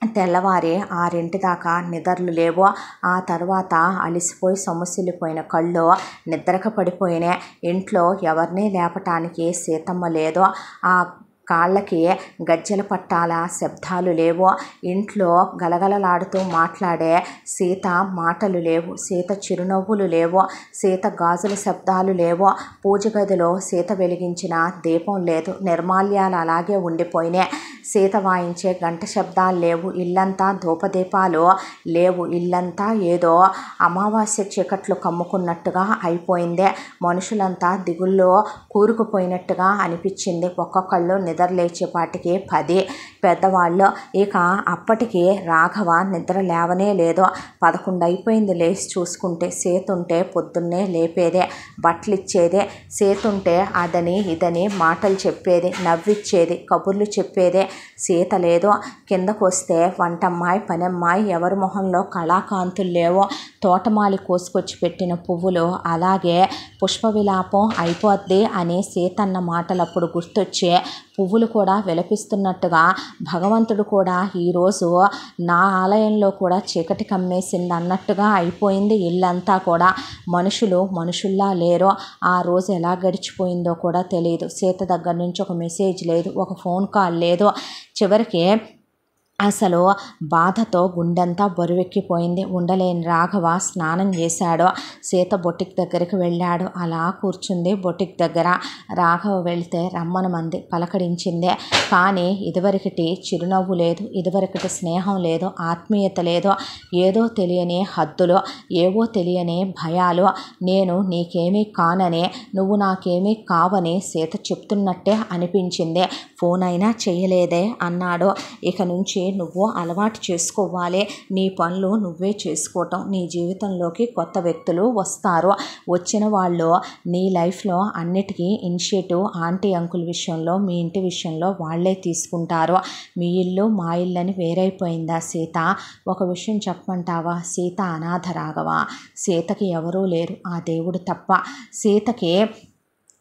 తెల్లవారి ఆరింటి దాకా నిద్రలు లేవు. ఆ తర్వాత అలిసిపోయి సొమ్మసిల్లిపోయిన కళ్ళు నిద్రకు పడిపోయినాయి. ఇంట్లో ఎవరిని లేపటానికి సీతమ్మ లేదో. ఆ కాళ్ళకి గజ్జెల పట్టాల? శబ్దాలు లేవు? ఇంట్లో గలగలలాడుతూ మాట్లాడే సీత మాటలు లేవు. సీత చిరునవ్వులు లేవు? సీత గాజుల శబ్దాలు లేవు? పూజ గదిలో సీత వెలిగించిన దీపం లేదు. నిర్మాల్యాలు అలాగే ఉండిపోయినాయి సీత వాయించే గంట శబ్దాలు లేవు. ఇల్లంతా ధూపదీపాలు లేవు. ఇల్లంతా ఏదో అమావాస్య చీకట్లు కమ్ముకున్నట్టుగా అయిపోయిందే. మనుషులంతా దిగుల్లో కూరుకుపోయినట్టుగా అనిపించింది. ఒక్కొక్కళ్ళు నిద్ర లేచేపాటికి పది పెద్దవాళ్ళు ఇక అప్పటికి రాఘవ నిద్ర లేవనే లేదు. పదకొండు అయిపోయింది లేచి చూసుకుంటే సేతుంటే పొద్దున్నే లేపేదే బట్టలు ఇచ్చేదే సేతుంటే అదని ఇదని మాటలు చెప్పేది నవ్విచ్చేది కబుర్లు చెప్పేదే. సీత లేదు. కిందకు వస్తే వంటమ్మాయి పనమ్మాయి ఎవరి మొహంలో కళాకాంతులు లేవో తోటమాలి కోసుకొచ్చి పెట్టిన పువ్వులు అలాగే పుష్ప విలాపం అయిపోద్ది అని సీతన్న మాటలు అప్పుడు గుర్తొచ్చే పువ్వులు కూడా విలపిస్తున్నట్టుగా భగవంతుడు కూడా ఈరోజు నా ఆలయంలో కూడా చీకటి కమ్మేసింది అన్నట్టుగా అయిపోయింది. ఇల్లంతా కూడా మనుషులు మనుషుల్లా లేరు. ఆ రోజు ఎలా గడిచిపోయిందో కూడా తెలియదు సీత దగ్గర నుంచి ఒక మెసేజ్ లేదు ఒక ఫోన్ కాల్ లేదు. చివరికి అసలు బాధతో గుండెంతా బరువెక్కిపోయింది. ఉండలేని రాఘవ స్నానం చేశాడు. సీత బొటిక్ దగ్గరికి వెళ్ళాడు. అలా కూర్చుంది బొటిక్ దగ్గర. రాఘవ వెళ్తే రమ్మనమంది పలకరించింది. కానీ ఇదివరకటి చిరునవ్వు లేదు. ఇదివరకటి స్నేహం లేదు. ఆత్మీయత లేదు. ఏదో తెలియని హద్దులు ఏవో తెలియని భయాలు. నేను నీకేమీ కానని నువ్వు నాకేమీ కావని సీత చెప్తున్నట్టే అనిపించింది. ఫోన్ అయినా చేయలేదే అన్నాడు. ఇక నుంచి నువ్వు అలవాటు చేసుకోవాలి. నీ పనులు నువ్వే చేసుకోవటం. నీ జీవితంలోకి కొత్త వ్యక్తులు వస్తారు. వచ్చిన వాళ్ళు నీ లైఫ్లో అన్నిటికీ ఇనిషియేటివ్ ఆంటీ అంకుల్ విషయంలో మీ ఇంటి విషయంలో వాళ్ళే తీసుకుంటారు. మీ ఇల్లు మా ఇల్లు అని వేరైపోయిందా సీత? ఒక విషయం చెప్పమంటావా? సీత అనాథ రాగవా సీతకి ఎవరూ లేరు. ఆ దేవుడు తప్ప. సీతకి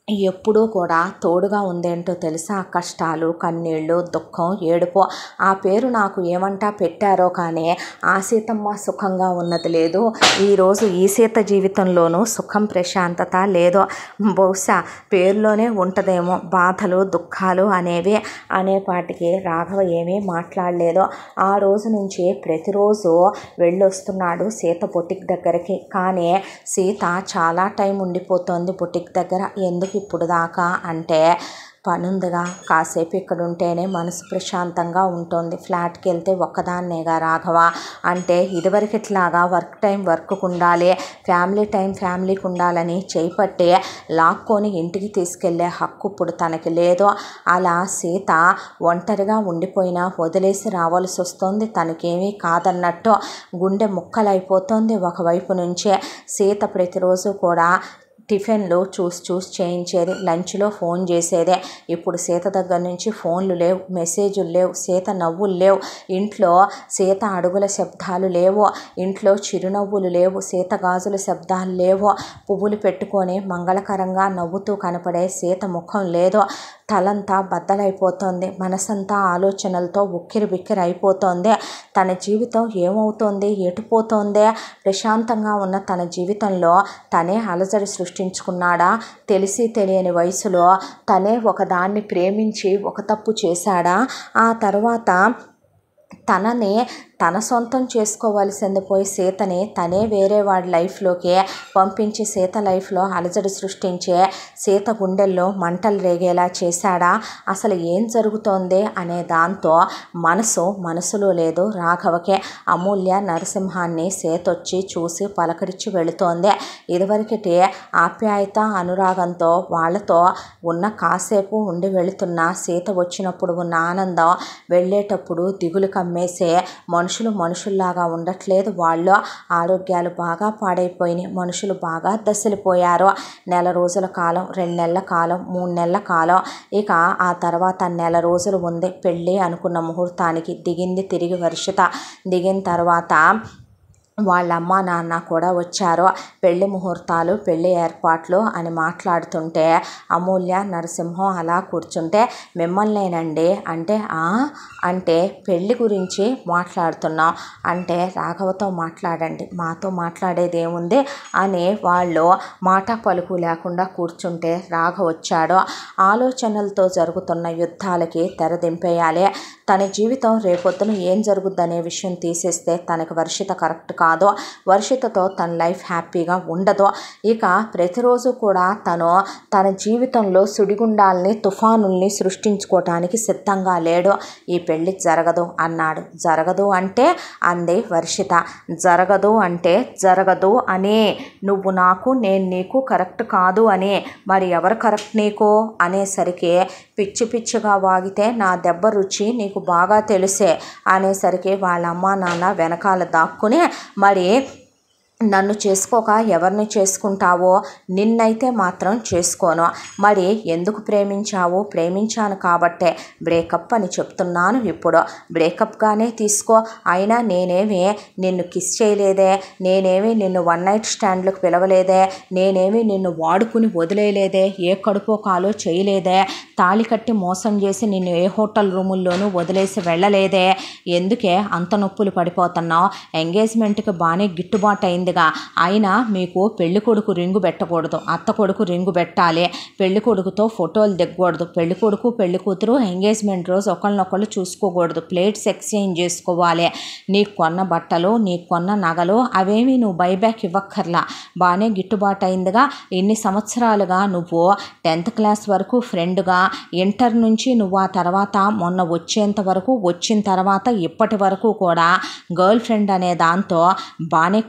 ఎప్పుడూ కూడా తోడుగా ఉందేంటో తెలుసా? కష్టాలు కన్నీళ్ళు దుఃఖం ఏడుపు. ఆ పేరు నాకు ఏమంటా పెట్టారో కానీ ఆ సీతమ్మ సుఖంగా ఉన్నది లేదు. ఈరోజు ఈ సీత జీవితంలోనూ సుఖం ప్రశాంతత లేదో బహుశా పేరులోనే ఉంటుందేమో. బాధలు దుఃఖాలు అనేవి అనేపాటికి రాఘవ ఏమీ మాట్లాడలేదు. ఆ రోజు నుంచి ప్రతిరోజు వెళ్ళొస్తున్నాడు సీత బొటిక్ దగ్గరికి. కానీ సీత చాలా టైం ఉండిపోతుంది బొటిక్ దగ్గర. ఎందుకు ఇప్పుడు దాకా అంటే పనుందిగా. కాసేపు ఇక్కడ ఉంటేనే మనసు ప్రశాంతంగా ఉంటుంది. ఫ్లాట్కి వెళ్తే ఒక్కదాన్నేగా రాఘవ. అంటే ఇదివరకిట్లాగా వర్క్ టైం వర్క్కు ఉండాలి ఫ్యామిలీ టైం ఫ్యామిలీకి ఉండాలని చేపట్టి లాక్కొని ఇంటికి తీసుకెళ్ళే హక్కు ఇప్పుడు తనకి లేదు. అలా సీత ఒంటరిగా ఉండిపోయినా వదిలేసి రావాల్సి వస్తుంది తనకేమీ కాదన్నట్టు గుండె ముక్కలైపోతుంది ఒకవైపు నుంచే. సీత ప్రతిరోజు కూడా టిఫిన్లు చూసి చూసి చేయించేది లంచ్లో ఫోన్ చేసేదే. ఇప్పుడు సీత దగ్గర నుంచి ఫోన్లు లేవు మెసేజ్లు లేవు సీత నవ్వులు లేవు. ఇంట్లో సీత అడుగుల శబ్దాలు లేవు ఇంట్లో చిరునవ్వులు లేవు సీత గాజుల శబ్దాలు లేవు. పువ్వులు పెట్టుకొని మంగళకరంగా నవ్వుతూ కనపడే సీత ముఖం లేదు. తలంతా బద్దలైపోతుంది మనసంతా ఆలోచనలతో ఉక్కిరి బిక్కిరి అయిపోతుంది తన జీవితం ఏమవుతోంది ఎటుపోతోంది? ప్రశాంతంగా ఉన్న తన జీవితంలో తనే అలజడి సృష్టించుకున్నాడా? తెలిసి తెలియని వయసులో తనే ఒకదాన్ని ప్రేమించి ఒక తప్పు చేశాడా? ఆ తర్వాత తనని తన సొంతం చేసుకోవాల్సింది పోయి సీతని తనే వేరే వాడి లైఫ్లోకి పంపించి సీత లైఫ్లో అలజడి సృష్టించే సీత గుండెల్లో మంటలు రేగేలా చేశాడా? అసలు ఏం జరుగుతోంది అనే దాంతో మనసు మనసులో లేదు. రాఘవకే అమూల్య నరసింహాన్ని సీతొచ్చి చూసి పలకరించి వెళుతోంది. ఇదివరకటి ఆప్యాయత అనురాగంతో వాళ్ళతో ఉన్న కాసేపు ఉండి వెళుతున్న సీత వచ్చినప్పుడు ఉన్న ఆనందం వెళ్ళేటప్పుడు దిగులు కమ్మేసే మనుషులు మనుషుల్లాగా ఉండట్లేదు. వాళ్ళు ఆరోగ్యాలు బాగా పాడైపోయినాయి. మనుషులు బాగా దశలిపోయారు. నెల రోజుల కాలం రెండు నెలల కాలం మూడు నెలల కాలం. ఇక ఆ తర్వాత నెల రోజులు ఉంది పెళ్ళి అనుకున్న ముహూర్తానికి దిగింది తిరిగి వర్షిత దిగిన తర్వాత వాళ్ళ అమ్మ నాన్న కూడా వచ్చారు. పెళ్ళి ముహూర్తాలు పెళ్ళి ఏర్పాట్లు అని మాట్లాడుతుంటే అమూల్య నరసింహం అలా కూర్చుంటే మిమ్మల్నేనండి. అంటే ఆ? అంటే పెళ్ళి గురించి మాట్లాడుతున్నాం. అంటే రాఘవతో మాట్లాడండి. మాతో మాట్లాడేది ఏముంది అని వాళ్ళు మాట పలుకు లేకుండా కూర్చుంటే రాఘవ వచ్చాడు. ఆలోచనలతో జరుగుతున్న యుద్ధాలకి తెరదింపేయాలి. తన జీవితం రేపొద్దున ఏం జరుగుద్దనే విషయం తీసేస్తే తనకు వర్షిత కరెక్ట్ కాదు. వర్షితతో తన లైఫ్ హ్యాపీగా ఉండదు. ఇక ప్రతిరోజు కూడా తను తన జీవితంలో సుడిగుండాల్ని తుఫానుల్ని సృష్టించుకోవటానికి సిద్ధంగా లేడు. ఈ పెళ్ళి జరగదు అన్నాడు. జరగదు అంటే? అంది వర్షిత. జరగదు అంటే జరగదు అని. నువ్వు నాకు నేను నీకు కరెక్ట్ కాదు అని. మరి ఎవరు కరెక్ట్ నీకు? అనేసరికి పిచ్చి పిచ్చిగా వాగితే నా దెబ్బ రుచి నీకు బాగా తెలుసే అనేసరికి వాళ్ళ అమ్మా నాన్న వెనకాల దాక్కుని మరి నన్ను చేసుకోక ఎవరిని చేసుకుంటావో నిన్నైతే మాత్రం చేసుకోను. మరి ఎందుకు ప్రేమించావు? ప్రేమించాను కాబట్టే బ్రేకప్ అని చెప్తున్నాను ఇప్పుడు. బ్రేకప్గానే తీసుకో. అయినా నేనేమి నిన్ను కిస్ చేయలేదే? నేనేమి నిన్ను వన్ నైట్ స్టాండ్లకు పిలవలేదే? నేనేమి నిన్ను వాడుకుని వదిలేయలేదే? ఏ కడుపో కాలో చేయలేదే? తాళి కట్టి మోసం చేసి నిన్ను ఏ హోటల్ రూముల్లోనూ వదిలేసి వెళ్ళలేదే? ఎందుకే అంత నొప్పులు పడిపోతున్నావు? ఎంగేజ్మెంట్కి బాగానే గిట్టుబాటు అయింది అయిందిగా అయినా మీకు పెళ్ళి కొడుకు రింగు పెట్టకూడదు. అత్త కొడుకు రింగు పెట్టాలి. పెళ్ళి కొడుకుతో ఫోటోలు దిగకూడదు. పెళ్ళి కొడుకు పెళ్ళి కూతురు ఎంగేజ్మెంట్ రోజు ఒకళ్ళనొకళ్ళు చూసుకోకూడదు. ప్లేట్స్ ఎక్స్చేంజ్ చేసుకోవాలి. నీకు కొన్న బట్టలు నీకు కొన్న నగలు అవేమి నువ్వు బైబ్యాక్ ఇవ్వక్కర్లా. బాగానే గిట్టుబాటు అయిందిగా. ఎన్ని సంవత్సరాలుగా నువ్వు టెన్త్ క్లాస్ వరకు ఫ్రెండ్గా. ఇంటర్ నుంచి నువ్వు ఆ తర్వాత మొన్న వచ్చేంత వరకు వచ్చిన తర్వాత ఇప్పటి వరకు కూడా గర్ల్ ఫ్రెండ్ అనే దాంతో బాగానే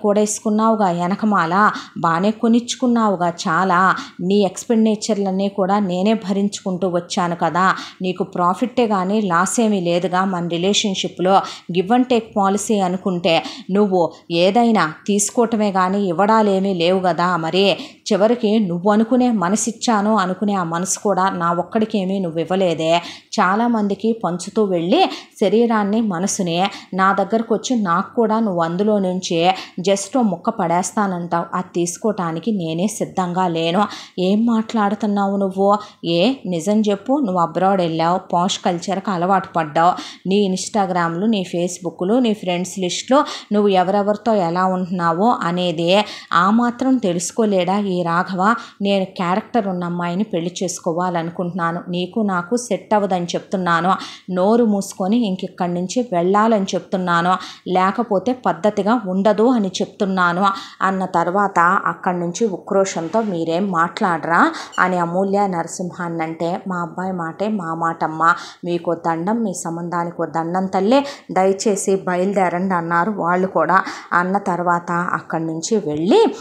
కూడేసుకున్నావుగా వెనకమాల బాగానే కొనిచ్చుకున్నావుగా చాలా. నీ ఎక్స్పెండిచర్లన్నీ కూడా నేనే భరించుకుంటూ వచ్చాను కదా. నీకు ప్రాఫిట్టే కానీ లాస్ ఏమీ లేదుగా మన రిలేషన్షిప్లో. గివ్ అండ్ టేక్ పాలసీ అనుకుంటే నువ్వు ఏదైనా తీసుకోవటమే కానీ ఇవ్వడాలేమీ లేవు కదా మరి. చివరికి నువ్వు అనుకునే మనసిచ్చాను అనుకునే ఆ మనసు కూడా నా ఒక్కడికేమీ నువ్వు ఇవ్వలేదే. చాలామందికి పంచుతూ వెళ్ళి శరీరాన్ని మనసుని నా దగ్గరకు వచ్చి నాకు కూడా నువ్వు అందులో నుంచి జస్ట్ ముక్క పడేస్తానంటావు. అది తీసుకోవటానికి నేనే సిద్ధంగా లేను. ఏం మాట్లాడుతున్నావు నువ్వు? ఏ? నిజం చెప్పు. నువ్వు అబ్రాడ్ వెళ్ళావు. పాష్ కల్చర్కి అలవాటు పడ్డావు. నీ ఇన్స్టాగ్రామ్లు నీ ఫేస్బుక్లు నీ ఫ్రెండ్స్ లిస్టులో నువ్వు ఎవరెవరితో ఎలా ఉంటున్నావో అనేది. ఆ మాత్రం తెలుసుకోలేడా ఈ రాఘవ? నేను క్యారెక్టర్ ఉన్న అమ్మాయిని పెళ్ళి చేసుకోవాలనుకుంటున్నాను. నీకు నాకు సెట్ అవ్వదని చెప్తున్నాను. నోరు మూసుకొని ఇంక ఇక్కడి నుంచి వెళ్ళాలని చెప్తున్నాను. లేకపోతే పద్ధతిగా ఉండదు అని చెప్తున్నాను. అన్న తర్వాత అక్కడి నుంచి ఉక్రోషంతో మీరేం మాట్లాడరా అని అమూల్య నరసింహాన్ అంటే మా అబ్బాయి మాటే మా మాటమ్మ. మీకు దండం మీ సంబంధానికి దండం తల్లే దయచేసి బయలుదేరండి అన్నారు వాళ్ళు కూడా. అన్న తర్వాత అక్కడి నుంచి వెళ్ళి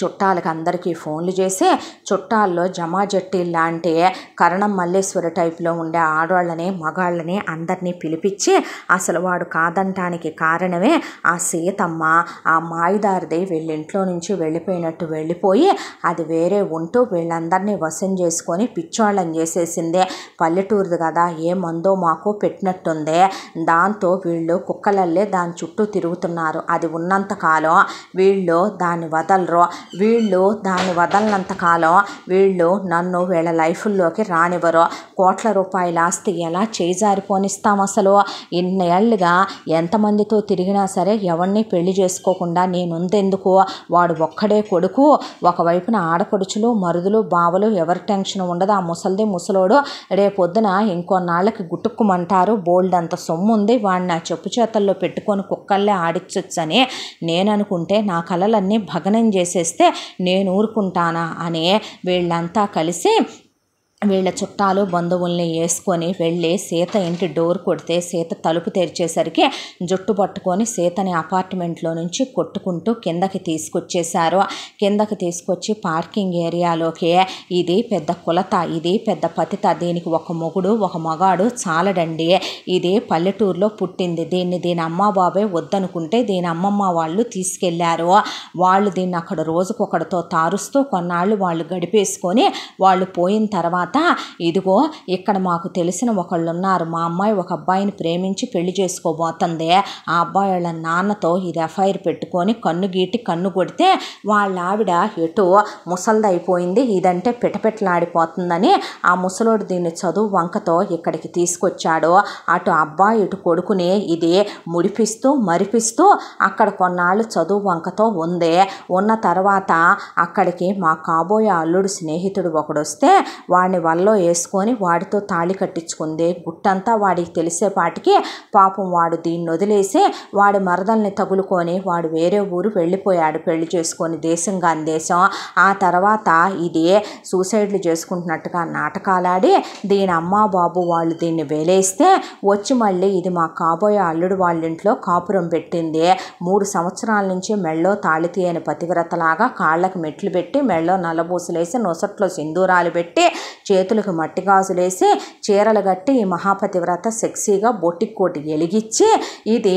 చుట్టాలకు అందరికీ ఫోన్లు చేసి చుట్టాల్లో జమాజట్టి లాంటి కరణం మల్లేశ్వరి టైప్లో ఉండే ఆడవాళ్ళని మగాళ్ళని అందరినీ పిలిపించి అసలు వాడు కాదంటానికి కారణమే ఆ సీతమ్మ ఆ మాయిదారిది వీళ్ళ ఇంట్లో నుంచి వెళ్ళిపోయినట్టు వెళ్ళిపోయి అది వేరే ఉంటూ వీళ్ళందరినీ వశం చేసుకొని పిచ్చోళ్ళని చేసేసిందే. పల్లెటూరుది కదా ఏ మందో మాకు పెట్టినట్టుందే. దాంతో వీళ్ళు కుక్కలల్లే దాని చుట్టూ తిరుగుతున్నారు. అది ఉన్నంతకాలం వీళ్ళు దాన్ని వదలరు. వీళ్ళు దాన్ని వదలనంత కాలం వీళ్ళు నన్ను వీళ్ళ లైఫ్ల్లోకి రానివ్వరు. కోట్ల రూపాయల ఆస్తి ఎలా చేజారిపోనిస్తాం అసలు? ఇన్నేళ్ళుగా ఎంతమందితో తిరిగినా సరే ఎవరిని పెళ్ళి చేసుకోకుండా నేనుందెందుకు? వాడు ఒక్కడే కొడుకు ఒకవైపున ఆడపడుచులు మరుదులు బావలు ఎవరి టెన్షన్ ఉండదు. ఆ ముసలిది ముసలోడు రేపొద్దున ఇంకొన్నాళ్ళకి గుట్టుక్కుమంటారు బోల్డ్ అంత సొమ్ము ఉంది వాడిని నా చెప్పు చేతల్లో పెట్టుకొని కుక్కల్లే ఆడిచ్చొచ్చని నేను అనుకుంటే నా కలలన్నీ భగనం చేస్తే నేను ఊరుకుంటానా? అనే వీళ్ళంతా కలిసి వీళ్ళ చుట్టాలు బంధువుల్ని వేసుకొని వెళ్ళి సీత ఇంటి డోర్ కొడితే సీత తలుపు తెరిచేసరికి జుట్టు పట్టుకొని సీతని అపార్ట్మెంట్లో నుంచి కొట్టుకుంటూ కిందకి తీసుకొచ్చేశారు. కిందకి తీసుకొచ్చి పార్కింగ్ ఏరియాలోకి ఇది పెద్ద కులత ఇది పెద్ద పతిత దీనికి ఒక మొగుడు ఒక మగాడు చాలడండి. ఇది పల్లెటూరులో పుట్టింది. దీన్ని దీని అమ్మబాబే వద్దనుకుంటే దీని అమ్మమ్మ వాళ్ళు తీసుకెళ్ళారు. వాళ్ళు దీన్ని అక్కడ రోజుకొకడితో తారుస్తూ కొన్నాళ్ళు వాళ్ళు గడిపేసుకొని వాళ్ళు పోయిన తర్వాత ఇదిగో ఇక్కడ మాకు తెలిసిన ఒకళ్ళు ఉన్నారు మా అమ్మాయి ఒక అబ్బాయిని ప్రేమించి పెళ్ళి చేసుకోబోతుంది. ఆ అబ్బాయి వాళ్ళ నాన్నతో ఇది ఎఫ్ఐఆర్ పెట్టుకొని కన్ను గీటి కన్ను కొడితే వాళ్ళ ఆవిడ ఎటు ముసల్దైపోయింది. ఇదంటే పిటపెట్లాడిపోతుందని ఆ ముసలోడు దీన్ని చదువు వంకతో ఇక్కడికి తీసుకొచ్చాడు. అటు అబ్బాయి ఇటు కొడుకుని ఇది ముడిపిస్తూ మరిపిస్తూ అక్కడ కొన్నాళ్ళు చదువు వంకతో ఉంది. ఉన్న తర్వాత అక్కడికి మా కాబోయే అల్లుడు స్నేహితుడు ఒకడు వస్తే వాడిని వల్లో వేసుకొని వాడితో తాళి కట్టించుకుంది. గుట్టంతా వాడికి తెలిసేపాటికి పాపం వాడు దీన్ని వదిలేసి వాడి మరదల్ని తగులుకొని వాడు వేరే ఊరు వెళ్ళిపోయాడు. పెళ్ళి చేసుకొని దేశం కాని దేశం. ఆ తర్వాత ఇది సూసైడ్లు చేసుకుంటున్నట్టుగా నాటకాలాడి దీని అమ్మ బాబు వాళ్ళు దీన్ని వేలేస్తే వచ్చి మళ్ళీ ఇది మా కాబోయే అల్లుడు వాళ్ళ ఇంట్లో కాపురం పెట్టింది. మూడు సంవత్సరాల నుంచి మెళ్ళో తాళి తీయని పతివ్రతలాగా కాళ్ళకు మెట్లు పెట్టి మెళ్ళో నల్లబూసలేసి నొసట్లో సింధూరాలు పెట్టి చేతులకు మట్టి గాజులేసి చీరలు కట్టి ఈ మహాపతివ్రత సెక్సీగా బొట్టికోటి ఎలిగిచ్చి ఇది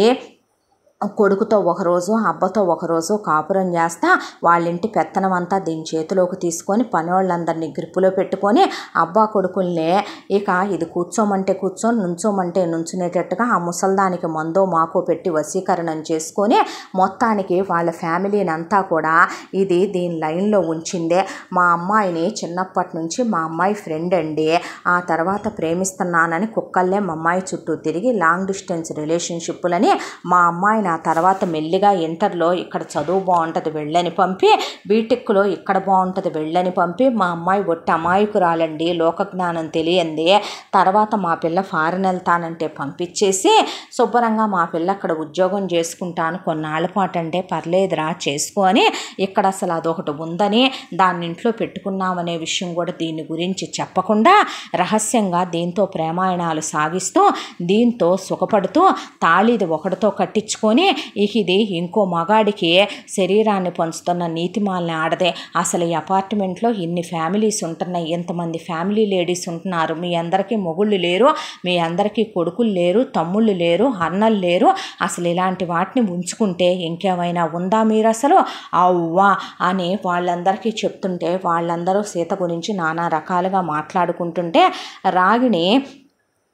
కొడుకుతో ఒకరోజు అబ్బతో ఒకరోజు కాపురం చేస్తా వాళ్ళ ఇంటి పెత్తనం అంతా దీని చేతిలోకి తీసుకొని పనివాళ్ళందరినీ గ్రిప్పులో పెట్టుకొని అబ్బా కొడుకుల్ని ఇక ఇది కూర్చోమంటే కూర్చొని నుంచోమంటే నుంచునేటట్టుగా ఆ ముసల్దానికి మందో మాకో పెట్టి వశీకరణం చేసుకొని మొత్తానికి వాళ్ళ ఫ్యామిలీని అంతా కూడా ఇది దీని లైన్లో ఉంచిందే. మా అమ్మాయిని చిన్నప్పటి నుంచి మా అమ్మాయి ఫ్రెండ్ అండి. ఆ తర్వాత ప్రేమిస్తున్నానని కుక్కల్లే మా అమ్మాయి చుట్టూ తిరిగి లాంగ్ డిస్టెన్స్ రిలేషన్షిప్లని మా అమ్మాయిని ఆ తర్వాత మెల్లిగా ఇంటర్లో ఇక్కడ చదువు బాగుంటుంది వెళ్ళని పంపి బీటెక్లో ఇక్కడ బాగుంటుంది వెళ్ళని పంపి మా అమ్మాయి ఒట్టి అమాయకురాలండి లోకజ్ఞానం తెలియంది. తర్వాత మా పిల్ల ఫారెన్ వెళ్తానంటే పంపించేసి శుభ్రంగా మా పిల్ల అక్కడ ఉద్యోగం చేసుకుంటాను కొన్నాళ్ళ పాటు అంటే పర్లేదురా చేసుకొని ఇక్కడ అసలు అదొకటి ఉందని దాన్ని ఇంట్లో పెట్టుకున్నామనే విషయం కూడా దీని గురించి చెప్పకుండా రహస్యంగా దీంతో ప్రేమాయణాలు సాగిస్తూ దీంతో సుఖపడుతూ తాళిది ఒకటితో కట్టించుకొని ఇక ఇది ఇంకో మగాడికి శరీరాన్ని పంచుతున్న నీతిమాలని ఆడదే. అసలు ఈ అపార్ట్మెంట్లో ఇన్ని ఫ్యామిలీస్ ఉంటున్నాయి. ఇంతమంది ఫ్యామిలీ లేడీస్ ఉంటున్నారు. మీ అందరికీ మొగుళ్ళు లేరు మీ అందరికీ కొడుకులు లేరు తమ్ముళ్ళు లేరు అన్నలు లేరు. అసలు ఇలాంటి వాటిని ఉంచుకుంటే ఇంకేమైనా ఉందా మీరు అసలు? అవ్వా అని వాళ్ళందరికీ చెప్తుంటే వాళ్ళందరూ సీత గురించి నానా రకాలుగా మాట్లాడుకుంటుంటే రాగిణి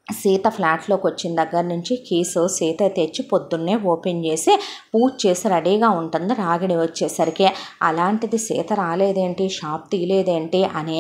సీత ఫ్లాట్లోకి వచ్చిన దగ్గర నుంచి కీసు సీత తెచ్చి పొద్దున్నే ఓపెన్ చేసి పూజ చేసి రెడీగా ఉంటుంది. రాగిణి వచ్చేసరికి అలాంటిది సీత రాలేదేంటి? షాప్ తీయలేదేంటి? అనే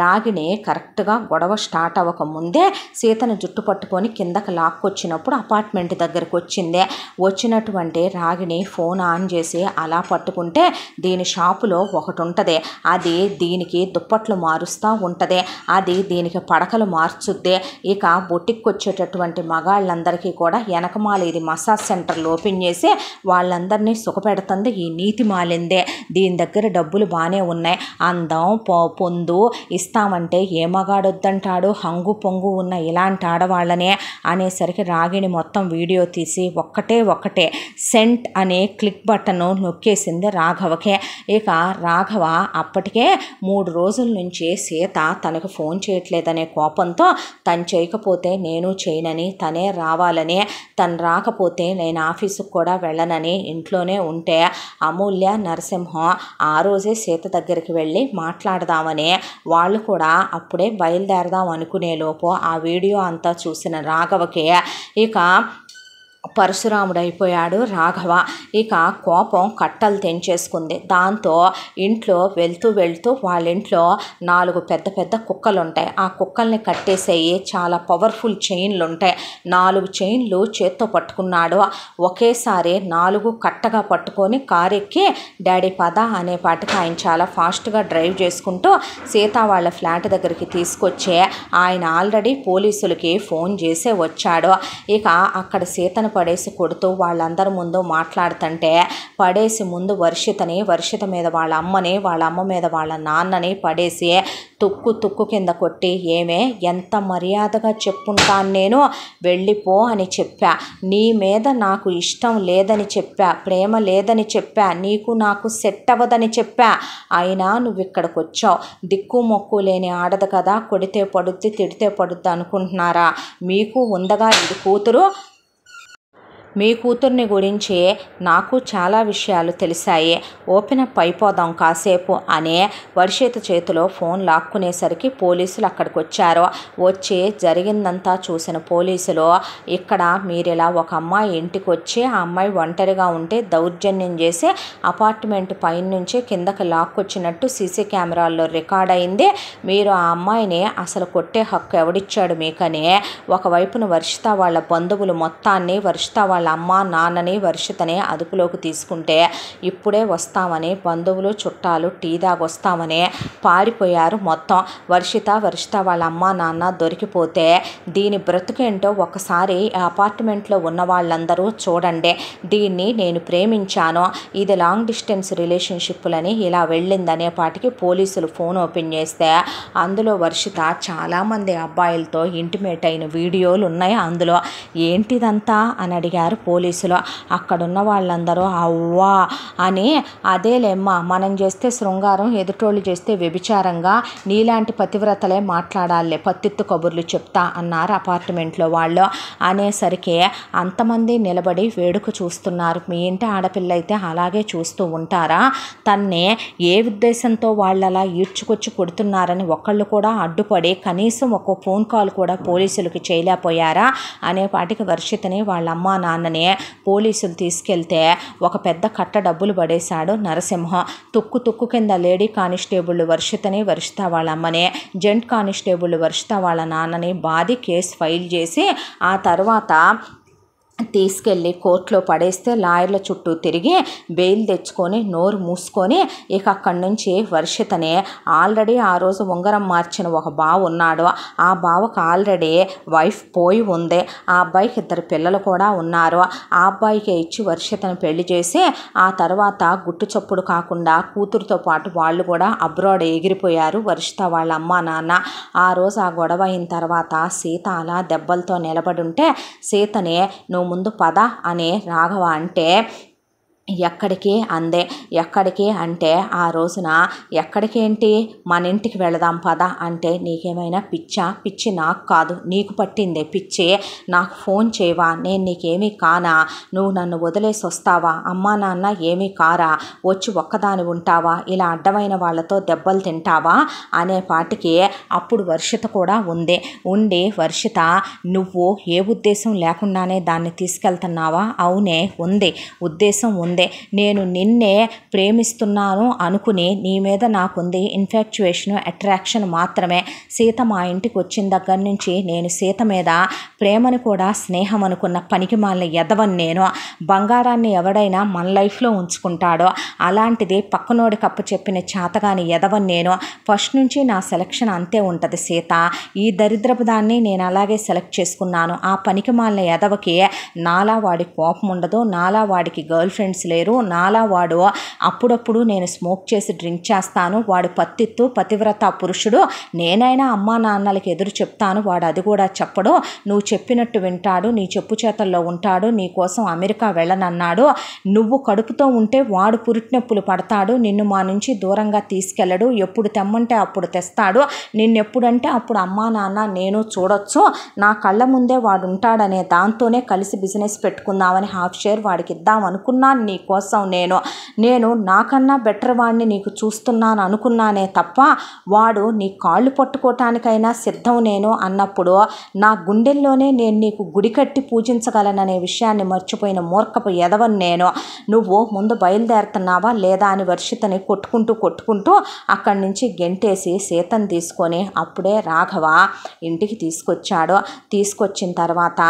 రాగిణి కరెక్ట్గా గొడవ స్టార్ట్ అవ్వక ముందే సీతను జుట్టు పట్టుకొని కిందకి లాక్కొచ్చినప్పుడు అపార్ట్మెంట్ దగ్గరకు వచ్చింది. వచ్చినటువంటి రాగిణి ఫోన్ ఆన్ చేసి అలా పట్టుకుంటే దీని షాపులో ఒకటి ఉంటుంది అది దీనికి దుప్పట్లు మారుస్తూ ఉంటుంది. అది దీనికి పడకలు మార్చుద్ది. ఇక కొట్టుకొచ్చేటటువంటి మగాళ్ళందరికీ కూడా వెనకమాల ఇది మసాజ్ సెంటర్లు ఓపెన్ చేసి వాళ్ళందరినీ సుఖపెడుతుంది. ఈ నీతి మాలిందే. దీని దగ్గర డబ్బులు బాగానే ఉన్నాయి. అందం పొ పొందు ఇస్తామంటే ఏ మగాడొద్దంటాడు? హంగు పొంగు ఉన్న ఇలాంటి ఆడవాళ్ళనే అనేసరికి రాగిణి మొత్తం వీడియో తీసి ఒక్కటే ఒక్కటే సెంట్ అనే క్లిక్ బటన్ నొక్కేసింది రాఘవకే. ఇక రాఘవ అప్పటికే మూడు రోజుల నుంచి సీత తనకు ఫోన్ చేయట్లేదనే కోపంతో తను చేయకపోతే నేను చేయనని తనే రావాలని తను రాకపోతే నేను ఆఫీసుకు కూడా వెళ్ళనని ఇంట్లోనే ఉంటే అమూల్య నరసింహం ఆ రోజే సీత దగ్గరికి వెళ్ళి మాట్లాడదామని వాళ్ళు కూడా అప్పుడే బయలుదేరదాం అనుకునే లోపు ఆ వీడియో అంతా చూసిన రాఘవకి ఇక పరశురాముడు అయిపోయాడు రాఘవ. ఇక కోపం కట్టలు తెంచేసుకుంది. దాంతో ఇంట్లో వెళ్తూ వెళ్తూ వాళ్ళ ఇంట్లో నాలుగు పెద్ద పెద్ద కుక్కలు ఉంటాయి ఆ కుక్కల్ని కట్టేసేయి చాలా పవర్ఫుల్ చైన్లు ఉంటాయి నాలుగు చైన్లు చేత్తో పట్టుకున్నాడు. ఒకేసారి నాలుగు కట్టగా పట్టుకొని కారు ఎక్కి డాడీ పద అనే పాటకు ఆయన చాలా ఫాస్ట్గా డ్రైవ్ చేసుకుంటూ సీత వాళ్ళ ఫ్లాట్ దగ్గరికి తీసుకొచ్చే ఆయన ఆల్రెడీ పోలీసులకి ఫోన్ చేసే వచ్చాడు. ఇక అక్కడ సీతను పడేసి కొడుతూ వాళ్ళందరి ముందు మాట్లాడుతుంటే పడేసి ముందు వర్షితని వర్షిత మీద వాళ్ళ అమ్మని వాళ్ళ అమ్మ మీద వాళ్ళ నాన్నని పడేసి తుక్కు తుక్కు కింద కొట్టి ఏమే ఎంత మర్యాదగా చెప్పుంటాను నేను? వెళ్ళిపో అని చెప్పా. నీ మీద నాకు ఇష్టం లేదని చెప్పా ప్రేమ లేదని చెప్పా నీకు నాకు సెట్ అవ్వదని చెప్పా. అయినా నువ్వు ఇక్కడికి వచ్చావు దిక్కు మొక్కు లేని ఆడదు కదా కొడితే పడుద్ది తిడితే పడుద్ది అనుకుంటున్నారా? మీకు ఉందగా ఇది కూతురు? మీ కూతుర్ని గురించి నాకు చాలా విషయాలు తెలిసాయి. ఓపెన్ అప్ అయిపోదాం కాసేపు అనే వర్షిత చేతిలో ఫోన్ లాక్కునేసరికి పోలీసులు అక్కడికి వచ్చారు వచ్చి జరిగిందంతా చూసిన పోలీసులు ఇక్కడ మీరు ఇలా ఒక అమ్మాయి ఇంటికి వచ్చి ఆ అమ్మాయి ఒంటరిగా ఉంటే దౌర్జన్యం చేసి అపార్ట్మెంట్ పైన నుంచి కిందకి లాక్కొచ్చినట్టు సీసీ కెమెరాల్లో రికార్డ్ అయింది మీరు ఆ అమ్మాయిని అసలు కొట్టే హక్కు ఎవడిచ్చాడు మీకని? ఒకవైపున వర్షిత వాళ్ళ బంధువులు మొత్తాన్ని వర్షిత వాళ్ళ అమ్మ నాన్నని వర్షితని అదుపులోకి తీసుకుంటే ఇప్పుడే వస్తామని బంధువులు చుట్టాలు టీ దాగొస్తామని పారిపోయారు మొత్తం. వర్షిత వర్షిత వాళ్ళ అమ్మ నాన్న దొరికిపోతే దీని బ్రతుకేంటో ఒకసారి అపార్ట్మెంట్లో ఉన్న వాళ్ళందరూ చూడండి. దీన్ని నేను ప్రేమించాను. ఇది లాంగ్ డిస్టెన్స్ రిలేషన్షిప్లని ఇలా వెళ్ళిందనే పాటికి పోలీసులు ఫోన్ ఓపెన్ చేస్తే అందులో వర్షిత చాలామంది అబ్బాయిలతో ఇంటిమేట్ అయిన వీడియోలు ఉన్నాయి అందులో. ఏంటిదంతా? అని అడిగారు చేశారు పోలీసులు. అక్కడున్న వాళ్ళందరూ అవ్వా అని అదేలేమ్మా మనం చేస్తే శృంగారం ఎదుటోళ్ళు చేస్తే వ్యభిచారంగా నీలాంటి పతివ్రతలే మాట్లాడాలే. పత్తిత్తు కబుర్లు చెప్తా అన్నారు అపార్ట్మెంట్లో వాళ్ళు. అనేసరికి అంతమంది నిలబడి వేడుక చూస్తున్నారు. మీ ఇంటి ఆడపిల్ల అయితే అలాగే చూస్తూ ఉంటారా? తన్నే ఏ ఉద్దేశంతో వాళ్ళు అలా ఈడ్చుకొచ్చి కొడుతున్నారని ఒకళ్ళు కూడా అడ్డుపడి కనీసం ఒక ఫోన్ కాల్ కూడా పోలీసులకి చేయలేకపోయారా? అనే పాటికి వర్షితని వాళ్ళ అమ్మా నాన్నని పోలీసులు తీసుకెళ్తే ఒక పెద్ద కట్ట డబ్బులు పడేశాడు నరసింహ. తుక్కు తుక్కు కింద లేడీ కానిస్టేబుల్ వర్షితని వర్షిత వాళ్ళ అమ్మని జెంట్ కానిస్టేబుల్ వర్షిత వాళ్ళ నాన్నని బాధి కేసు ఫైల్ చేసి ఆ తర్వాత తీసుకెళ్ళి కోర్టులో పడేస్తే లాయర్ల చుట్టూ తిరిగి బెయిల్ తెచ్చుకొని నోరు మూసుకొని ఇక అక్కడి నుంచి వర్షితని. ఆల్రెడీ ఆ రోజు ఉంగరం మార్చిన ఒక బావ ఉన్నాడు. ఆ బావకు ఆల్రెడీ వైఫ్ పోయి ఉంది. ఆ అబ్బాయికి ఇద్దరు పిల్లలు కూడా ఉన్నారు. ఆ అబ్బాయికి ఇచ్చి వర్షితను పెళ్ళి చేసి ఆ తర్వాత గుట్టు చప్పుడు కాకుండా కూతురుతో పాటు వాళ్ళు కూడా అబ్రాడ్ ఎగిరిపోయారు వర్షిత వాళ్ళ అమ్మ నాన్న. ఆ రోజు ఆ గొడవ అయిన తర్వాత సీత అలా దెబ్బలతో నిలబడి ఉంటే సీతని నువ్వు ముందు పద అనే రాఘవ అంటే ఎక్కడికి అందే ఎక్కడికి అంటే ఆ రోజున ఎక్కడికేంటి? మన ఇంటికి వెళదాం పద అంటే నీకేమైనా పిచ్చా? పిచ్చి నాకు కాదు నీకు పట్టిందే పిచ్చి. నాకు ఫోన్ చేయవా? నేను నీకేమీ కానా? నువ్వు నన్ను వదిలేసి వస్తావా అమ్మా నాన్న ఏమీ కారా? వచ్చి ఒక్కదాని ఉంటావా? ఇలా అడ్డమైన వాళ్ళతో దెబ్బలు తింటావా? అనే పాటికి అప్పుడు వర్షిత కూడా ఉంది. ఉండి వర్షిత నువ్వు ఏ ఉద్దేశం లేకుండానే దాన్ని తీసుకెళ్తున్నావా? అవునే ఉంది. ఉద్దేశం ఉంది నేను నిన్నే ప్రేమిస్తున్నాను అనుకుని నీ మీద నాకుంది ఇన్ఫాక్చుయేషన్ అట్రాక్షన్ మాత్రమే. సీత మా ఇంటికి వచ్చిన దగ్గర నుంచి నేను సీత మీద ప్రేమను కూడా స్నేహం అనుకున్న పనికి మాలిన ఎదవని నేను. బంగారాన్ని ఎవడైనా మన లైఫ్లో ఉంచుకుంటాడో. అలాంటిది పక్కనోడి కప్పు చెప్పిన చేతగాని ఎదవని నేను. ఫస్ట్ నుంచి నా సెలక్షన్ అంతే ఉంటుంది సీత. ఈ దరిద్రపు దాన్ని నేను అలాగే సెలెక్ట్ చేసుకున్నాను. ఆ పనికి మాలిన ఎదవకి నాలా వాడి కోపం ఉండదు. నాలా వాడికి గర్ల్ ఫ్రెండ్స్ లేరు. నాలా వాడు. అప్పుడప్పుడు నేను స్మోక్ చేసి డ్రింక్ చేస్తాను. వాడు పత్తిత్తు పతివ్రత పురుషుడు. నేనైనా అమ్మా నాన్నలకి ఎదురు చెప్తాను. వాడు అది కూడా చెప్పడు. నువ్వు చెప్పినట్టు వింటాడు. నీ చెప్పు చేతల్లో ఉంటాడు. నీ కోసం అమెరికా వెళ్ళనన్నాడు. నువ్వు కడుపుతో ఉంటే వాడు పురిటినొప్పులు పడతాడు. నిన్ను మా నుంచి దూరంగా తీసుకెళ్ళడు. ఎప్పుడు తెమ్మంటే అప్పుడు తెస్తాడు. నిన్నెప్పుడంటే అప్పుడు అమ్మా నాన్న నేను చూడొచ్చు. నా కళ్ళ ముందే వాడు ఉంటాడనే దాంతోనే కలిసి బిజినెస్ పెట్టుకుందామని హాఫ్ షేర్ వాడికి ఇద్దాం అనుకున్నాను నీకోసం నేను నేను నాకన్నా బెటర్ వాడిని నీకు చూస్తున్నాను అనుకున్నానే తప్ప వాడు నీ కాళ్ళు పట్టుకోవటానికైనా సిద్ధం నేను అన్నప్పుడు నా గుండెల్లోనే నేను నీకు గుడి కట్టి పూజించగలననే విషయాన్ని మర్చిపోయిన మూర్ఖపు ఎదవని నేను. నువ్వు ముందు బయలుదేరుతున్నావా లేదా అని వర్షితని కొట్టుకుంటూ కొట్టుకుంటూ అక్కడి నుంచి గెంటేసి సీతను తీసుకొని అప్పుడే రాఘవ ఇంటికి తీసుకొచ్చాడు. తీసుకొచ్చిన తర్వాత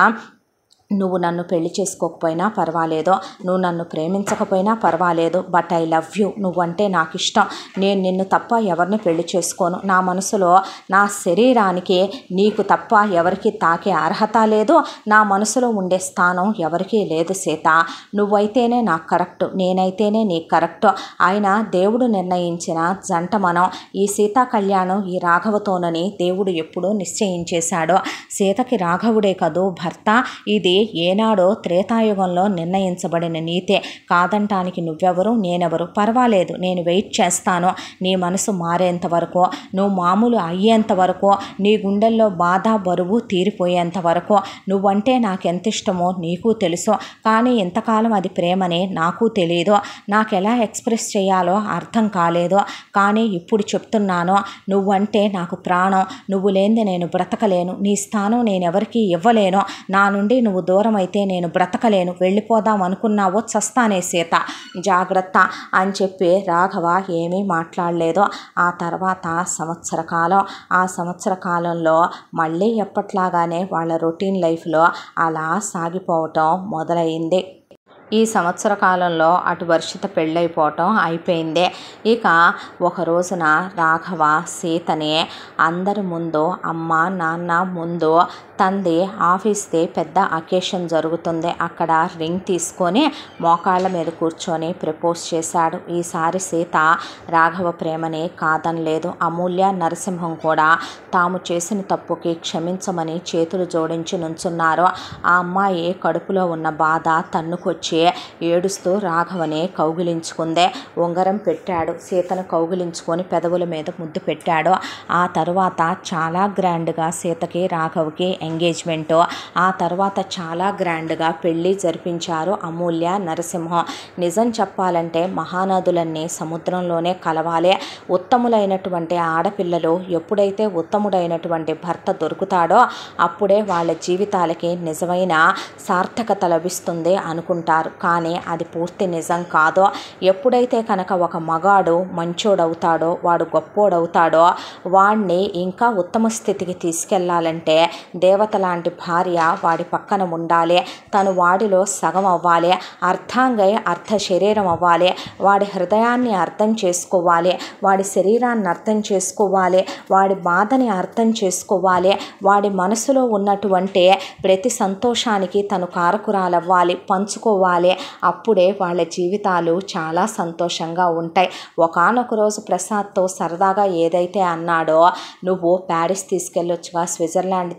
నువ్వు నన్ను పెళ్ళి చేసుకోకపోయినా పర్వాలేదు. నువ్వు నన్ను ప్రేమించకపోయినా పర్వాలేదు. But I love you. నువ్వంటే నాకు ఇష్టం నేను నిన్ను తప్ప ఎవరిని పెళ్ళి చేసుకోను. నా మనసులో నా శరీరానికి నీకు తప్ప ఎవరికి తాకే అర్హత లేదు. నా మనసులో ఉండే స్థానం ఎవరికీ లేదు సీత. నువ్వైతేనే నాకు కరెక్ట్. నేనైతేనే నీకు కరెక్ట్. ఆయన దేవుడు నిర్ణయించిన జంట మనం. ఈ సీతా కళ్యాణం ఈ రాఘవతోనని దేవుడు ఎప్పుడూ నిశ్చయించేశాడు. సీతకి రాఘవుడే కదూ భర్త. ఇది ఏనాడో త్రేతాయుగంలో నిర్ణయించబడిన నీతే కాదంటానికి నువ్వెవరు నేనెవరు? పర్వాలేదు నేను వెయిట్ చేస్తాను. నీ మనసు మారేంత వరకు నువ్వు మామూలు అయ్యేంత వరకు నీ గుండెల్లో బాధ బరువు తీరిపోయేంత వరకు. నువ్వంటే నాకు ఎంత ఇష్టమో నీకు తెలుసు. కానీ ఇంతకాలం అది ప్రేమని నాకు తెలియదు నాకు ఎలా ఎక్స్ప్రెస్ చేయాలో అర్థం కాలేదు. కానీ ఇప్పుడు చెప్తున్నాను నువ్వంటే నాకు ప్రాణం. నువ్వు లేనిది నేను బ్రతకలేను. నీ స్థానం నేను ఎవరికీ ఇవ్వలేను. నా నుండి నువ్వు దూరం అయితే నేను బ్రతకలేను. వెళ్ళిపోదాం అనుకున్నావో చస్తానే సీత. జాగ్రత్త అని చెప్పి రాఘవ ఏమీ మాట్లాడలేదు. ఆ తర్వాత సంవత్సర కాలం ఆ సంవత్సర కాలంలో మళ్ళీ ఎప్పట్లాగానే వాళ్ళ రొటీన్ లైఫ్లో అలా సాగిపోవటం మొదలైంది. ఈ సంవత్సర కాలంలో అటు వర్షిత పెళ్ళైపోవటం అయిపోయింది. ఇక ఒక రోజున రాఘవ సీతని అందరి ముందు అమ్మ నాన్న ముందు తంది ఆఫీస్ది పెద్ద అకేషన్ జరుగుతుంది. అక్కడ రింగ్ తీసుకొని మోకాళ్ళ మీద కూర్చొని ప్రపోజ్ చేశాడు. ఈసారి సీత రాఘవ ప్రేమని కాదనలేదు. అమూల్య నరసింహం కూడా తాము చేసిన తప్పుకి క్షమించమని చేతులు జోడించి నుంచున్నారు. ఆ అమ్మాయి కడుపులో ఉన్న బాధ తన్నుకొచ్చి ఏడుస్తూ రాఘవని కౌగిలించుకుందే. ఉంగరం పెట్టాడు. సీతను కౌగిలించుకొని పెదవుల మీద ముద్దు పెట్టాడు. ఆ తరువాత చాలా గ్రాండ్గా సీతకి రాఘవ్కి ఎంగేజ్మెంటు. ఆ తర్వాత చాలా గ్రాండ్గా పెళ్ళి జరిపించారు అమూల్య నరసింహం. నిజం చెప్పాలంటే మహానదులన్నీ సముద్రంలోనే కలవాలి. ఉత్తములైనటువంటి ఆడపిల్లలు ఎప్పుడైతే ఉత్తముడైనటువంటి భర్త దొరుకుతాడో అప్పుడే వాళ్ళ జీవితాలకి నిజమైన సార్థకత లభిస్తుంది అనుకుంటారు. కానీ అది పూర్తి నిజం కాదు. ఎప్పుడైతే కనుక ఒక మగాడు మంచోడవుతాడో వాడు గొప్పోడవుతాడో వాడిని ఇంకా ఉత్తమ స్థితికి తీసుకెళ్ళాలంటే దేవత లాంటి భార్య వాడి పక్కన ఉండాలి. తను వాడిలో సగం అవ్వాలి. అర్థాంగై అర్ధ శరీరం అవ్వాలి. వాడి హృదయాన్ని అర్థం చేసుకోవాలి. వాడి శరీరాన్ని అర్థం చేసుకోవాలి. వాడి బాధని అర్థం చేసుకోవాలి. వాడి మనసులో ఉన్నటువంటి ప్రతి సంతోషానికి తను కారకురాలవ్వాలి. పంచుకోవాలి. అప్పుడే వాళ్ళ జీవితాలు చాలా సంతోషంగా ఉంటాయి. ఒకనొక రోజు ప్రసాద్తో సరదాగా ఏదైతే అన్నాడో నువ్వు ప్యారిస్ తీసుకెళ్ళొచ్చుగా స్విట్జర్లాండ్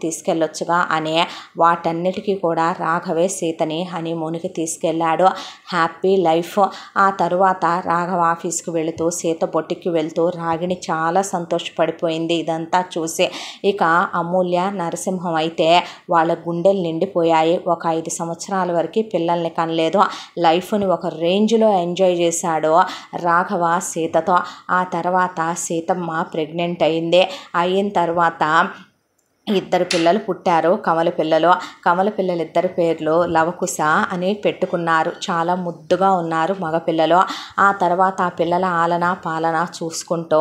వెళ్ళొచ్చుగా అనే వాటన్నిటికీ కూడా రాఘవే సీతని హనీమూన్కి తీసుకెళ్ళాడు. Happy life. ఆ తరువాత రాఘవ ఆఫీస్కి వెళుతూ సీత బొట్టికి వెళ్తూ రాగిణి చాలా సంతోషపడిపోయింది. ఇదంతా చూసి ఇక అమూల్య నరసింహం అయితే వాళ్ళ గుండెలు నిండిపోయాయి. ఒక ఐదు సంవత్సరాల వరకు పిల్లల్ని కనలేదు. లైఫ్ని ఒక రేంజ్లో ఎంజాయ్ చేశాడు రాఘవ సీతతో. ఆ తర్వాత సీతమ్మ ప్రెగ్నెంట్ అయింది. అయిన తర్వాత ఇద్దరు పిల్లలు పుట్టారు. కమల పిల్లలు. కమల పిల్లలు ఇద్దరి పేర్లు లవకుశ అని పెట్టుకున్నారు. చాలా ముద్దుగా ఉన్నారు మగపిల్లలు. ఆ తర్వాత ఆ పిల్లల ఆలన పాలన చూసుకుంటూ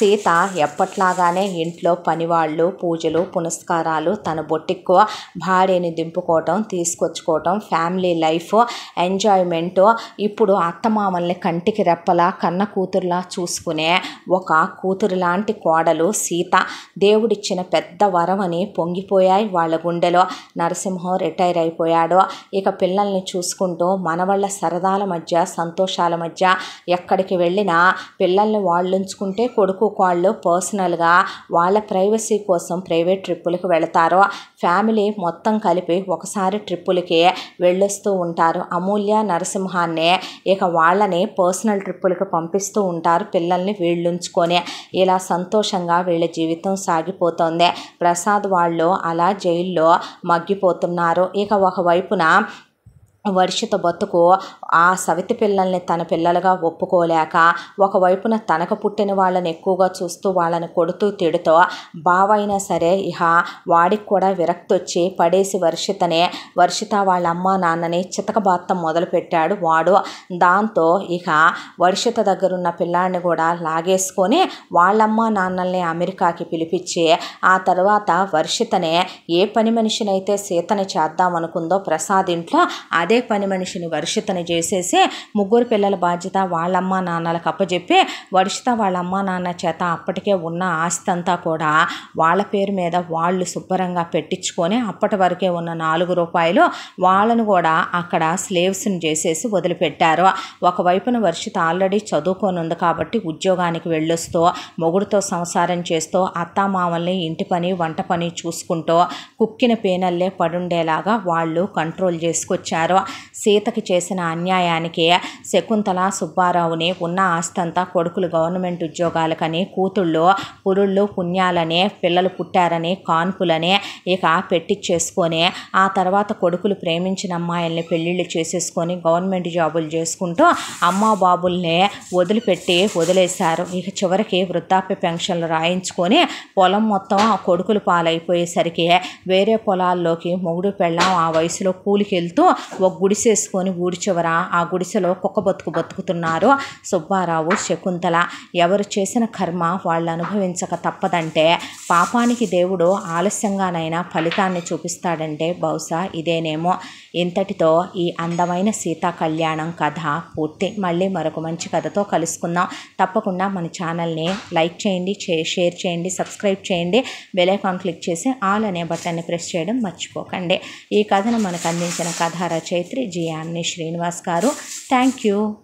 సీత ఎప్పట్లాగానే ఇంట్లో పనివాళ్ళు పూజలు పునస్కారాలు తన బొట్టికు భార్యని దింపుకోవటం తీసుకొచ్చుకోవటం ఫ్యామిలీ లైఫ్ ఎంజాయ్మెంట్ ఇప్పుడు అత్తమామల్ని కంటికి రెప్పలా కన్న కూతురులా చూసుకునే ఒక కూతురు లాంటి కోడలు సీత. దేవుడిచ్చిన పెద్ద వరమని పొంగిపోయాయి వాళ్ళ గుండెలో. నరసింహం రిటైర్ అయిపోయాడు. ఇక పిల్లల్ని చూసుకుంటూ మనవళ్ళ సరదాల మధ్య సంతోషాల మధ్య ఎక్కడికి వెళ్ళినా పిల్లల్ని వాళ్ళు ఉంచుకుంటే కొడుకు వాళ్ళు పర్సనల్గా వాళ్ళ ప్రైవసీ కోసం ప్రైవేట్ ట్రిప్పులకు వెళతారు ఫ్యామిలీ మొత్తం కలిపి ఒకసారి ట్రిప్పులకి వెళ్ళొస్తూ ఉంటారు. అమూల్య నరసింహాన్ని ఇక వాళ్ళని పర్సనల్ ట్రిప్పులకు పంపిస్తూ ఉంటారు. పిల్లల్ని వీళ్ళుంచుకొని ఇలా సంతోషంగా వీళ్ళ జీవితం సాగిపోతుంది. ప్రసాద్ వాళ్ళు అలా జైల్లో మగ్గిపోతున్నారు. ఇక ఒకవైపున వర్షిత బతుకు ఆ సవితి పిల్లల్ని తన పిల్లలుగా ఒప్పుకోలేక ఒకవైపున తనకు పుట్టిన వాళ్ళని ఎక్కువగా చూస్తూ వాళ్ళని కొడుతూ తిడుతూ బావైనా సరే ఇహ వాడికి కూడా విరక్తి వచ్చి పడేసి వర్షితనే వర్షిత వాళ్ళ అమ్మ నాన్నని చితకబాత్తం మొదలుపెట్టాడు వాడు. దాంతో ఇక వర్షిత దగ్గరున్న పిల్లాడిని కూడా లాగేసుకొని వాళ్ళమ్మ నాన్నల్ని అమెరికాకి పిలిపించి ఆ తర్వాత వర్షితనే ఏ పని మనిషినైతే సీతని చేద్దామనుకుందో ప్రసాద్ ఇంట్లో అదే పని మనిషిని వర్షితని చేసేసి ముగ్గురు పిల్లల బాధ్యత వాళ్ళమ్మ నాన్నలకు అప్పచెప్పి వర్షిత వాళ్ళ అమ్మ నాన్న చేత అప్పటికే ఉన్న ఆస్తి అంతా కూడా వాళ్ళ పేరు మీద వాళ్ళు శుభ్రంగా పెట్టించుకొని అప్పటి వరకే ఉన్న నాలుగు రూపాయలు వాళ్ళను కూడా అక్కడ స్లేవ్స్ని చేసేసి వదిలిపెట్టారు. ఒకవైపున వర్షిత ఆల్రెడీ చదువుకొని ఉంది కాబట్టి ఉద్యోగానికి వెళ్ళొస్తూ మొగుడుతో సంసారం చేస్తూ అత్తామామల్ని ఇంటి పని వంట పని చూసుకుంటూ కుక్కిన పేనల్లే పడుండేలాగా వాళ్ళు కంట్రోల్ చేసుకొచ్చారు. సీతకి చేసిన అన్యాయానికి శకుంతల సుబ్బారావుని ఉన్న ఆస్తంతా కొడుకులు గవర్నమెంట్ ఉద్యోగాలకని కూతుళ్ళు పురుళ్ళు పుణ్యాలని పిల్లలు పుట్టారని కాన్పులని ఇక పెట్టించేసుకొని ఆ తర్వాత కొడుకులు ప్రేమించిన అమ్మాయిల్ని పెళ్ళిళ్ళు చేసేసుకొని గవర్నమెంట్ జాబులు చేసుకుంటూ అమ్మా బాబుల్ని వదిలిపెట్టి వదిలేశారు. ఇక చివరికి వృద్ధాప్య పెన్షన్లు రాయించుకొని పొలం మొత్తం ఆ కొడుకులు పాలైపోయేసరికి వేరే పొలాల్లోకి మొగుడు పెళ్ళాం ఆ వయసులో కూలికి వెళ్తూ గుడిసేసుకొని ఊడి చివర ఆ గుడిసెలో కుక్క బతుకు బతుకుతున్నారు సుబ్బారావు శకుంతల. ఎవరు చేసిన కర్మ వాళ్ళు అనుభవించక తప్పదంటే పాపానికి దేవుడు ఆలస్యంగానైనా ఫలితాన్ని చూపిస్తాడంటే బహుశా ఇదేనేమో. ఇంతటితో ఈ అందమైన సీతా కళ్యాణం కథ పూర్తి. మళ్ళీ మరొక మంచి కథతో కలుసుకుందాం. తప్పకుండా మన ఛానల్ని లైక్ చేయండి షేర్ చేయండి సబ్స్క్రైబ్ చేయండి. బెలైకాన్ క్లిక్ చేసి ఆల్ అనే బటన్ని ప్రెస్ చేయడం మర్చిపోకండి. ఈ కథను మనకు అందించిన కథా రచయిత్రి జియాన్ని శ్రీనివాస్ గారు. Thank you.